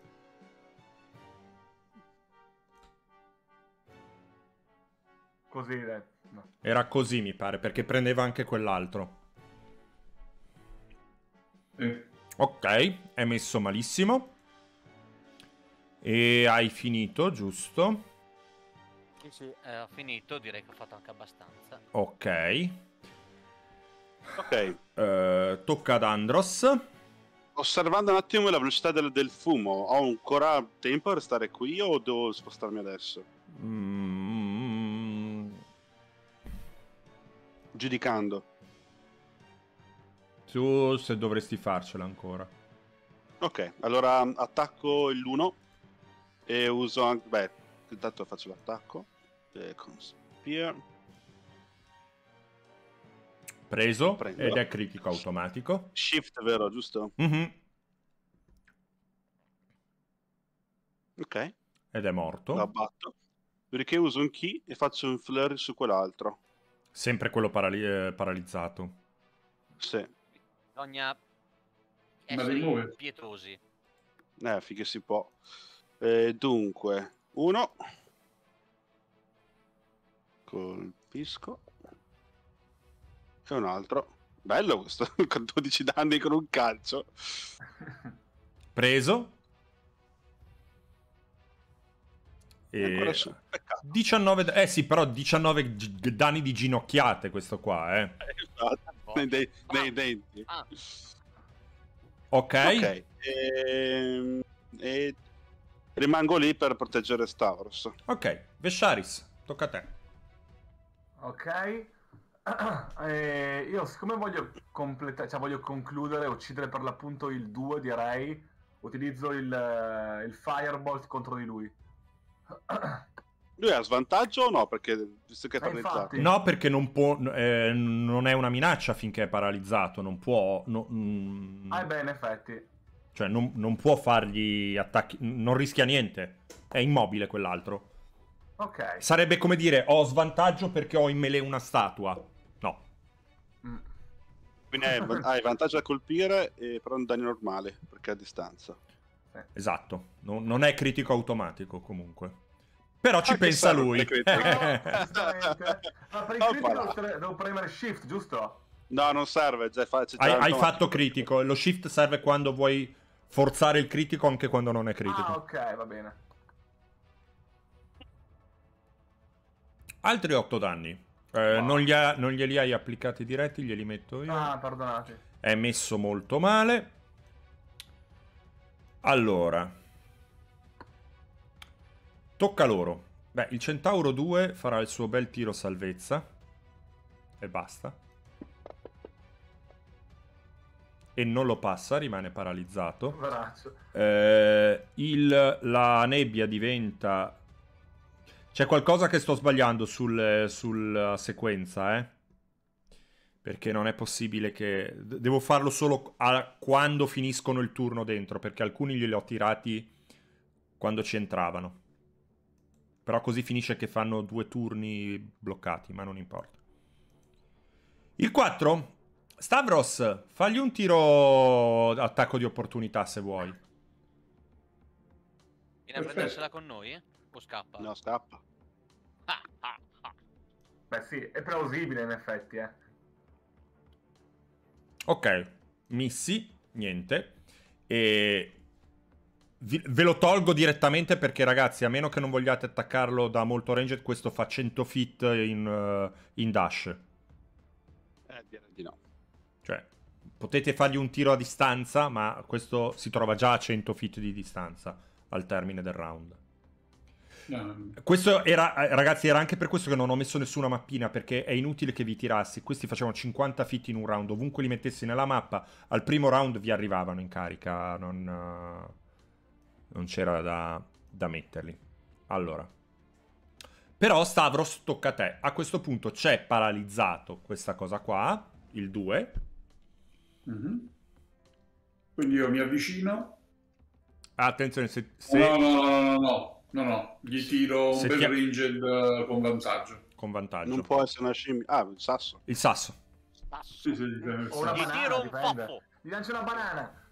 Così, eh, no. Era così mi pare, perché prendeva anche quell'altro. Eh, Ok, è messo malissimo. E hai finito, giusto? Sì, sì. Eh, ho finito, direi che ho fatto anche abbastanza. Ok. Ok, Eh, tocca ad Andros. osservando un attimo la velocità del, del fumo, ho ancora tempo a restare qui o devo spostarmi adesso? Mm, Giudicando. tu se dovresti farcela ancora. Ok, allora attacco l'1 e uso anche... Beh, intanto faccio l'attacco. Eh, con Spear. Preso Prendo. ed è critico automatico. Shift, vero, giusto? Mhm. Ok, Ed è morto. lo abbatto. Dopodiché uso un key e faccio un flurry su quell'altro. Sempre quello parali- eh, paralizzato. Sì. Bisogna Ma essere pietosi. Eh, finché si può. Eh, dunque, uno. Colpisco. E un altro. Bello questo, [laughs] con 12 danni con un calcio. [laughs] Preso. E... Ancora E... su, peccato. 19... da- Eh sì, però 19 gi- danni di ginocchiate questo qua, eh. Esatto, nei, dei- nei denti. Ah, Ok. Ok. ehm, E... rimango lì per proteggere Stavros. Ok, Vesharis, tocca a te. Ok. [clears throat] Eh, io siccome voglio completare, cioè voglio concludere, uccidere per l'appunto il 2 direi, utilizzo il, eh, il Firebolt contro di lui. [clears throat] Lui ha svantaggio o no? Perché visto che è Eh, paralizzato. infatti. No, perché non può. eh, non è una minaccia finché è paralizzato. Non può. no- mm, Ah, beh, in effetti. Cioè, non, non può fargli attacchi. Non rischia niente. È immobile quell'altro. Ok. Sarebbe come dire: ho svantaggio perché ho in melee una statua. No. Mm. Quindi hai, hai vantaggio a colpire, e però un danno normale perché è a distanza. Esatto. Non, non è critico automatico comunque. Però ci Ah, che pensa lui. [laughs] No. Ma per il critico devo, tre- devo premere shift, giusto? No, non serve, già fa, hai, hai fatto critico. Lo shift serve quando vuoi forzare il critico anche quando non è critico. Ah, ok, va bene. Altri 8 danni. Eh, non, gli ha- non glieli hai applicati diretti, glieli metto io. Ah, perdonate. È messo molto male. Allora. Tocca loro. Beh, il Centauro 2 farà il suo bel tiro salvezza. E basta. E non lo passa, rimane paralizzato. Eh, il- la nebbia diventa. C'è qualcosa che sto sbagliando sul- sulla sequenza, eh? Perché non è possibile che. Devo farlo solo a- quando finiscono il turno dentro. Perché alcuni glieli ho tirati quando ci entravano. Però così finisce che fanno due turni bloccati, ma non importa. Il 4. Stavros, fagli un tiro attacco di opportunità se vuoi. viene a prendersela con noi? eh? O scappa? No, scappa. Ah, ah, ah. Beh, sì, è plausibile in effetti, eh. Ok, missi, niente. E vi- ve lo tolgo direttamente perché ragazzi, a meno che non vogliate attaccarlo da molto range, questo fa 100 feet in, eh, in dash. Eh, direi di no. Cioè, potete fargli un tiro a distanza, ma questo si trova già a 100 feet di distanza al termine del round. No, Questo era, eh, ragazzi, era anche per questo che non ho messo nessuna mappina, perché è inutile che vi tirassi. Questi facevano 50 feet in un round, ovunque li mettessi nella mappa, al primo round vi arrivavano in carica, non, eh, non c'era da, da metterli. Allora. Però Stavros tocca a te. A questo punto c'è paralizzato questa cosa qua, il 2. Mhm. Quindi io mi avvicino. Attenzione, se... se- No, no, no, no, no, no, no, no. Gli tiro un bel ti- ranged eh, con vantaggio. Con vantaggio. Non può essere una scimmia. Ah, il sasso. Il sasso. Sì, sì, O una Gli banana, tiro un foffo. Gli lancio una banana.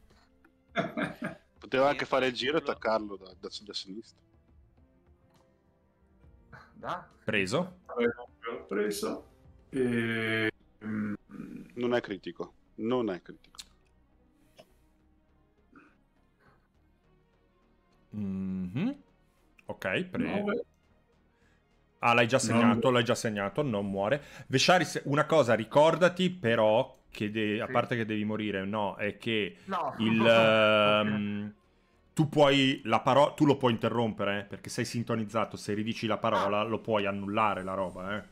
[laughs] Poteva Sì, anche fare il giro e attaccarlo da, da, da sinistra. Da? Preso. L'ho preso. E... mm, Non è critico. Non è critico. Mhm. Ok, prego. Ah, l'hai già segnato, no. l'hai già segnato, non muore. Vesharis, una cosa, ricordati però che de- a parte che devi morire, no, è che No. il [laughs] ehm, tu puoi la parola tu lo puoi interrompere, eh, perché sei sintonizzato, se ridici la parola lo puoi annullare la roba, eh.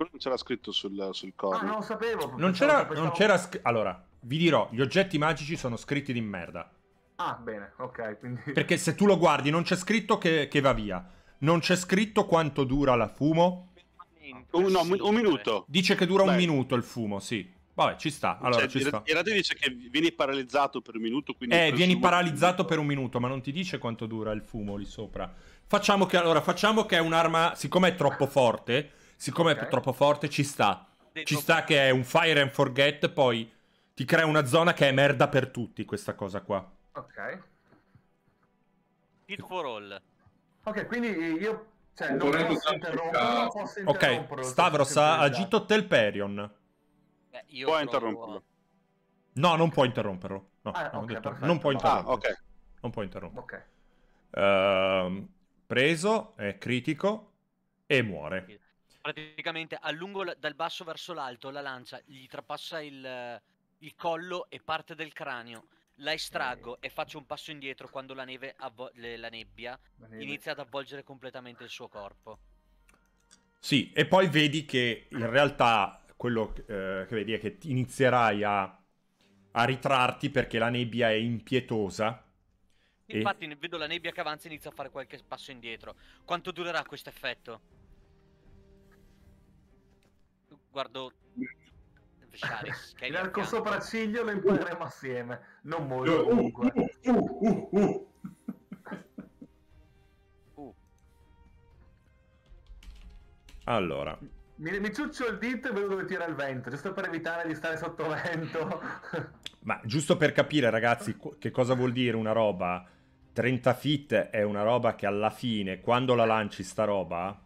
Quello non c'era scritto sul, sul Ah, corno. non lo sapevo. Non c'era pensavo- non c'era sc- allora, vi dirò, gli oggetti magici sono scritti di merda. Ah, bene, ok, quindi... [laughs] Perché se tu lo guardi non c'è scritto che, che va via. Non c'è scritto quanto dura la fumo. Un, no, un, un minuto. Dice che dura un Beh. minuto il fumo, sì. Vabbè, ci sta. Allora, Cioè, ci in sta. in realtà dice che vieni paralizzato per un minuto. Quindi Eh, vieni paralizzato per un minuto, ma non ti dice quanto dura il fumo lì sopra. Facciamo che allora, facciamo che è un'arma, siccome è troppo forte, siccome è Ok. troppo forte, ci sta. Ci sta che è un fire and forget, poi ti crea una zona che è merda per tutti, questa cosa qua. Ok. Hit for all. Ok, quindi io... Cioè, non Volendo posso interromperlo, non posso Ok, interromperlo. Stavros ha agito Telperion. Beh, io Puoi provo- interromperlo. No, non può interromperlo. No, Ah, no, ho ok, detto, perfetto. non può Ah, interrompere. ok. Non può interrompere. Ok. Ehm, preso, è critico e muore. Praticamente allungo la- dal basso verso l'alto la lancia, gli trapassa il, il collo e parte del cranio. La estraggo e faccio un passo indietro quando la, neve avvo- le- la nebbia inizia ad avvolgere completamente il suo corpo. Sì, e poi vedi che in realtà quello eh, che vedi è che inizierai a, a ritrarti perché la nebbia è impietosa. E- Infatti ne- vedo la nebbia che avanza e inizia a fare qualche passo indietro. Quanto durerà questo effetto? Guardo Sharis, [laughs] che è lì al L'arco sopracciglio lo impareremo assieme. Non molto Uh, comunque. uh, uh, uh, uh. Uh, Allora, Mi, mi ciuccio il dito e vedo dove tira il vento, giusto per evitare di stare sotto vento. [laughs] ma giusto per capire ragazzi che cosa vuol dire una roba, 30 feet è una roba che alla fine, quando la lanci sta roba...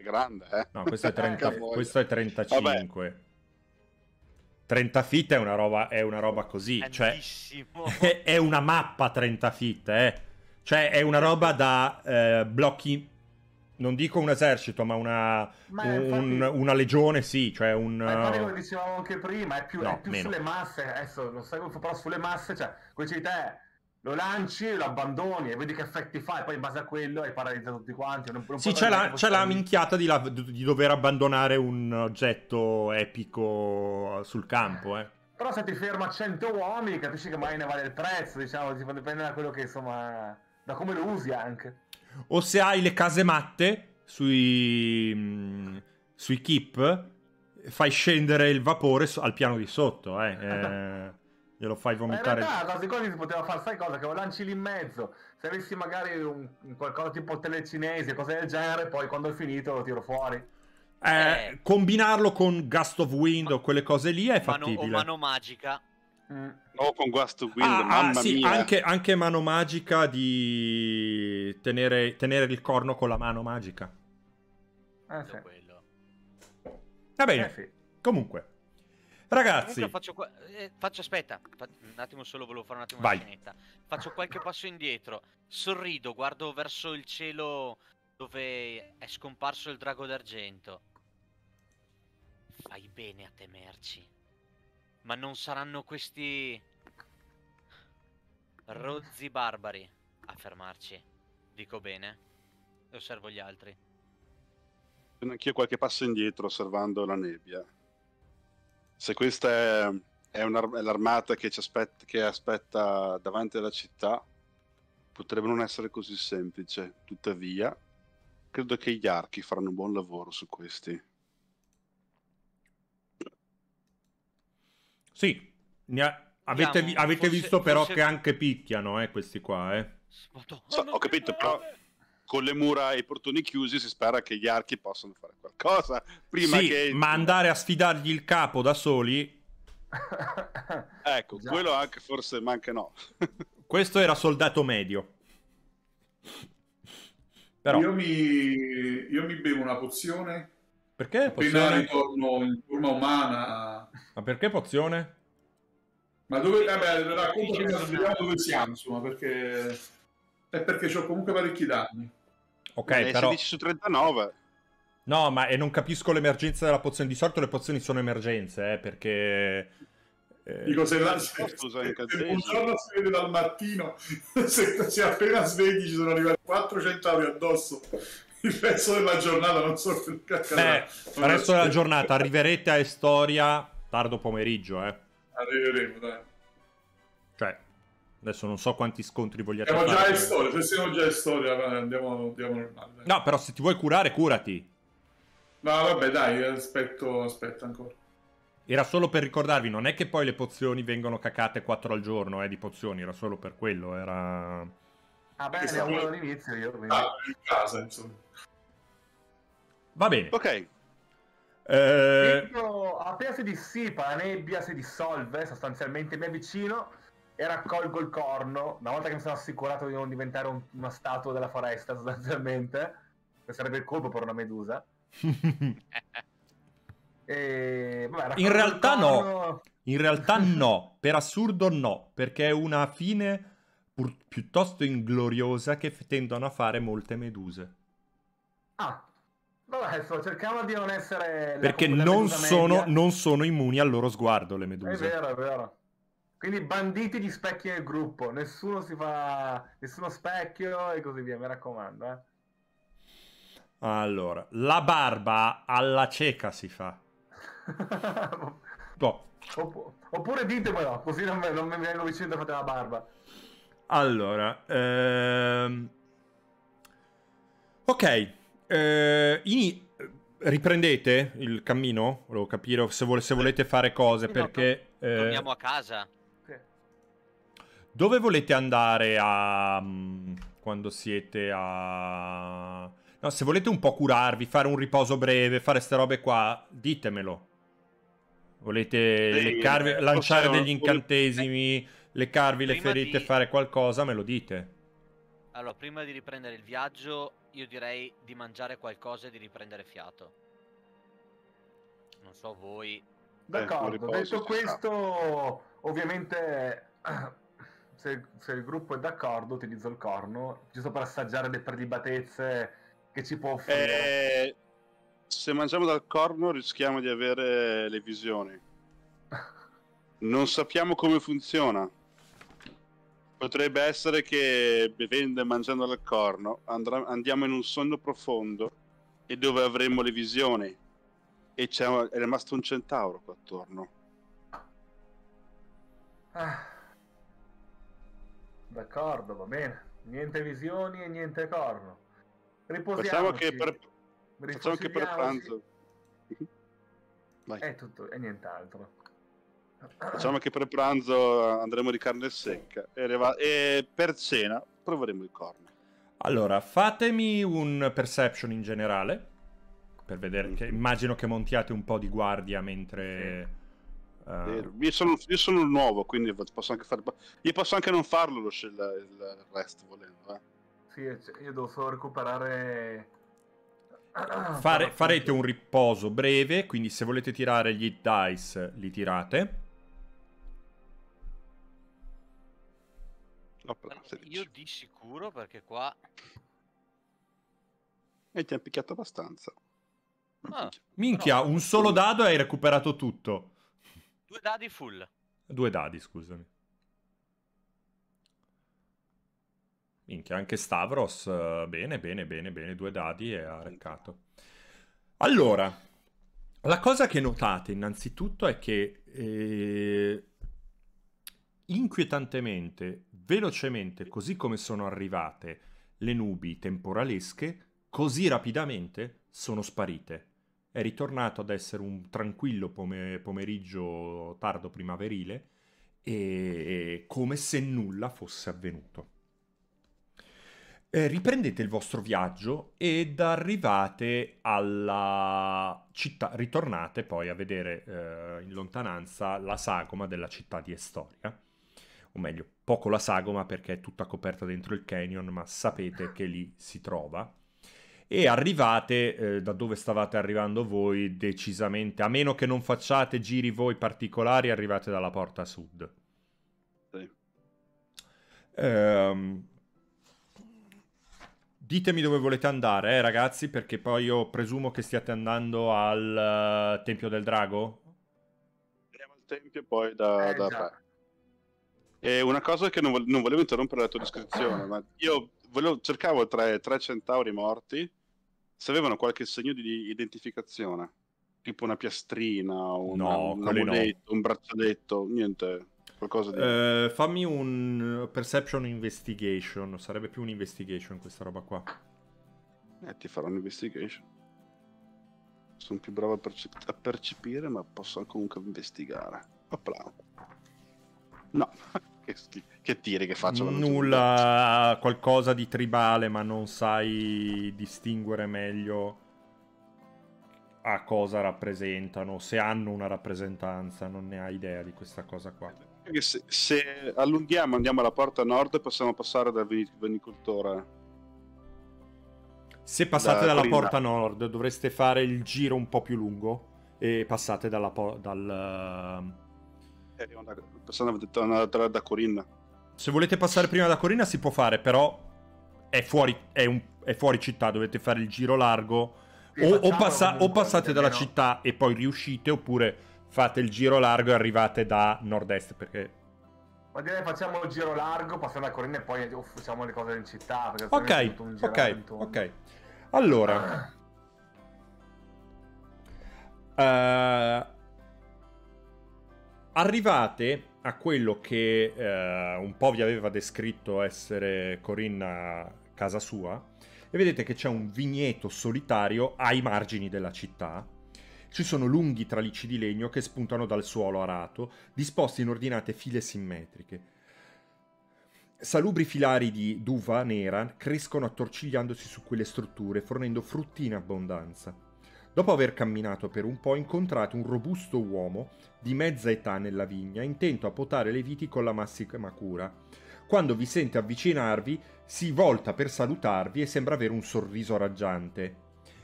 È grande, eh. No, questo è, [laughs] 30 Cavolo. questo è 35. 30 feet è una roba, è una roba così, cioè... tantissimo. [laughs] è è una mappa 30 feet, eh. Cioè è una roba da eh, blocchi, non dico un esercito, ma una, Ma un- infatti- una legione, sì, cioè un... Ma come dicevamo anche prima, è più, No, è più sulle masse. Adesso non sai però sulle masse, cioè, come dicevi te, lo lanci, lo abbandoni e vedi che effetti fa, e poi in base a quello hai paralizzato tutti quanti. Non, non Sì, c'è la, c'è la minchiata di, la- di dover abbandonare un oggetto epico sul campo, eh. Però se ti ferma a 100 uomini, capisci che magari ne vale il prezzo, diciamo, dipende da quello che insomma. da come lo usi anche. O se hai le case matte sui, mm, sui keep, fai scendere il vapore al piano di sotto, eh. eh, glielo fai Ma in vomitare. realtà quasi quasi si poteva fare, sai cosa? Che lo lanci lì in mezzo. Se avessi magari un, un qualcosa tipo telecinesi, cose del genere, poi quando è finito lo tiro fuori. Eh, Eh. combinarlo con Gust of Wind o quelle cose lì è Mano, o fattibile. mano magica. Mm. O con Gust of Wind, Ah, ah, mamma sì, mia. anche, anche mano magica di tenere, tenere il corno con la mano magica. Eh, tutto sì. quello. Va bene, Eh, sì. comunque. Ragazzi, faccio, eh, faccio aspetta, fa- un attimo solo volevo fare un attimo Vai. una scenetta. Faccio qualche passo indietro, sorrido, guardo verso il cielo dove è scomparso il drago d'argento. Fai bene a temerci. Ma non saranno questi rozzi barbari a fermarci. Dico bene. E osservo gli altri. Anch'io qualche passo indietro osservando la nebbia. Se questa è, è, è l'armata che ci aspetta, che aspetta davanti alla città, potrebbe non essere così semplice. Tuttavia, credo che gli archi faranno un buon lavoro su questi. sì, ne ha- avete, vi- avete forse- visto però forse- che anche picchiano, eh, questi qua, eh. Madonna, So- ho capito, però con le mura e i portoni chiusi si spera che gli archi possano fare qualcosa prima sì, che... ma andare a sfidargli il capo da soli, [laughs] Ecco, Già. quello anche forse manca no. [laughs] questo era soldato medio. Però, Io, mi, io mi bevo una pozione. perché Appena pozione? ritorno in forma umana. Ma perché pozione? Ma dove... Vabbè, racconto dove siamo, insomma, perché... È perché ho comunque parecchi danni. Ok, Eh, però... 16 su 39. No, ma e non capisco l'emergenza della pozione. Di solito le pozioni sono emergenze, eh, perché... eh, Dico, se, la, se, Posso usare se incantesimi? un giorno si vede dal mattino, [laughs] se, se appena svegli ci sono arrivati 4 centauri addosso, [laughs] il resto della giornata non so che cacchio Beh, il resto della giornata arriverete a Estoria tardo pomeriggio, eh. Arriveremo, dai. Adesso non so quanti scontri vogliate Siamo già fare. in storia, se siamo già in storia andiamo, andiamo normale. Dai. No, però se ti vuoi curare, curati. No, vabbè, dai, aspetto, aspetta ancora. Era solo per ricordarvi, non è che poi le pozioni vengono cacate 4 al giorno, eh, di pozioni, era solo per quello, era... Ah, beh, ne uno all'inizio io. Quindi. Ah, in casa, insomma. Va bene. Ok, Eh, Io, appena si dissipa, la nebbia si dissolve, sostanzialmente mi avvicino e raccolgo il corno. Una volta che mi sono assicurato di non diventare un- una statua della foresta, [laughs] sostanzialmente, che sarebbe il colpo per una medusa. [laughs] E, vabbè, In realtà no. In realtà no, per assurdo no, perché è una fine pur- piuttosto ingloriosa che f- tendono a fare molte meduse. Ah, vabbè, adesso cerchiamo di non essere... Perché non sono, non sono immuni al loro sguardo le È meduse. vero, è vero. Quindi banditi gli specchi nel gruppo, nessuno si fa... nessuno specchio e così via, mi raccomando, eh. Allora, la barba alla cieca si fa. [laughs] Boh. Opp- Oppure ditemelo, così non, me- non mi vengo vicino e fate la barba. Allora, ehm... ok, eh, Ini, riprendete il cammino? Volevo capire se, vole- se volete fare cose Sì, no, perché... eh, Torniamo a casa. Dove volete andare a... mm, quando siete a... No, se volete un po' curarvi, fare un riposo breve, fare ste robe qua, ditemelo. Volete Sì, leccarvi- eh, lanciare possiamo- degli incantesimi, leccarvi le ferite, di- fare qualcosa, me lo dite. Allora, prima di riprendere il viaggio, io direi di mangiare qualcosa e di riprendere fiato. Non so voi. D'accordo, riposo detto questo, ovviamente [clears throat] se, se il gruppo è d'accordo utilizzo il corno, giusto per assaggiare le prelibatezze che ci può offrire. Eh, se mangiamo dal corno rischiamo di avere le visioni. [laughs] Non sappiamo come funziona. Potrebbe essere che bevendo e mangiando dal corno andrà- andiamo in un sonno profondo e dove avremo le visioni. E c'è, è rimasto un centauro qua attorno. Ah. D'accordo, va bene. Niente visioni e niente corno. Riposiamoci. Facciamo che per, facciamo che per pranzo. [laughs] Vai. È tutto e nient'altro. Facciamo che per pranzo andremo di carne secca e, arriva- e per cena proveremo il corno. Allora, fatemi un perception in generale. Per vedere che immagino che montiate un po' di guardia mentre. eh, Vero. Io, sono, io sono il nuovo, quindi posso anche fare. Io posso anche non farlo lo scel- il resto volendo. Eh. Sì, io devo solo recuperare. fare- farete un riposo breve, quindi se volete tirare gli dice li tirate. Opera, Allora, 16. io di sicuro perché qua... E ti ha picchiato abbastanza. Ah, Minchia, Però- un solo dado e hai recuperato tutto. Due dadi full. Due dadi, scusami. Minchia, anche Stavros, eh, bene, bene, bene, bene, due dadi e ha reccato. Allora, la cosa che notate innanzitutto è che eh, inquietantemente, velocemente, così come sono arrivate le nubi temporalesche, così rapidamente sono sparite. È ritornato ad essere un tranquillo pome- pomeriggio tardo primaverile e come se nulla fosse avvenuto. Eh, riprendete il vostro viaggio ed arrivate alla città, ritornate poi a vedere eh, in lontananza la sagoma della città di Estoria, o meglio, poco la sagoma perché è tutta coperta dentro il canyon, ma sapete che lì si trova. E arrivate eh, da dove stavate arrivando voi decisamente, a meno che non facciate giri voi particolari, arrivate dalla porta sud. Sì. Ehm, ditemi dove volete andare, eh, ragazzi, perché poi io presumo che stiate andando al eh, Tempio del Drago. Andiamo al tempio poi da, Eh, da. E una cosa che non, vo- non volevo interrompere la tua descrizione, ma io volevo, cercavo tre, tre centauri morti se avevano qualche segno di identificazione, tipo una piastrina, una- No, un quelli no. un braccialetto, niente, qualcosa di... Eh, fammi un Perception Investigation, sarebbe più un Investigation questa roba qua. Eh, ti farò un'investigation. Sono più bravo a, percep- a percepire, ma posso comunque investigare. Opla. No, [laughs] che, che tiri che faccio? Nulla, qualcosa di tribale, ma non sai distinguere meglio a cosa rappresentano, se hanno una rappresentanza, non ne hai idea di questa cosa qua. Se, se allunghiamo andiamo alla porta nord possiamo passare dal venicoltore. Se passate Da dalla Corinna. porta nord dovreste fare il giro un po' più lungo e passate dalla po- dal... Eh, da- passando da, da, da Corinna. Se volete passare prima da Corinna si può fare, però è fuori, è un- è fuori città, dovete fare il giro largo. Sì, O, o passa- o passate dalla città e poi riuscite, oppure fate il giro largo e arrivate da nord-est, perché... Ma direi facciamo il giro largo, passiamo da Corinna e poi uff, facciamo le cose in città. Ok, tutto un girare ok, ok. Allora... eh, arrivate a quello che eh, un po' vi aveva descritto essere Corinna casa sua e vedete che c'è un vigneto solitario ai margini della città. Ci sono lunghi tralicci di legno che spuntano dal suolo arato, disposti in ordinate file simmetriche. Salubri filari di d'uva nera crescono attorcigliandosi su quelle strutture, fornendo frutti in abbondanza. Dopo aver camminato per un po', incontrate un robusto uomo di mezza età nella vigna, intento a potare le viti con la massima cura. Quando vi sente avvicinarvi, si volta per salutarvi e sembra avere un sorriso raggiante.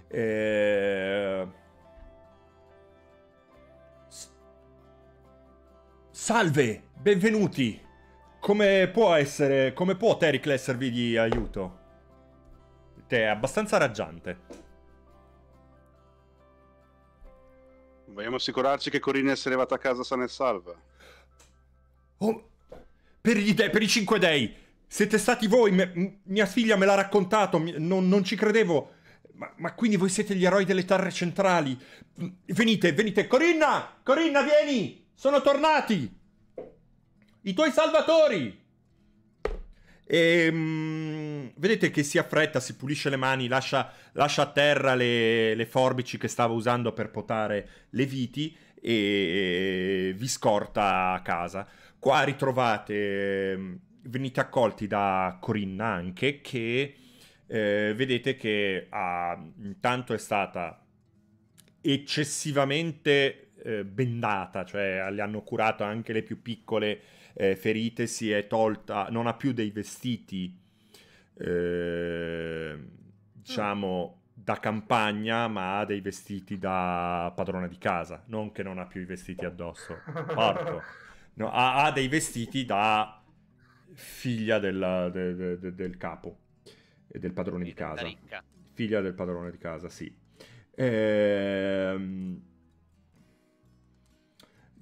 Eh... Salve, benvenuti. Come può essere, come può Tericle esservi di aiuto? Te è abbastanza raggiante. Vogliamo assicurarci che Corinna sia arrivata a casa sana e salva. Oh, per gli dei, per i cinque dei. Siete stati voi, me- mia figlia me l'ha raccontato, mi- non, non ci credevo. Ma, ma quindi voi siete gli eroi delle terre centrali. Venite, venite. Corinna! Corinna, vieni! Sono tornati! I tuoi salvatori! E mm, vedete che si affretta, si pulisce le mani, lascia, lascia a terra le, le forbici che stava usando per potare le viti e vi scorta a casa. Qua ritrovate, mm, venite accolti da Corinna anche, che eh, vedete che ha, intanto è stata eccessivamente eh, bendata, cioè le hanno curato anche le più piccole eh, ferite, si è tolta, non ha più dei vestiti, eh, diciamo, da campagna, ma ha dei vestiti da padrona di casa, non che non ha più i vestiti addosso, porco. [laughs] No, ha, ha dei vestiti da figlia della- de- de- de- del capo e del padrone di casa. Figlia del padrone di casa, sì. Ehm...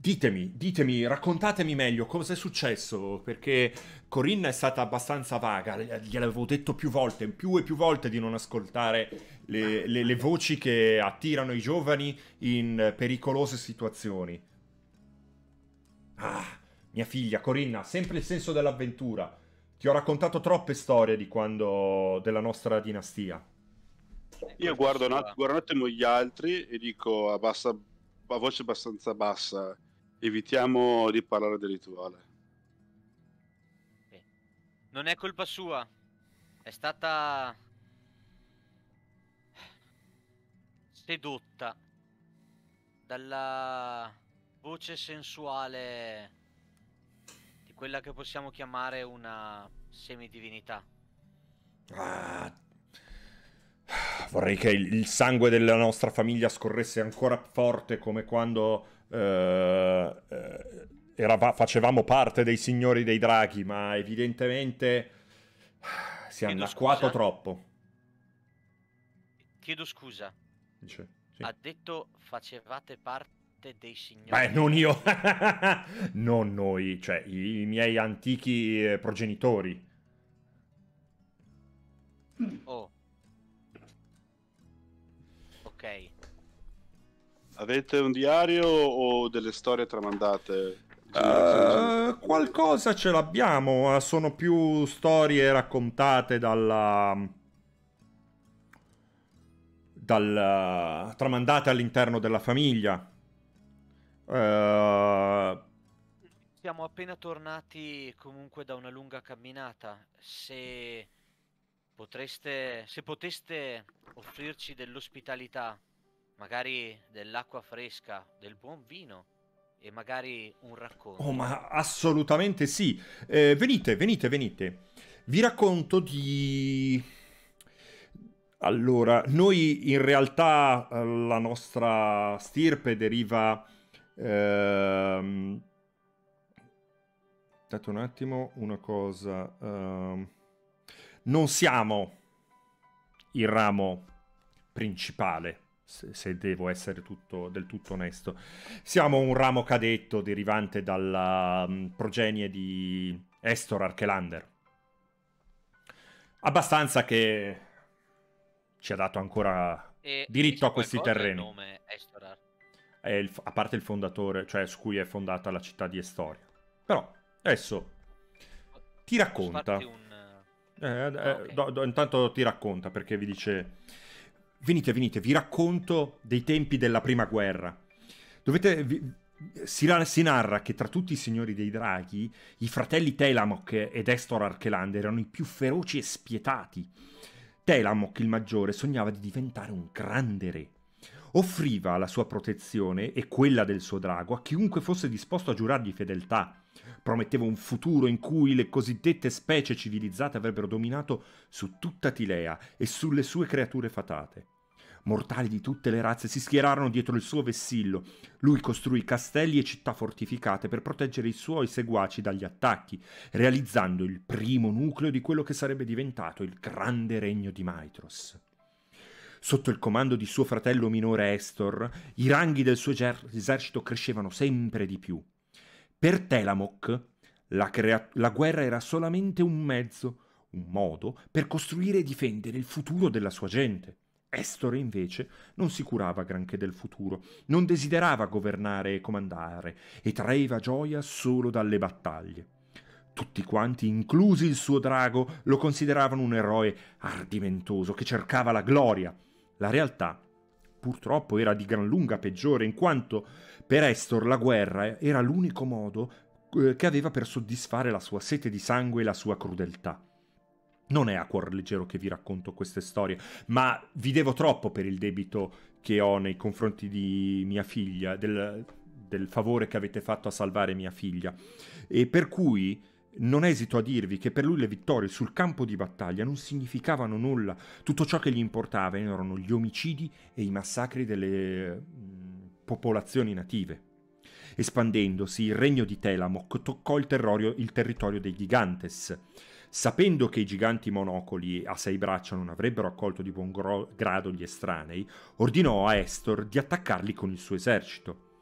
Ditemi, ditemi, raccontatemi meglio cosa è successo, perché Corinna è stata abbastanza vaga, gliel'avevo detto più volte, più e più volte di non ascoltare le, le- le voci che attirano i giovani in pericolose situazioni. Ah, mia figlia, Corinna, sempre il senso dell'avventura. Ti ho raccontato troppe storie di quando... della nostra dinastia. Io guardo un attimo gli altri e dico a, bassa, a voce abbastanza bassa: evitiamo di parlare del rituale. Non è colpa sua. È stata sedotta dalla voce sensuale di quella che possiamo chiamare una semidivinità. Ah, vorrei che il, il sangue della nostra famiglia scorresse ancora forte come quando eh, erava- facevamo parte dei signori dei draghi, ma evidentemente si è annacquato troppo. Chiedo scusa, Dice, sì. ha detto facevate parte dei signori. Beh, non io, [laughs] non noi, cioè i, i miei antichi eh, progenitori. Oh. Ok. Avete un diario o delle storie tramandate? Eh, qualcosa ce l'abbiamo, eh, sono più storie raccontate dalla... dal, tramandate all'interno della famiglia. Eh, Siamo appena tornati comunque da una lunga camminata. Se potreste, se poteste offrirci dell'ospitalità, magari dell'acqua fresca, del buon vino e magari un racconto. Oh, ma assolutamente sì. Eh, venite, venite, venite. Vi racconto di... Allora, noi in realtà eh, la nostra stirpe deriva... Ehm... Aspetta un attimo, una cosa... ehm, Non siamo il ramo principale, se, devo essere tutto- del tutto onesto. Siamo un ramo cadetto derivante dalla mm, progenie di Estor Archelander. Abbastanza che ci ha dato ancora E Diritto a questi qualcosa il terreni. nome Estorar? è il- a parte il fondatore, cioè su cui è fondata la città di Estoria. Però adesso ti racconta. un... Eh, eh, Ah, ok. do- do- intanto ti racconta perché vi dice: Venite, venite, vi racconto dei tempi della prima guerra. Dovete. vi- si, si narra che tra tutti i signori dei draghi, i fratelli Telamok ed Estor Archelander erano i più feroci e spietati. Telamok, il maggiore, sognava di diventare un grande re. Offriva la sua protezione e quella del suo drago a chiunque fosse disposto a giurargli fedeltà. Prometteva un futuro in cui le cosiddette specie civilizzate avrebbero dominato su tutta Tilea e sulle sue creature fatate. Mortali di tutte le razze si schierarono dietro il suo vessillo. Lui costruì castelli e città fortificate per proteggere i suoi seguaci dagli attacchi, realizzando il primo nucleo di quello che sarebbe diventato il grande regno di Maitros. Sotto il comando di suo fratello minore Estor, i ranghi del suo eser- esercito crescevano sempre di più. Per Telamok, la, crea- la guerra era solamente un mezzo, un modo per costruire e difendere il futuro della sua gente. Estor invece non si curava granché del futuro, non desiderava governare e comandare e traeva gioia solo dalle battaglie. Tutti quanti, inclusi il suo drago, lo consideravano un eroe ardimentoso che cercava la gloria. La realtà, purtroppo, era di gran lunga peggiore, in quanto per Estor la guerra era l'unico modo eh, che aveva per soddisfare la sua sete di sangue e la sua crudeltà. Non è a cuor leggero che vi racconto queste storie, ma vi devo troppo per il debito che ho nei confronti di mia figlia, del, del favore che avete fatto a salvare mia figlia. E per cui non esito a dirvi che per lui le vittorie sul campo di battaglia non significavano nulla. Tutto ciò che gli importava erano gli omicidi e i massacri delle mm, popolazioni native. Espandendosi, il regno di Telamok toccò il, terrorio- il territorio dei Gigantes. Sapendo che i giganti monocoli a sei braccia non avrebbero accolto di buon grado gli estranei, ordinò a Estor di attaccarli con il suo esercito.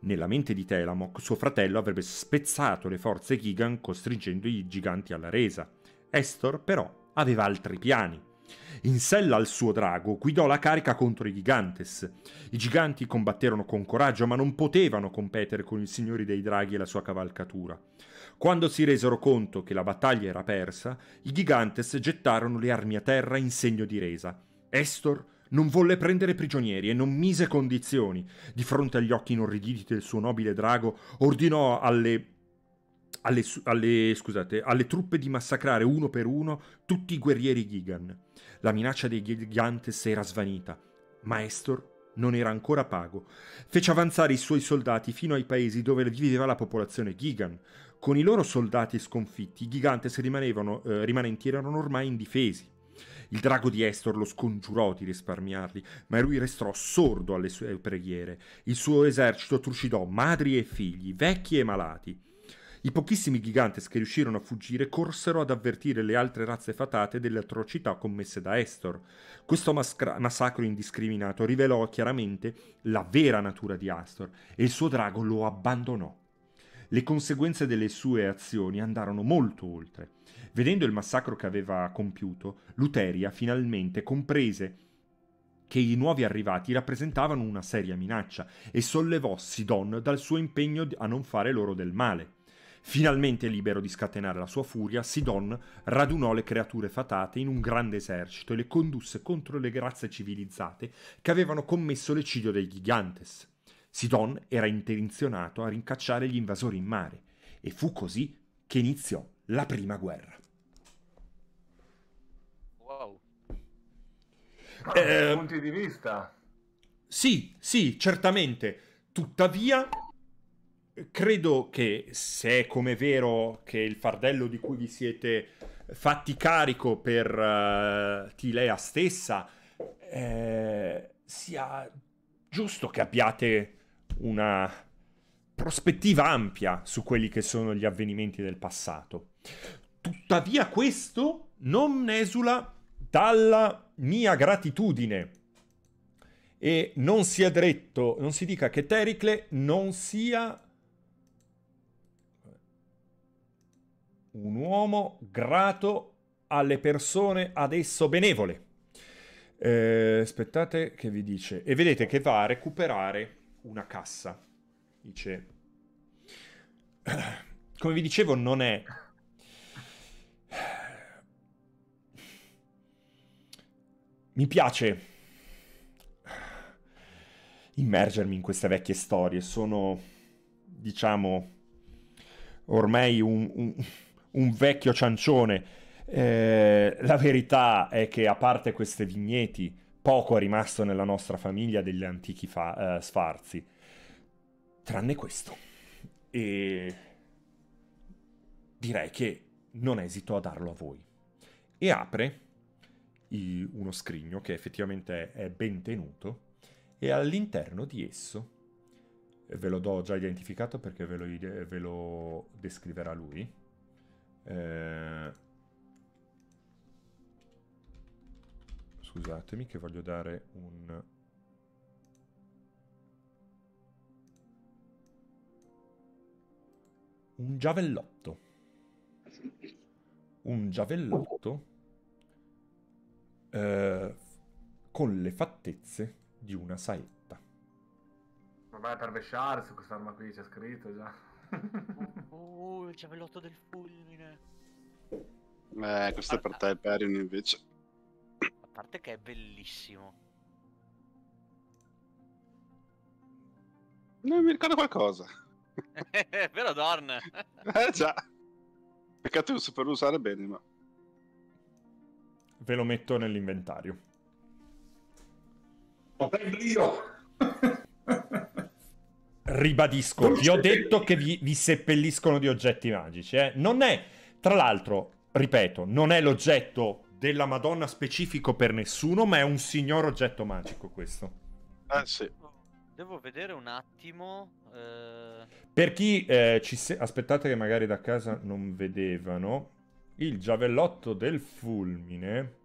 Nella mente di Telamok, suo fratello avrebbe spezzato le forze Gigan costringendo i giganti alla resa. Estor, però, aveva altri piani. In sella al suo drago guidò la carica contro i Gigantes. I giganti combatterono con coraggio, ma non potevano competere con i signori dei draghi e la sua cavalcatura. Quando si resero conto che la battaglia era persa, i Gigantes gettarono le armi a terra in segno di resa. Estor non volle prendere prigionieri e non mise condizioni. Di fronte agli occhi inorriditi del suo nobile drago, ordinò alle, alle, alle- scusate, alle truppe di massacrare uno per uno tutti i guerrieri Gigan. La minaccia dei Gigantes era svanita, ma Estor non era ancora pago. Fece avanzare i suoi soldati fino ai paesi dove viveva la popolazione Gigan. Con i loro soldati sconfitti, i Gigantes rimanevano, eh, rimanenti erano ormai indifesi. Il drago di Estor lo scongiurò di risparmiarli, ma lui restò sordo alle sue preghiere. Il suo esercito trucidò madri e figli, vecchi e malati. I pochissimi gigantes che riuscirono a fuggire corsero ad avvertire le altre razze fatate delle atrocità commesse da Estor. Questo mascra- massacro indiscriminato rivelò chiaramente la vera natura di Astor e il suo drago lo abbandonò. Le conseguenze delle sue azioni andarono molto oltre. Vedendo il massacro che aveva compiuto, Luteria finalmente comprese che i nuovi arrivati rappresentavano una seria minaccia e sollevò Sidon dal suo impegno a non fare loro del male. Finalmente libero di scatenare la sua furia, Sidon radunò le creature fatate in un grande esercito e le condusse contro le razze civilizzate che avevano commesso l'eccidio dei Gigantes. Sidon era intenzionato a rincacciare gli invasori in mare e fu così che iniziò la prima guerra. Wow. Eh, punti di vista. Sì, sì, certamente. Tuttavia, credo che se è come vero che il fardello di cui vi siete fatti carico per eh, Tilea stessa eh, sia giusto che abbiate una prospettiva ampia su quelli che sono gli avvenimenti del passato. Tuttavia questo non esula dalla mia gratitudine e non sia dretto, non si dica che Tericle non sia un uomo grato alle persone ad esso benevole. Eh, aspettate che vi dice. E vedete che va a recuperare una cassa. Dice... [clears throat] Come vi dicevo, non è... [sighs] Mi piace immergermi in queste vecchie storie. Sono, diciamo, ormai un, un, un vecchio ciancione. Eh, la verità è che, a parte queste vigneti, poco è rimasto nella nostra famiglia degli antichi fa- eh, sfarzi. Tranne questo. E direi che non esito a darlo a voi. E apre i- uno scrigno che effettivamente è ben tenuto e all'interno di esso, ve lo do già identificato perché ve lo, ide- ve lo descriverà lui, eh, scusatemi che voglio dare un... Un giavellotto. Un giavellotto eh, con le fattezze di una saetta. Vabbè, per vesciare su quest'arma qui c'è scritto già. Oh, il giavellotto del fulmine. Eh, questo è per te, Perion, invece. A parte che è bellissimo. Non mi ricordo qualcosa. [laughs] Vero Dorn? Eh già. Peccato che lo sapevo usare bene, ma... Ve lo metto nell'inventario. Lo prendo io. Ribadisco, vi ho detto che vi, vi seppelliscono di oggetti magici. Eh? Non è, tra l'altro, ripeto, non è l'oggetto della Madonna specifico per nessuno, ma è un signor oggetto magico questo. Eh sì. Devo vedere un attimo. eh, Per chi eh, ci se- aspettate che magari da casa non vedevano, il giavellotto del fulmine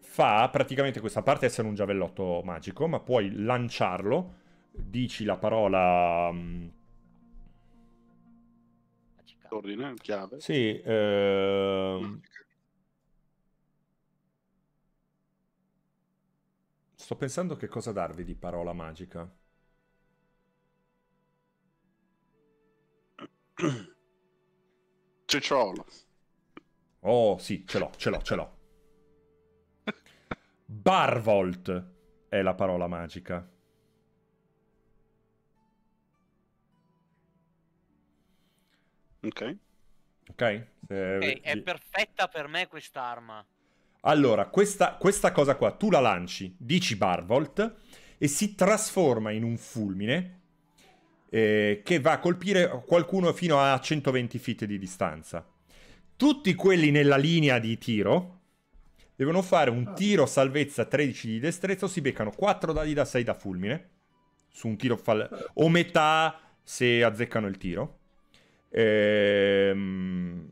fa praticamente questa a parte essere un giavellotto magico, ma puoi lanciarlo, dici la parola mm. Ordine, chiave. sì, ehm, sto pensando che cosa darvi di parola magica. Cicciolo. Oh, sì, ce l'ho, ce l'ho, ce l'ho. Barvolt è la parola magica. Ok. Ok? Eh, Ok, è vi- perfetta per me quest'arma. Allora, questa, questa cosa qua, tu la lanci, dici Barvolt, e si trasforma in un fulmine eh, che va a colpire qualcuno fino a 120 feet di distanza. Tutti quelli nella linea di tiro devono fare un tiro salvezza 13 di destrezza o si beccano 4 dadi da 6 da fulmine su un tiro fall- o metà se azzeccano il tiro. Ehm,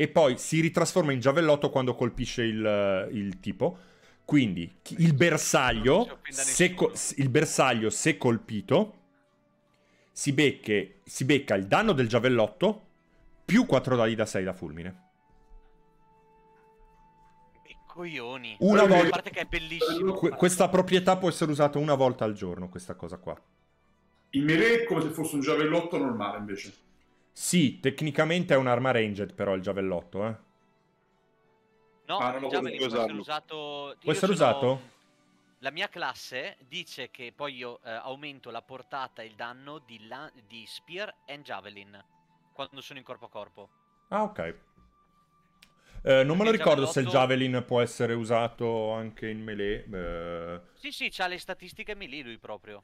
e poi si ritrasforma in giavellotto quando colpisce il, il tipo. Quindi il bersaglio, se, il bersaglio, se colpito, si, becche- si becca il danno del giavellotto più 4 dadi da 6 da fulmine. Coglioni. Una volta- parte che è bellissimo. Que- questa proprietà può essere usata una volta al giorno, questa cosa qua. In melee è come se fosse un giavellotto normale invece. Sì, tecnicamente è un'arma ranged però il giavellotto, eh. No, Ah, già volevo può essere usato. Può essere usato? La mia classe dice che poi io eh, aumento la portata e il danno di, la- di Spear and Javelin quando sono in corpo a corpo. Ah, ok. Eh, non me lo Il ricordo se il javelin può essere usato anche in melee. eh. Sì, sì, c'ha le statistiche melee lui proprio.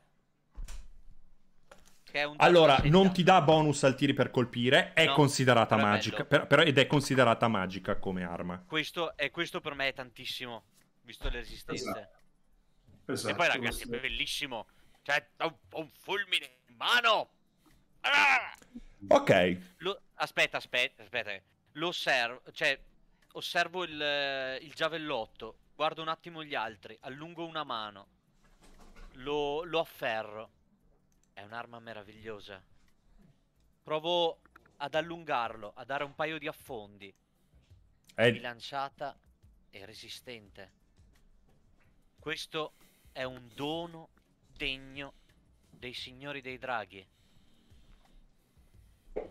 Che è un Allora, non 70. ti dà bonus al tiri per colpire, è No, considerata però è magica, però- però- ed è considerata magica come arma. Questo, e questo per me è tantissimo. visto le resistenze. Esatto. Esatto, e poi ragazzi, è bellissimo. Cioè, ho un, ho un fulmine in mano. Ah! Ok, Lo- aspetta, aspetta, aspetta. Lo osservo, cioè, osservo il, il giavellotto, guardo un attimo gli altri, allungo una mano, lo, lo afferro. È un'arma meravigliosa. Provo ad allungarlo, a dare un paio di affondi. è, Bilanciata e resistente. Questo è un dono degno dei signori dei draghi.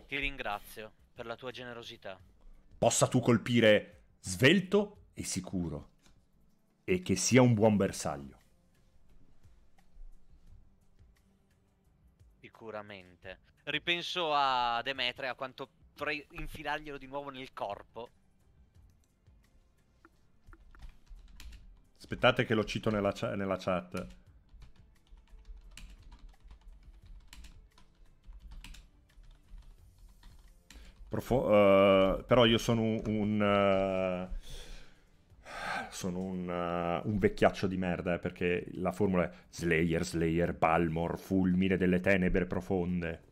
Ti ringrazio per la tua generosità. possa tu colpire svelto e sicuro. E che sia un buon bersaglio. Sicuramente. Ripenso a Demetre, a quanto potrei infilarglielo di nuovo nel corpo. Aspettate che lo cito nella, nella chat. Profo- eh, però io sono un... un, eh, sono un, eh, un vecchiaccio di merda, eh, perché la formula è Slayer, Slayer, Balmor, fulmine delle tenebre profonde.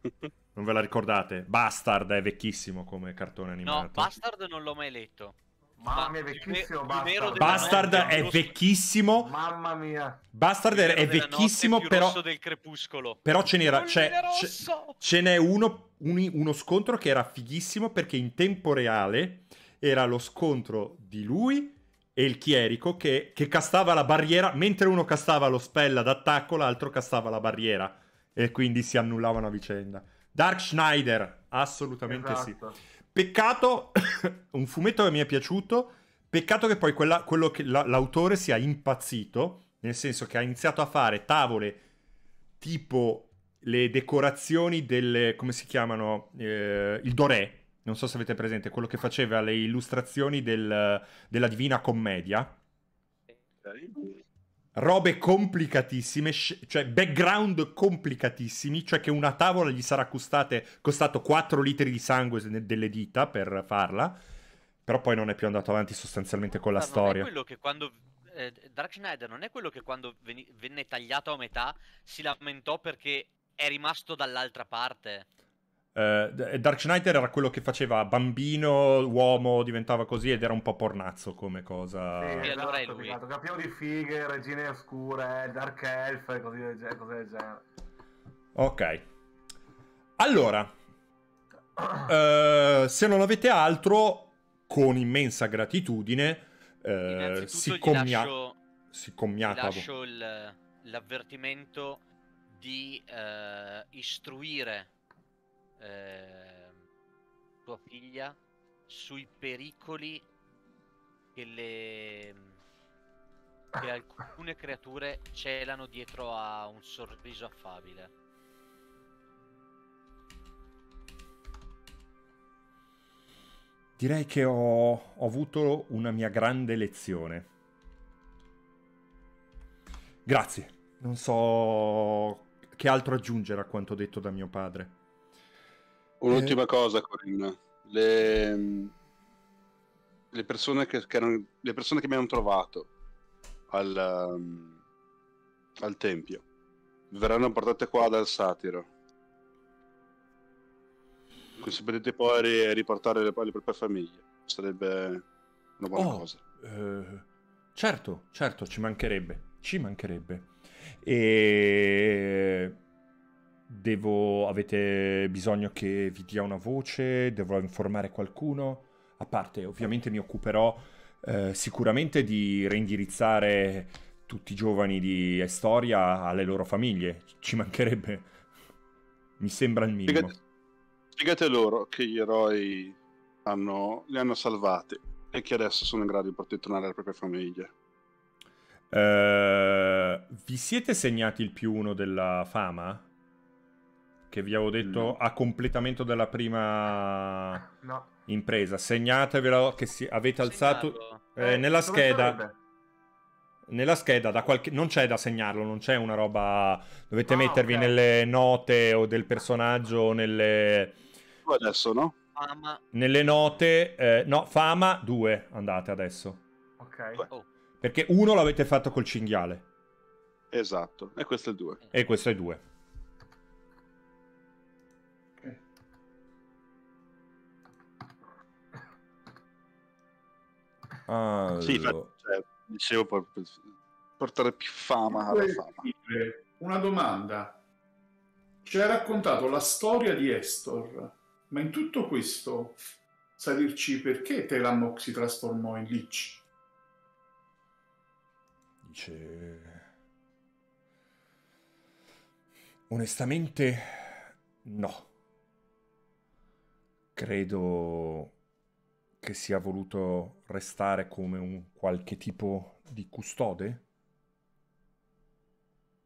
[laughs] Non ve la ricordate? Bastard è vecchissimo come cartone animato. No, Bastard non l'ho mai letto. Mamma Ma mia, vecchissimo Bastard. Bastard è vecchissimo. Mamma mia. Bastard è vecchissimo, però, rosso del crepuscolo. però ce n'era. C'è, c'è- rosso! ce n'è uno, uni- uno scontro che era fighissimo perché in tempo reale era lo scontro di lui e il chierico che, che castava la barriera. Mentre uno castava lo spell d'attacco, l'altro castava la barriera. E quindi si annullavano a vicenda. Dark Schneider, assolutamente sì. Esatto. Peccato, [coughs] un fumetto che mi è piaciuto, peccato che poi quella- quello che la- l'autore sia impazzito, nel senso che ha iniziato a fare tavole tipo le decorazioni del, come si chiamano, Eh, il Doré, non so se avete presente, quello che faceva le illustrazioni del- della Divina Commedia, robe complicatissime, cioè background complicatissimi, cioè che una tavola gli sarà costate, costato 4 litri di sangue delle dita per farla, però poi non è più andato avanti sostanzialmente con la non è storia. quello che quando eh, Dark Schneider non è quello che quando venne tagliato a metà si lamentò perché è rimasto dall'altra parte. D- Dark Schneider era quello che faceva bambino, uomo, diventava così ed era un po' pornazzo come cosa. Sì, esatto, allora è lui. esatto. Capivo di fighe, regine oscure, dark elf e così del ge- cose del genere. Ok. Allora, eh, se non avete altro, con immensa gratitudine, Innanzitutto si, commia- lascio, si commiata. lascio il- l'avvertimento di eh, istruire eh, tua figlia sui pericoli che le che alcune creature celano dietro a un sorriso affabile. Direi che ho, ho avuto una mia grande lezione. Grazie. Non so che altro aggiungere a quanto detto da mio padre. Un'ultima cosa, Corinna. Le, le persone che, che erano, le persone che mi hanno trovato al, um, al tempio verranno portate qua dal satiro. Così potete poi ri- riportare le, le proprie famiglie. Sarebbe una buona Oh. cosa. Eh, certo, certo, ci mancherebbe. Ci mancherebbe. E devo. Avete bisogno che vi dia una voce? Devo informare qualcuno? A parte, ovviamente mi occuperò eh, sicuramente di reindirizzare tutti i giovani di Estoria alle loro famiglie. Ci mancherebbe. Mi sembra il minimo. Spiegate, spiegate loro che gli eroi hanno, li hanno salvati e che adesso sono in grado di poter tornare alle proprie famiglie. Eh, vi siete segnati il più uno della fama? Che vi avevo detto No. a completamento della prima No. impresa. Segnatevelo che si- avete alzato Segnalo. eh, nella dove scheda. sarebbe? Nella scheda da qualche... non c'è da segnarlo, non c'è una roba. Dovete Ah, mettervi ok. nelle note o del personaggio o nelle, adesso, no? Fama nelle note. eh, no, fama 2 andate adesso. Ok. Oh, Perché uno l'avete fatto col cinghiale Esatto, e questo è il 2. e questo è due. Allora. Sì, fa- cioè, dicevo per, portare più fama alla fama. Una domanda. Ci hai raccontato la storia di Estor, ma in tutto questo sai dirci perché Telamok si trasformò in Lich? Dice... Onestamente, no. Credo che sia voluto restare come un qualche tipo di custode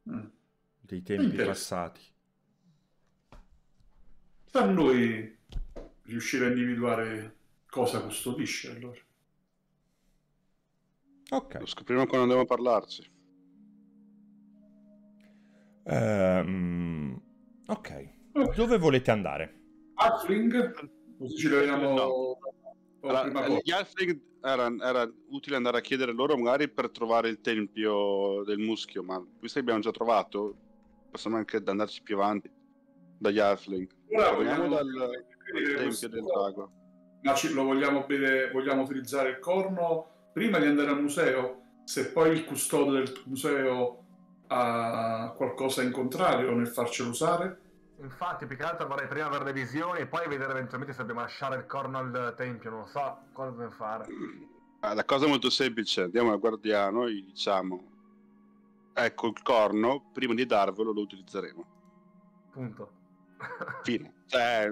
Mm. dei tempi passati. Sta a noi riuscire a individuare cosa custodisce allora. Ok. Lo scopriremo quando andiamo a parlarci. Ehm, ok. Dove volete andare? Halfling? Così ci leviamo No. Allora, eh, gli Halfling era, era utile andare a chiedere loro magari per trovare il tempio del muschio, ma visto che abbiamo già trovato, possiamo anche andarci più avanti dagli Halfling. Ora vogliamo dal, dal tempio del drago. Ma ci- lo vogliamo bere, vogliamo utilizzare il corno prima di andare al museo? Se poi il custode del museo ha qualcosa in contrario nel farcelo usare? Infatti, più che altro vorrei prima avere le visioni e poi vedere eventualmente se dobbiamo lasciare il corno al tempio, non so cosa dobbiamo fare. Ah, La cosa è molto semplice, andiamo al guardiano e gli diciamo ecco il corno, prima di darvelo lo utilizzeremo. Punto. [laughs] Fine. Cioè,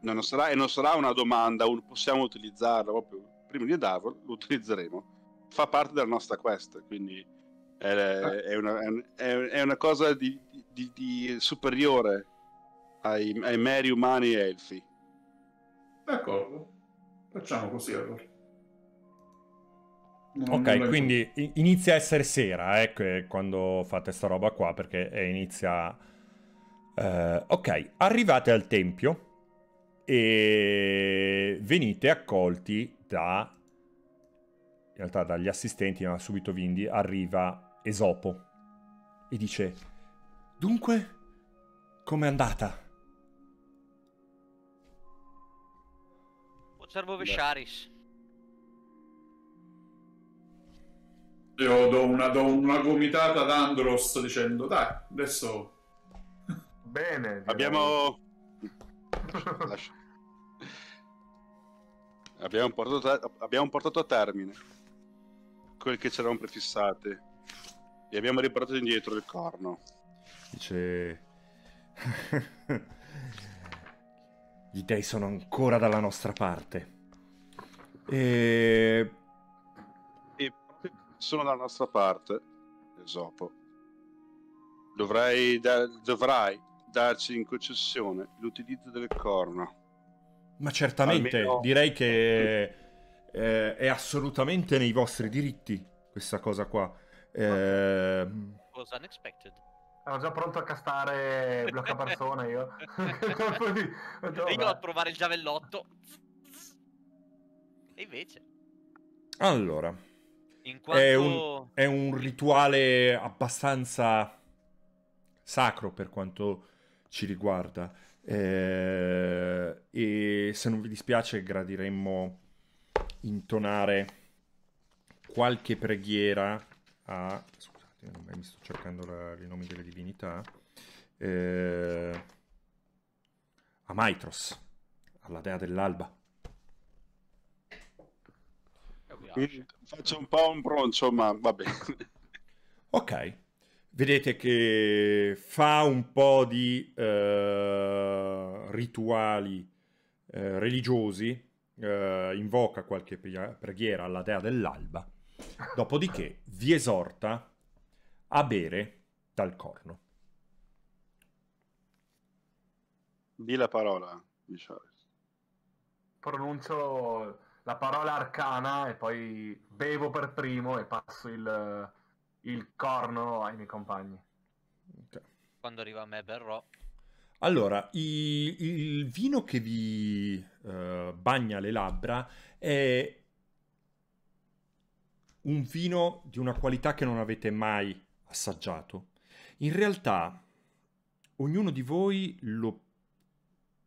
non sarà, e non sarà una domanda, un, possiamo utilizzarlo, proprio prima di darvelo lo utilizzeremo. Fa parte della nostra quest, quindi è, è una, è un- è- è una cosa di, di- di superiore ai, ai meri umani e elfi. D'accordo, facciamo così allora. Non Ok, in quindi i- inizia a essere sera, eh, quando fate sta roba qua, perché eh, inizia... eh, ok, arrivate al tempio e venite accolti da... In realtà dagli assistenti, ma subito Vindi, arriva Esopo e dice... Dunque, com'è andata? Osservo Vesharis. Io do una, do una gomitata ad Andros dicendo dai, adesso Bene. Abbiamo... [laughs] Abbiamo portato, a- abbiamo portato a termine quel che ci eravamo prefissati e abbiamo riportato indietro il corno. Dice... Gli dei sono ancora dalla nostra parte. E... E sono dalla nostra parte, Esopo. Dovrai, da- dovrai darci in concessione l'utilizzo del corno. Ma certamente, Almeno- direi che eh, è assolutamente nei vostri diritti questa cosa qua. Eh, Was unexpected. Ero già pronto a castare blocca persona io. [laughs] [laughs] Detto, E io a provare il giavellotto. E invece, allora, in quanto... è un, è un rituale abbastanza sacro per quanto ci riguarda. Eh, e se non vi dispiace, gradiremmo intonare qualche preghiera a. Non mi sto cercando la- i nomi delle divinità. Eh, a Maitros, alla dea dell'alba. Faccio un po' un broncio, ma va bene. [laughs] Ok, vedete che fa un po' di eh, rituali eh, religiosi, eh, invoca qualche pre- preghiera alla dea dell'alba, dopodiché vi esorta a bere dal corno. Di la parola, diciamo. Pronuncio la parola arcana e poi bevo per primo e passo il, il corno ai miei compagni. Ok. Quando arriva a me berrò. Allora, i- il vino che vi eh, bagna le labbra è un vino di una qualità che non avete mai assaggiato. In realtà, ognuno di voi lo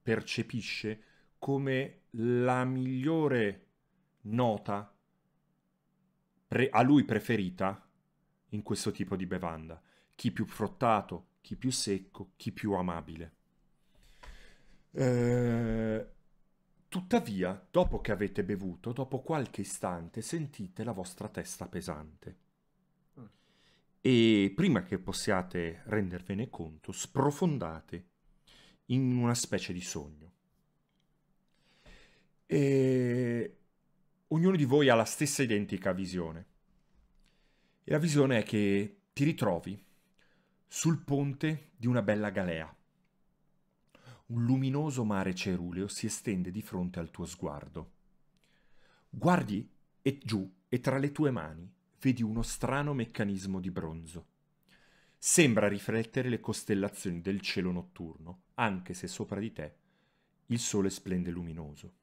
percepisce come la migliore nota pre- a lui preferita in questo tipo di bevanda. Chi più frottato, chi più secco, chi più amabile. Eh, tuttavia, dopo che avete bevuto, dopo qualche istante sentite la vostra testa pesante. E prima che possiate rendervene conto, sprofondate in una specie di sogno. E ognuno di voi ha la stessa identica visione. E la visione è che ti ritrovi sul ponte di una bella galea. Un luminoso mare ceruleo si estende di fronte al tuo sguardo. Guardi e giù e tra le tue mani vedi uno strano meccanismo di bronzo. Sembra riflettere le costellazioni del cielo notturno, anche se sopra di te il sole splende luminoso.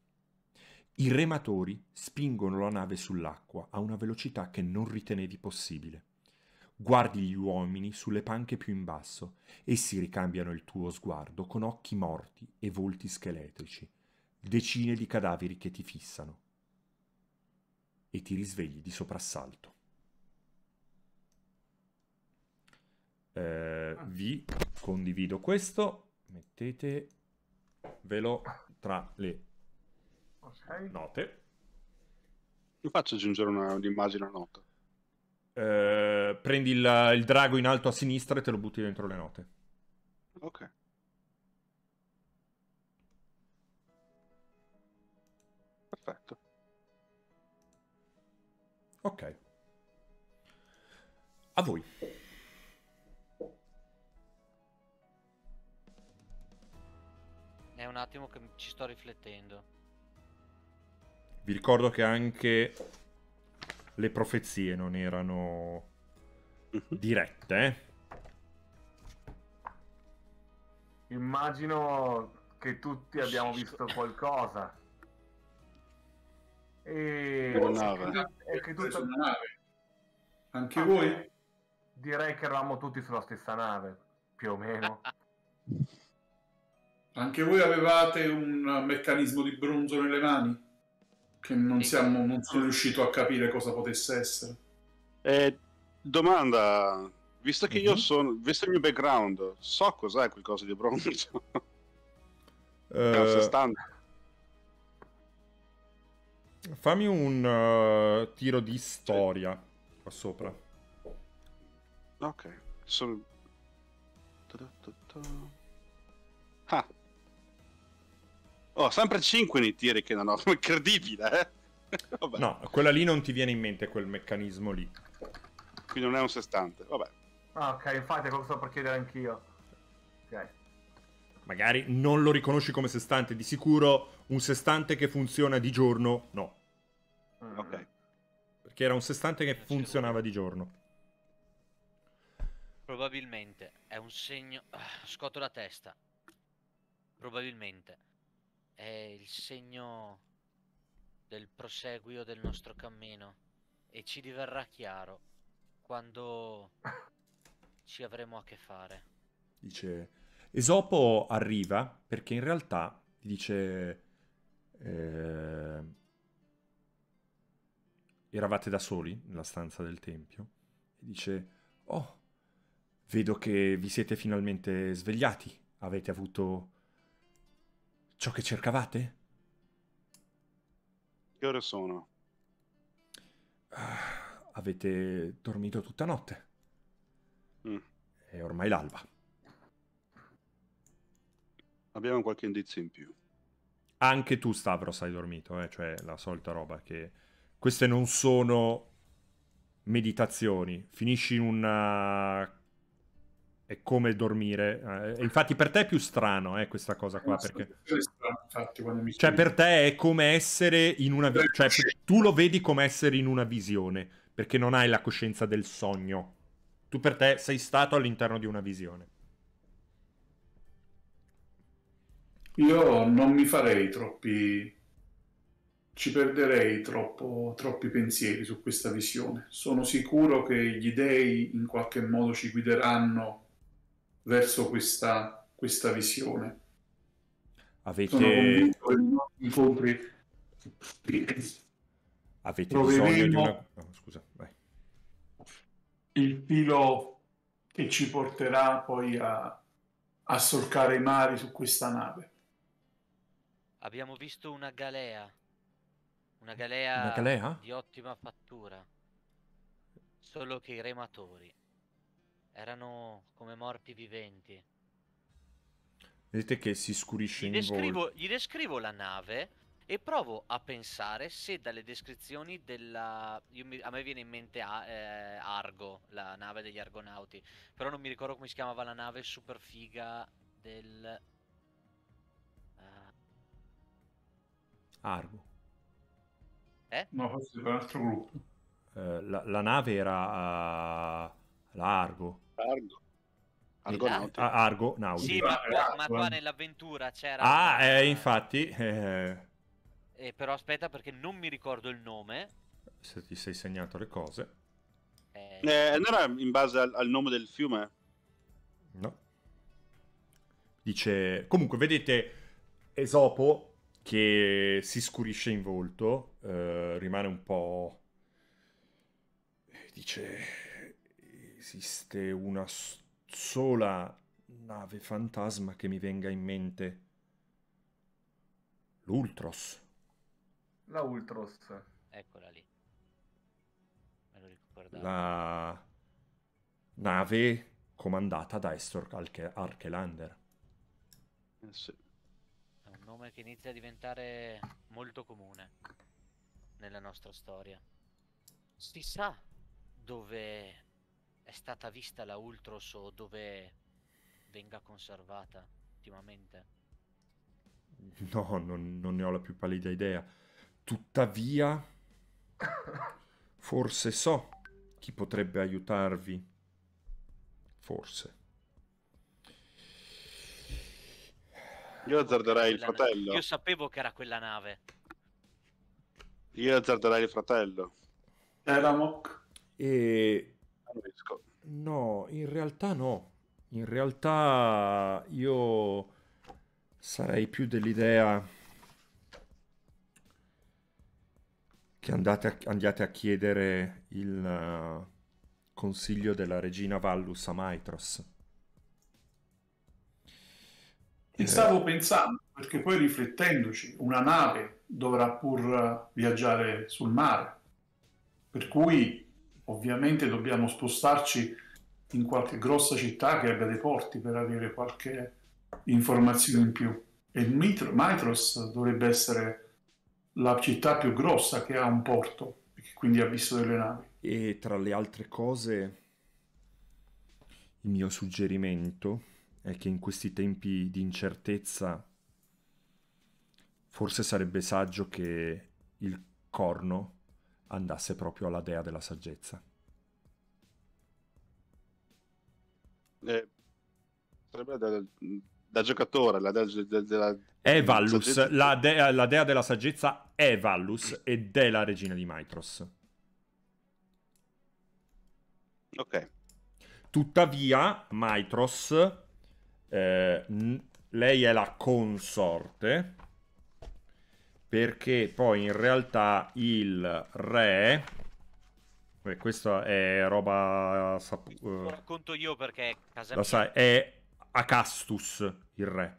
I rematori spingono la nave sull'acqua a una velocità che non ritenevi possibile. Guardi gli uomini sulle panche più in basso, essi ricambiano il tuo sguardo con occhi morti e volti scheletrici, decine di cadaveri che ti fissano. E ti risvegli di soprassalto. Eh, vi condivido questo, mettetevelo tra le note. Mi faccio aggiungere una- un'immagine a nota. Eh, prendi il, il drago in alto a sinistra e te lo butti dentro le note. Ok. Perfetto. Ok. A voi. È un attimo che ci sto riflettendo. Vi ricordo che anche le profezie non erano Mhm. dirette, eh? Immagino che tutti abbiamo visto qualcosa. E, e che Preso tutto... Anche voi? Direi che eravamo tutti sulla stessa nave, più o meno. [laughs] Anche voi avevate un meccanismo di bronzo nelle mani? Che non, Sì. siamo, non sono riuscito a capire cosa potesse essere. Eh, domanda, visto che io Mhm. sono, visto il mio background, so cos'è qualcosa di bronzo. [laughs] Sestante. fammi un eh, tiro di storia qua sopra. Ok. Sono... Oh, sempre 5 nei tiri che non ho. [laughs] Incredibile, eh? [laughs] Vabbè. No, quella lì non ti viene in mente quel meccanismo lì. Quindi non è un sestante. Vabbè. Ah, ok, infatti è quello che sto per chiedere anch'io. Ok. Magari non lo riconosci come sestante, di sicuro un sestante che funziona di giorno, no. Mm. Ok. Perché era un sestante che funzionava di giorno. Probabilmente è un segno. Ah, Scotto la testa. Probabilmente è il segno del proseguio del nostro cammino. E ci diverrà chiaro quando ci avremo a che fare. Dice Esopo arriva perché in realtà dice eh, eravate da soli nella stanza del tempio e dice oh vedo che vi siete finalmente svegliati avete avuto ciò che cercavate Che ore sono? Ah, avete dormito tutta notte Mm. è ormai l'alba Abbiamo qualche indizio in più. Anche tu, Stavros, hai dormito, eh? cioè la solita roba che queste non sono meditazioni. Finisci in una. È come dormire. eh, infatti, per te è più strano, eh, questa cosa qua. Perché... Cioè, per te è come essere in una. vi- Cioè, tu lo vedi come essere in una visione. Perché non hai la coscienza del sogno. Tu per te sei stato all'interno di una visione. Io non mi farei troppi ci perderei troppo, troppi pensieri su questa visione. Sono sicuro che gli dei in qualche modo ci guideranno verso questa, questa visione. Avete, incontri avete troveremo- bisogno di una... no, scusa, vai. il filo che ci porterà poi a, a solcare i mari su questa nave. Abbiamo visto una galea. Una galea, Una galea? di ottima fattura. Solo che i rematori erano come morti viventi. Vedete che si scurisce Gli in descrivo, gli descrivo la nave e provo a pensare se dalle descrizioni della... io mi- a me viene in mente A- eh, Argo, la nave degli Argonauti, però non mi ricordo come si chiamava la nave super figa del... ah, Argo. No, forse per un altro gruppo. Eh, la, la nave era uh, la Argo. Argo. Argonauti. Ah, Argo Nauti. Sì, ma qua, ma qua eh. nell'avventura c'era... Ah, una- eh, infatti, eh, Eh, però aspetta perché non mi ricordo il nome. se ti sei segnato le cose. Eh, Eh, non era in base al, al nome del fiume? No. Dice... Comunque, vedete Esopo che si scurisce in volto, eh, rimane un po'... Dice... Esiste una sola nave fantasma che mi venga in mente. L'Ultros. La Ultros. Eccola lì. Me lo ricordavo. La nave comandata da Estor Arche- Archelander. Eh, sì. È un nome che inizia a diventare molto comune nella nostra storia. Si sa dove è stata vista la Ultros o dove venga conservata ultimamente. [laughs] No, non, non ne ho la più pallida idea. Tuttavia, forse so chi potrebbe aiutarvi. Forse. Io azzarderei il fratello. Io sapevo che era quella nave. Io azzarderei il fratello. Eramok, E Riesco. no, in realtà no. In realtà io sarei più dell'idea che andate a, andiate a chiedere il eh, consiglio della regina Vallus a Maitros. e stavo pensando, perché poi riflettendoci, una nave dovrà pur viaggiare sul mare, per cui ovviamente dobbiamo spostarci in qualche grossa città che abbia dei porti per avere qualche informazione in più. E Mitro- Maitros dovrebbe essere la città più grossa che ha un porto, e che quindi ha visto delle navi. E tra le altre cose, il mio suggerimento è che in questi tempi di incertezza forse sarebbe saggio che il corno andasse proprio alla dea della saggezza. Eh, sarebbe da, da giocatore, la, da, da- della- È Vallus, saggezza- la dea, la dea della saggezza è Vallus ed è la regina di Maitros. Ok. Tuttavia, Maitros, eh, lei è la consorte, perché poi in realtà il re, beh, questa è roba, sap- Lo eh, racconto io perché è casa mia. sai, è Acastus il re.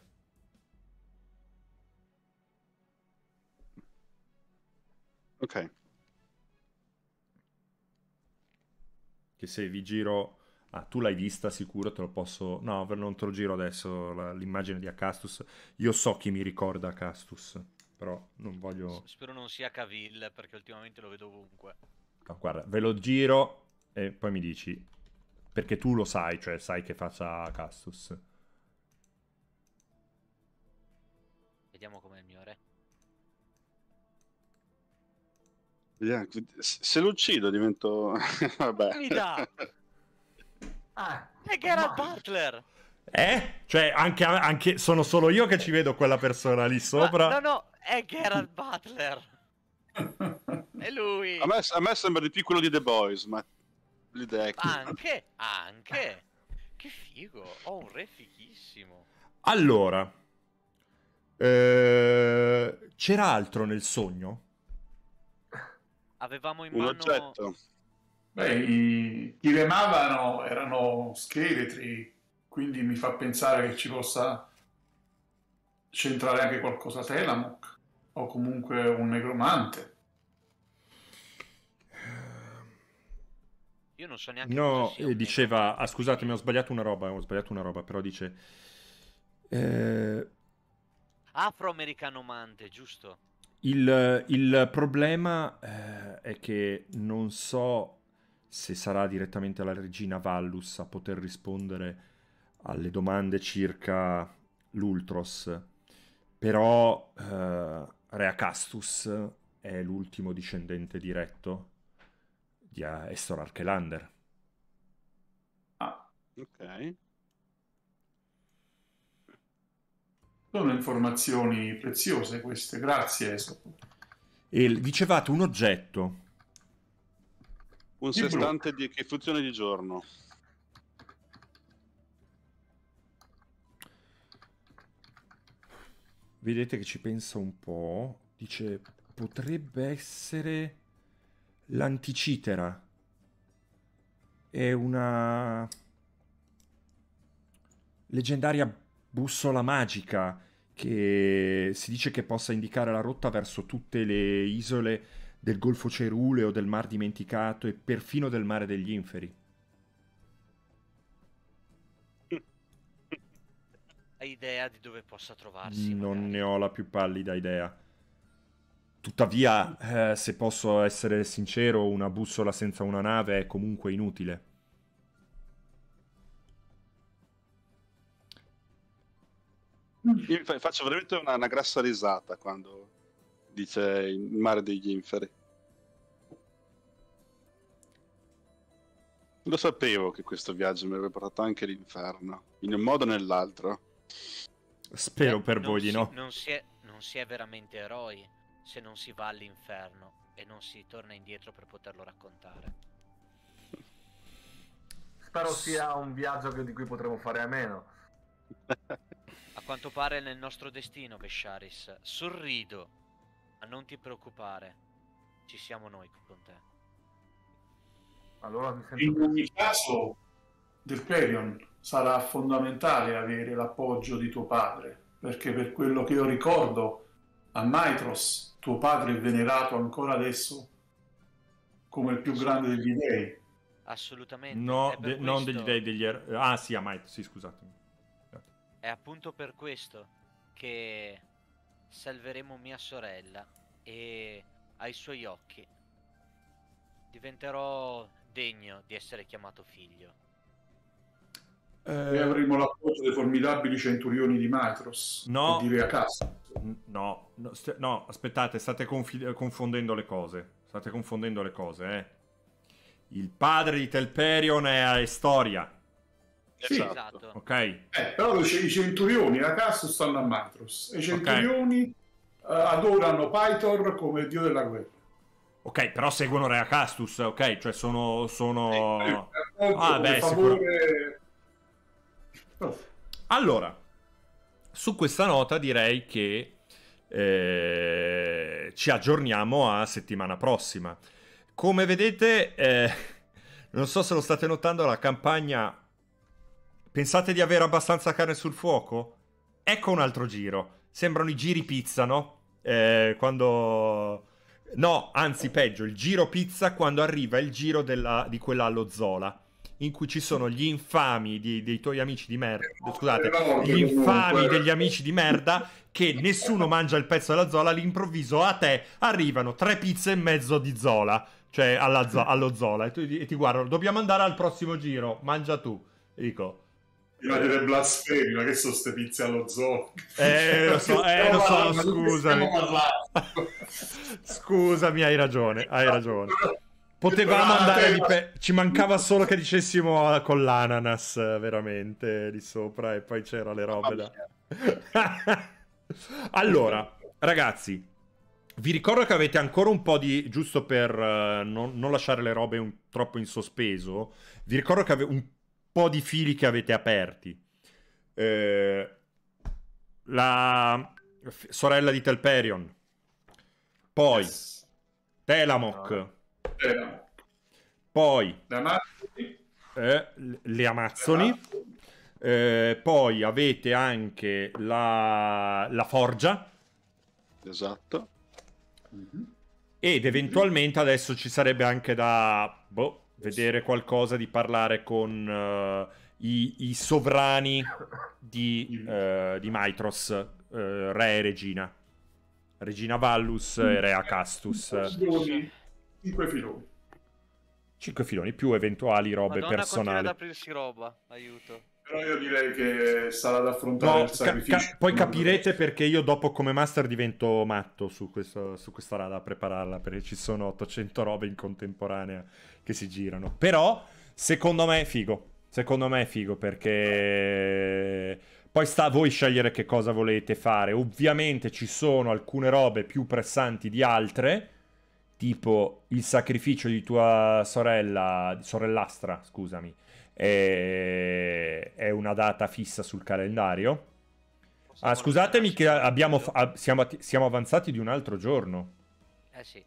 Ok. Che se vi giro... Ah, tu l'hai vista sicuro, te lo posso... No, non te lo giro adesso l'immagine di Acastus. Io so chi mi ricorda Acastus, però non voglio... Spero non sia Cavill perché ultimamente lo vedo ovunque. No, guarda, ve lo giro e poi mi dici. Perché tu lo sai, cioè sai che faccia Castus. Vediamo com'è il mio re. Vediamo, Se lo uccido divento... [laughs] Vabbè. Mi dà! Ah, È Geralt ma- Butler! Eh? Cioè, anche, anche- sono solo io che ci vedo quella persona lì Ma- sopra. no, no, è Geralt Butler! [laughs] È lui! A me, a me sembra di più quello di The Boys, ma l'idea è che... Anche, anche. Che figo, ho un re fighissimo. Allora, eh, c'era altro nel sogno? Avevamo in Un mano... oggetto. Beh, i- chi remavano erano scheletri, quindi mi fa pensare che ci possa c'entrare anche qualcosa Telamok o comunque un negromante. Io non so neanche No, cosa sia eh, diceva, ah, scusatemi, ho sbagliato una roba, ho sbagliato una roba, però dice... eh, Afroamericanomante, giusto? il, il problema eh, è che non so se sarà direttamente la regina Vallus a poter rispondere alle domande circa l'Ultros, però eh, Re Acastus è l'ultimo discendente diretto di eh, Estor Archelander. Ah, Ok. sono informazioni preziose queste, grazie. E dicevate un oggetto. Un Di sestante di... che funziona di giorno. Vedete che ci pensa un po'. Dice, potrebbe essere l'anticitera. È una leggendaria bussola magica che si dice che possa indicare la rotta verso tutte le isole del Golfo Ceruleo, del Mar Dimenticato e perfino del Mare degli Inferi. Idea di dove possa trovarsi? Non magari? ne ho la più pallida idea. Tuttavia, eh, se posso essere sincero, una bussola senza una nave è comunque inutile. Io fa- faccio veramente una, una grassa risata quando dice il mare degli inferi. Lo sapevo che questo viaggio mi avrebbe portato anche all'inferno, in un modo o nell'altro. Spero Eh, per non voi di si- no. Non si, è, non si è veramente eroi se non si va all'inferno e non si torna indietro per poterlo raccontare. Spero sia un viaggio che- di cui potremo fare a meno. A quanto pare è nel nostro destino, Vesharis. Sorrido, ma non ti preoccupare. Ci siamo noi con te. Allora mi In sento ogni caso, del Perion sarà fondamentale avere l'appoggio di tuo padre, perché per quello che io ricordo, a Maitros tuo padre è venerato ancora adesso come il più grande degli dei. Assolutamente. No, de- non questo- degli dei degli... er- Ah, sì, a Might, sì, scusatemi. È appunto per questo che salveremo mia sorella e ai suoi occhi diventerò degno di essere chiamato figlio. E Eh, avremo l'appoggio dei formidabili centurioni di Maitros No. e di Reacast. n- no, no, st- no, aspettate, state confi- confondendo le cose. State confondendo le cose, eh. Il padre di Telperion è a Estoria, Sì. Esatto. ok? Eh, però i i centurioni Reacast stanno a Maitros e i centurioni eh, adorano Pythor come dio della guerra. Ok, però seguono Re Acastus, ok? Cioè sono... sono... Eh, Ah, beh, favore... Oh. Allora, su questa nota direi che eh, ci aggiorniamo a settimana prossima. Come vedete, eh, non so se lo state notando, la campagna... Pensate di avere abbastanza carne sul fuoco? Ecco un altro giro. Sembrano i giri pizza, no? Eh, quando... No, anzi peggio, il giro pizza quando arriva il giro della- di quella allo Zola, in cui ci sono gli infami di- dei tuoi amici di merda. Scusate, gli infami degli amici di merda che nessuno mangia il pezzo della Zola, all'improvviso a te arrivano tre pizze e mezzo di Zola, cioè alla zo- allo Zola, e, tu- e ti guardano, dobbiamo andare al prossimo giro, mangia tu. Dico, Prima delle blasfemie, ma che sono ste pizze allo zoo? Eh, lo so, eh, lo so, scusami. [laughs] scusami, hai ragione, hai ragione. Potevamo Ah, andare di pe- Ci mancava solo che dicessimo con l'ananas, veramente, lì sopra, e poi c'era le robe da... [laughs] allora, ragazzi, Vi ricordo che avete ancora un po' di. giusto per eh, non, non lasciare le robe un- troppo in sospeso. Vi ricordo che avete un po' di fili che avete aperti. Eh, la f- sorella di Telperion. Poi Yes. Telamok. Era. Poi le Amazzoni, eh, le Amazzoni. Eh, poi avete anche la, la Forgia. Esatto. Ed mhm. eventualmente adesso ci sarebbe anche da boh, vedere qualcosa di parlare con uh, i, i, sovrani di, uh, di Maitros, uh, eh, re e regina. Regina Vallus e mm. Rea Castus. Sì. 5 filoni. 5 filoni più eventuali robe Madonna, personali. ad aprirsi roba, aiuto. Però io direi che sarà da affrontare no, il sacrificio. Ca- ca- poi capirete perché io dopo come master divento matto su, questo, su questa rada a prepararla, perché ci sono 800 robe in contemporanea che si girano. Però, secondo me è figo. Secondo me è figo perché... Poi sta a voi scegliere che cosa volete fare. Ovviamente ci sono alcune robe più pressanti di altre tipo il sacrificio di tua sorella, sorellastra, scusami, è, è una data fissa sul calendario. Ah, scusatemi che abbiamo, siamo, siamo avanzati di un altro giorno. Eh sì.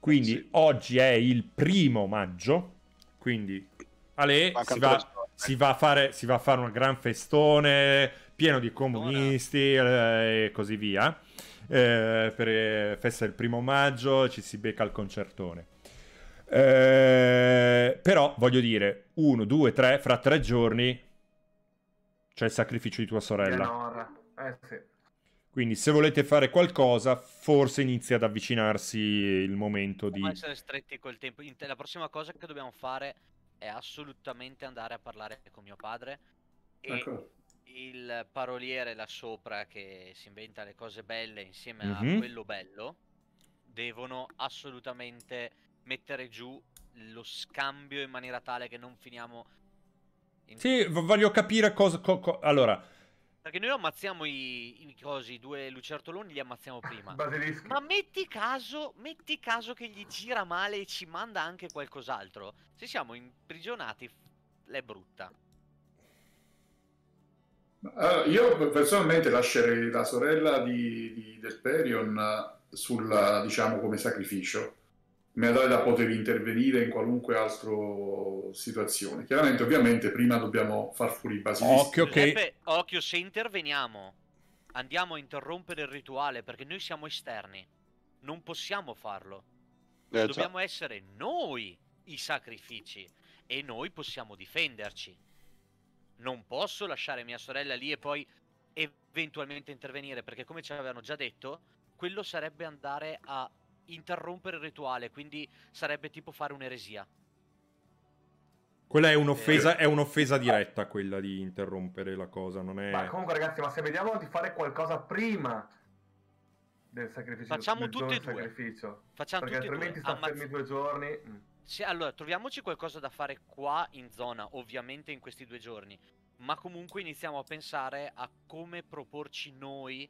Quindi Sì. oggi è il primo maggio. Quindi Ale Manca si va, si, va a fare, si va a fare un gran festone pieno di comunisti eh, e così via. Eh, per eh, festa del primo maggio ci si becca il concertone. Eh, però voglio dire, uno, due, tre, fra tre giorni c'è il sacrificio di tua sorella. Eh sì. Quindi se volete fare qualcosa, forse inizia ad avvicinarsi il momento di... Essere stretti col tempo. La prossima cosa che dobbiamo fare è assolutamente andare a parlare con mio padre e Ecco. Il paroliere là sopra che si inventa le cose belle insieme Mhm. a quello bello devono assolutamente mettere giù lo scambio in maniera tale che non finiamo in- Sì, voglio capire cosa... co- co- Allora, perché noi ammazziamo i, i cosi, i due lucertoloni li ammazziamo [laughs] prima. Basilischi. Ma metti caso, metti caso che gli gira male e ci manda anche qualcos'altro. Se siamo imprigionati, è brutta. Allora, io personalmente lascerei la sorella di, di Delperion eh, sul, diciamo, come sacrificio, in modo tale da poter intervenire in qualunque altra situazione. Chiaramente, ovviamente, prima dobbiamo far fuori i basilischi. Occhio che... Giuseppe, occhio, se interveniamo, andiamo a interrompere il rituale perché noi siamo esterni. Non possiamo farlo. Eh. Dobbiamo essere noi i sacrifici e noi possiamo difenderci. Non posso lasciare mia sorella lì e poi eventualmente intervenire perché come ci avevano già detto, quello sarebbe andare a interrompere il rituale, quindi sarebbe tipo fare un'eresia. Quella è un'offesa, è un'offesa diretta quella di interrompere la cosa, non è... Ma comunque ragazzi, ma se vediamo di fare qualcosa prima del sacrificio, Facciamo del tutti e due. sacrificio, Facciamo perché tutti e due. altrimenti sta Ammazz- fermi due giorni. Sì, allora, troviamoci qualcosa da fare qua in zona, ovviamente in questi due giorni. Ma comunque iniziamo a pensare a come proporci noi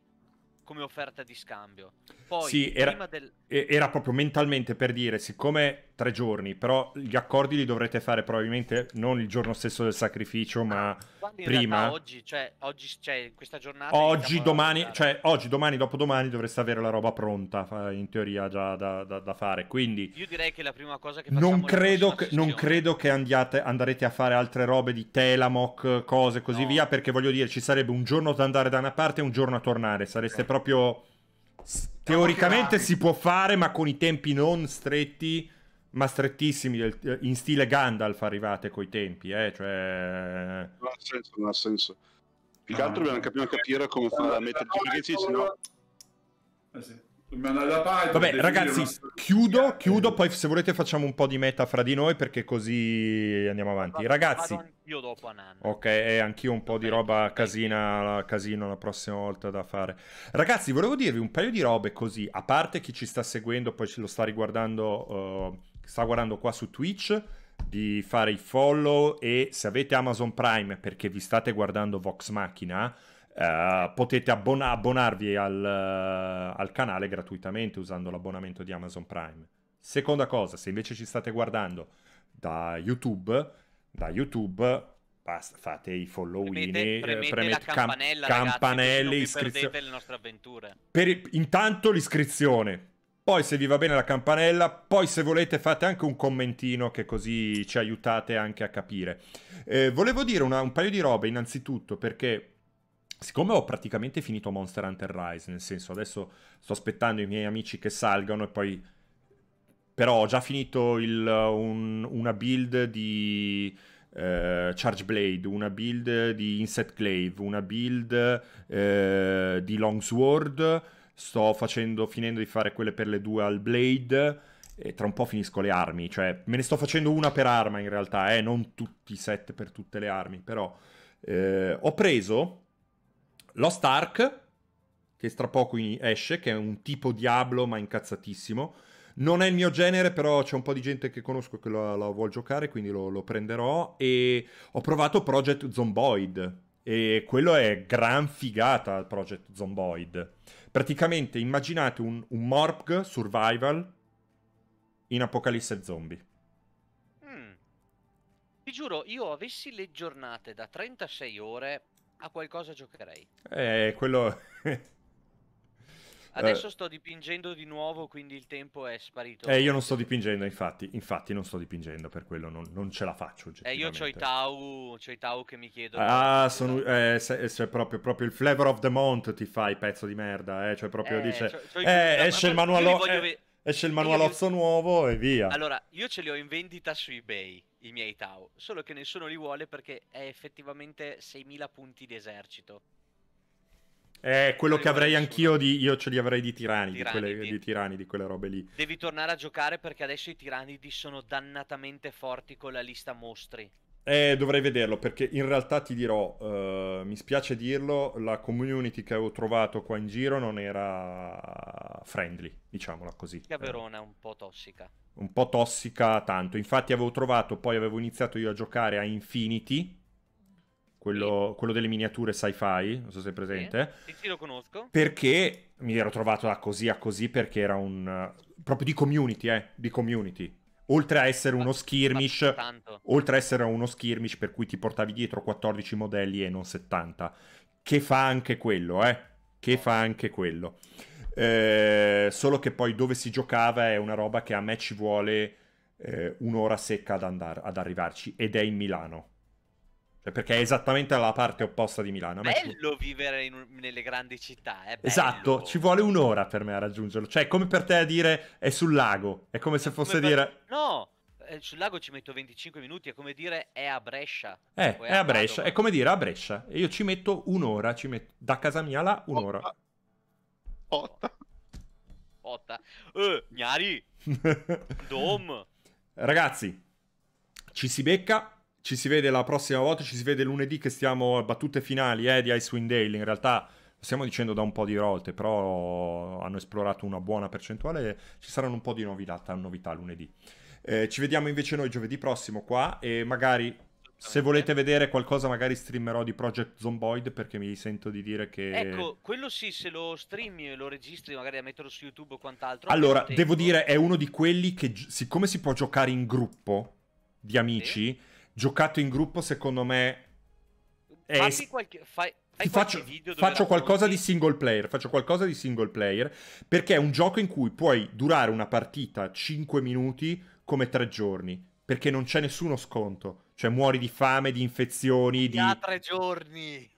come offerta di scambio. Poi, Sì, era- prima del... Era proprio mentalmente per dire, siccome tre giorni, però gli accordi li dovrete fare probabilmente non il giorno stesso del sacrificio, ma in prima? oggi, cioè, oggi, cioè, questa giornata... oggi, domani, cioè oggi, domani, dopodomani dovreste avere la roba pronta, in teoria già da, da- da fare. Quindi Io direi che la prima cosa che facciamo non credo, che, non credo che andiate, andrete a fare altre robe di Telamok, cose così No. via, perché voglio dire, ci sarebbe un giorno da andare da una parte e un giorno a tornare. Sareste Ok. proprio... Teoricamente si può fare, ma con i tempi non stretti, ma strettissimi, del- in stile Gandalf arrivate coi tempi, eh, cioè... Non ha senso, non ha senso. Più che No. altro dobbiamo capire, capire come fare a mettere giù perché sì, sennò... Eh sì. Vabbè, ragazzi, una chiudo, chiudo, poi se volete facciamo un po' di meta fra di noi perché così andiamo avanti. Ragazzi, anch'io dopo a Nanna. ok, e anch'io un po' di roba casina, casino la prossima volta da fare. Ragazzi, volevo dirvi un paio di robe così, a parte chi ci sta seguendo, poi ce lo sta riguardando, eh, sta guardando qua su Twitch, di fare i follow e se avete Amazon Prime perché vi state guardando Vox Machina, eh, potete abbona- abbonarvi al, eh, al canale gratuitamente usando l'abbonamento di Amazon Prime. Seconda cosa, se invece ci state guardando da YouTube, da YouTube basta, fate i followini, Premete, eh, premete premete la cam- campanella, campanelle, ragazzi, avventure. Per- intanto l'iscrizione. Poi se vi va bene la campanella, poi se volete fate anche un commentino che così ci aiutate anche a capire. Eh, volevo dire una- un paio di robe innanzitutto perché siccome ho praticamente finito Monster Hunter Rise, nel senso adesso sto aspettando i miei amici che salgano e poi... Però ho già finito il- un- una build di eh, Charge Blade, una build di Insect Glaive, una build eh, di Longsword. Sto facendo, finendo di fare quelle per le Dual Blade. E tra un po' finisco le armi. Cioè, me ne sto facendo una per arma in realtà, eh, non tutti i set per tutte le armi. Però eh, ho preso Lost Ark, che tra poco esce, che è un tipo Diablo ma incazzatissimo. Non è il mio genere, però c'è un po' di gente che conosco che lo, lo vuol giocare, quindi lo, lo prenderò. E ho provato Project Zomboid. E quello è gran figata, Project Zomboid. Praticamente immaginate un, un Morpg survival in apocalisse zombie. Mm. Ti giuro, io avessi le giornate da 36 ore, a qualcosa giocherei. Eh, quello... [laughs] Adesso sto dipingendo di nuovo, quindi il tempo è sparito. Eh, io non sto dipingendo, infatti. Infatti non sto dipingendo, per quello non, non ce la faccio Eh, io c'ho i. Tau, c'ho i Tau che mi chiedono. Ah, sono, eh, se- se proprio, proprio il flavor of the month ti fai, pezzo di merda, eh? Cioè proprio Eh, dice... c'ho- c'ho i- eh, ma- esce il manualo... voglio eh, esce il manualozzo nuovo e via. Allora, io ce li ho in vendita su eBay, i miei Tau, solo che nessuno li vuole perché è effettivamente 6.000 punti di esercito. Eh, quello che avrei anch'io di... Io ce li avrei di tirani, di, Tirani, quelle, di- di tirani, di quelle robe lì. Devi tornare a giocare perché adesso i tiranidi sono dannatamente forti con la lista mostri. Eh, dovrei vederlo perché in realtà ti dirò, eh, mi spiace dirlo, la community che avevo trovato qua in giro non era friendly, diciamola così. Che a Eh, Verona è un po' tossica. un po' tossica tanto. Infatti avevo trovato, poi avevo iniziato io a giocare a Infinity, quello, quello delle miniature sci-fi, non so se è presente, Sì, sì, lo conosco. perché mi ero trovato da così a così perché era un... proprio di community, eh, di community. Oltre a essere uno skirmish, oltre a essere uno skirmish per cui ti portavi dietro 14 modelli e non 70, che fa anche quello, eh, che fa anche quello. Eh, solo che poi dove si giocava è una roba che a me ci vuole eh, un'ora secca ad, andare, ad arrivarci ed è in Milano. Cioè, perché è esattamente alla parte opposta di Milano. A me ci- Bello vivere in nelle grandi città, è bello. Esatto, ci vuole un'ora per me a raggiungerlo. Cioè, è come per te a dire è sul lago. È come se Come fosse per- dire... No, eh, sul lago ci metto 25 minuti, è come dire è a Brescia. Eh, è a Brescia. Padova. È come dire a Brescia. E io ci metto un'ora. Ci metto da casa mia là un'ora. Otta. Otta. Otta. Eh, Gnari, [laughs] Dom. Ragazzi, ci si becca. Ci si vede la prossima volta. Ci si vede lunedì che stiamo a battute finali eh, di Icewind Dale. In realtà lo stiamo dicendo da un po' di volte, però hanno esplorato una buona percentuale. Ci saranno un po' di novità, novità lunedì. Eh, ci vediamo invece noi giovedì prossimo qua e magari se volete vedere qualcosa magari streamerò di Project Zomboid perché mi sento di dire che... Ecco, quello sì, se lo streami e lo registri magari a metterlo su YouTube o quant'altro. Allora, devo dire, è uno di quelli che, siccome si può giocare in gruppo di amici, giocato in gruppo, secondo me. È... Fammi qualche, fai, fai faccio, video faccio qualcosa di single player. Faccio qualcosa di single player. Perché è un gioco in cui puoi durare una partita 5 minuti come 3 giorni. Perché non c'è nessuno sconto. Cioè, muori di fame, di infezioni. Di... Da tre giorni.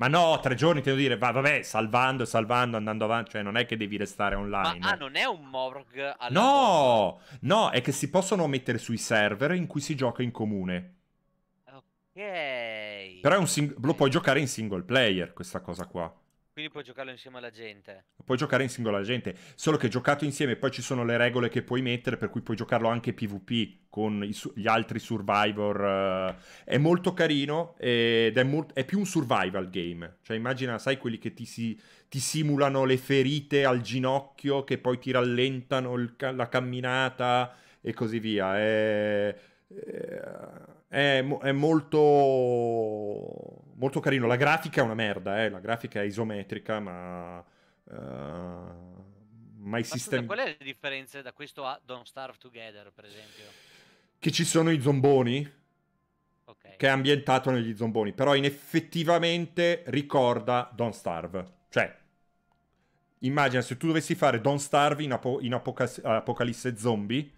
Ma no, 3 giorni, devo dire, va, vabbè, salvando, salvando, andando avanti. Cioè, non è che devi restare Ma online. ah, non è un Morg No, no, è che si possono mettere sui server in cui si gioca in comune. Ok. Però è un sing- lo puoi giocare in single player, questa cosa qua. Quindi puoi giocarlo insieme alla gente. Puoi giocare in singola gente. Solo che giocato insieme poi ci sono le regole che puoi mettere, per cui puoi giocarlo anche PvP con su- gli altri survivor. eh. È molto carino ed è, molt- è più un survival game. Cioè immagina, sai, quelli che ti, si- ti simulano le ferite al ginocchio, che poi ti rallentano ca- la camminata e così via. È, è mo- è molto, molto carino. La grafica è una merda, eh. La grafica è isometrica, ma... eh, ma i Ma scusa, sistemi... qual è la differenza da questo a Don't Starve Together, per esempio? Che ci sono i zomboni, Ok. che è ambientato negli zomboni, però in effettivamente ricorda Don't Starve. Cioè, immagina se tu dovessi fare Don't Starve in, Apo- in Apoca- Apocalisse Zombie,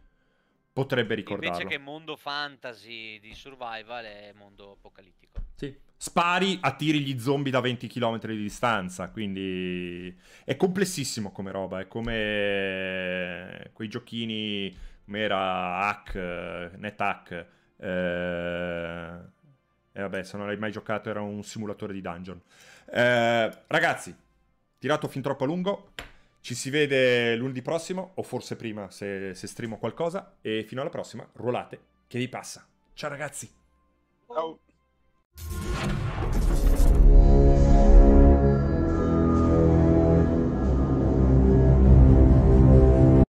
potrebbe ricordarlo. Invece che mondo fantasy di survival è mondo apocalittico. Sì. Spari, attiri gli zombie da 20 km di distanza, quindi è complessissimo come roba, è come quei giochini, come era Hack, NetHack, eh... e vabbè, se non l'hai mai giocato era un simulatore di dungeon. Eh, ragazzi, tirato fin troppo a lungo, ci si vede lunedì prossimo, o forse prima se, se streamo qualcosa, e fino alla prossima, ruolate, che vi passa. Ciao ragazzi! Ciao.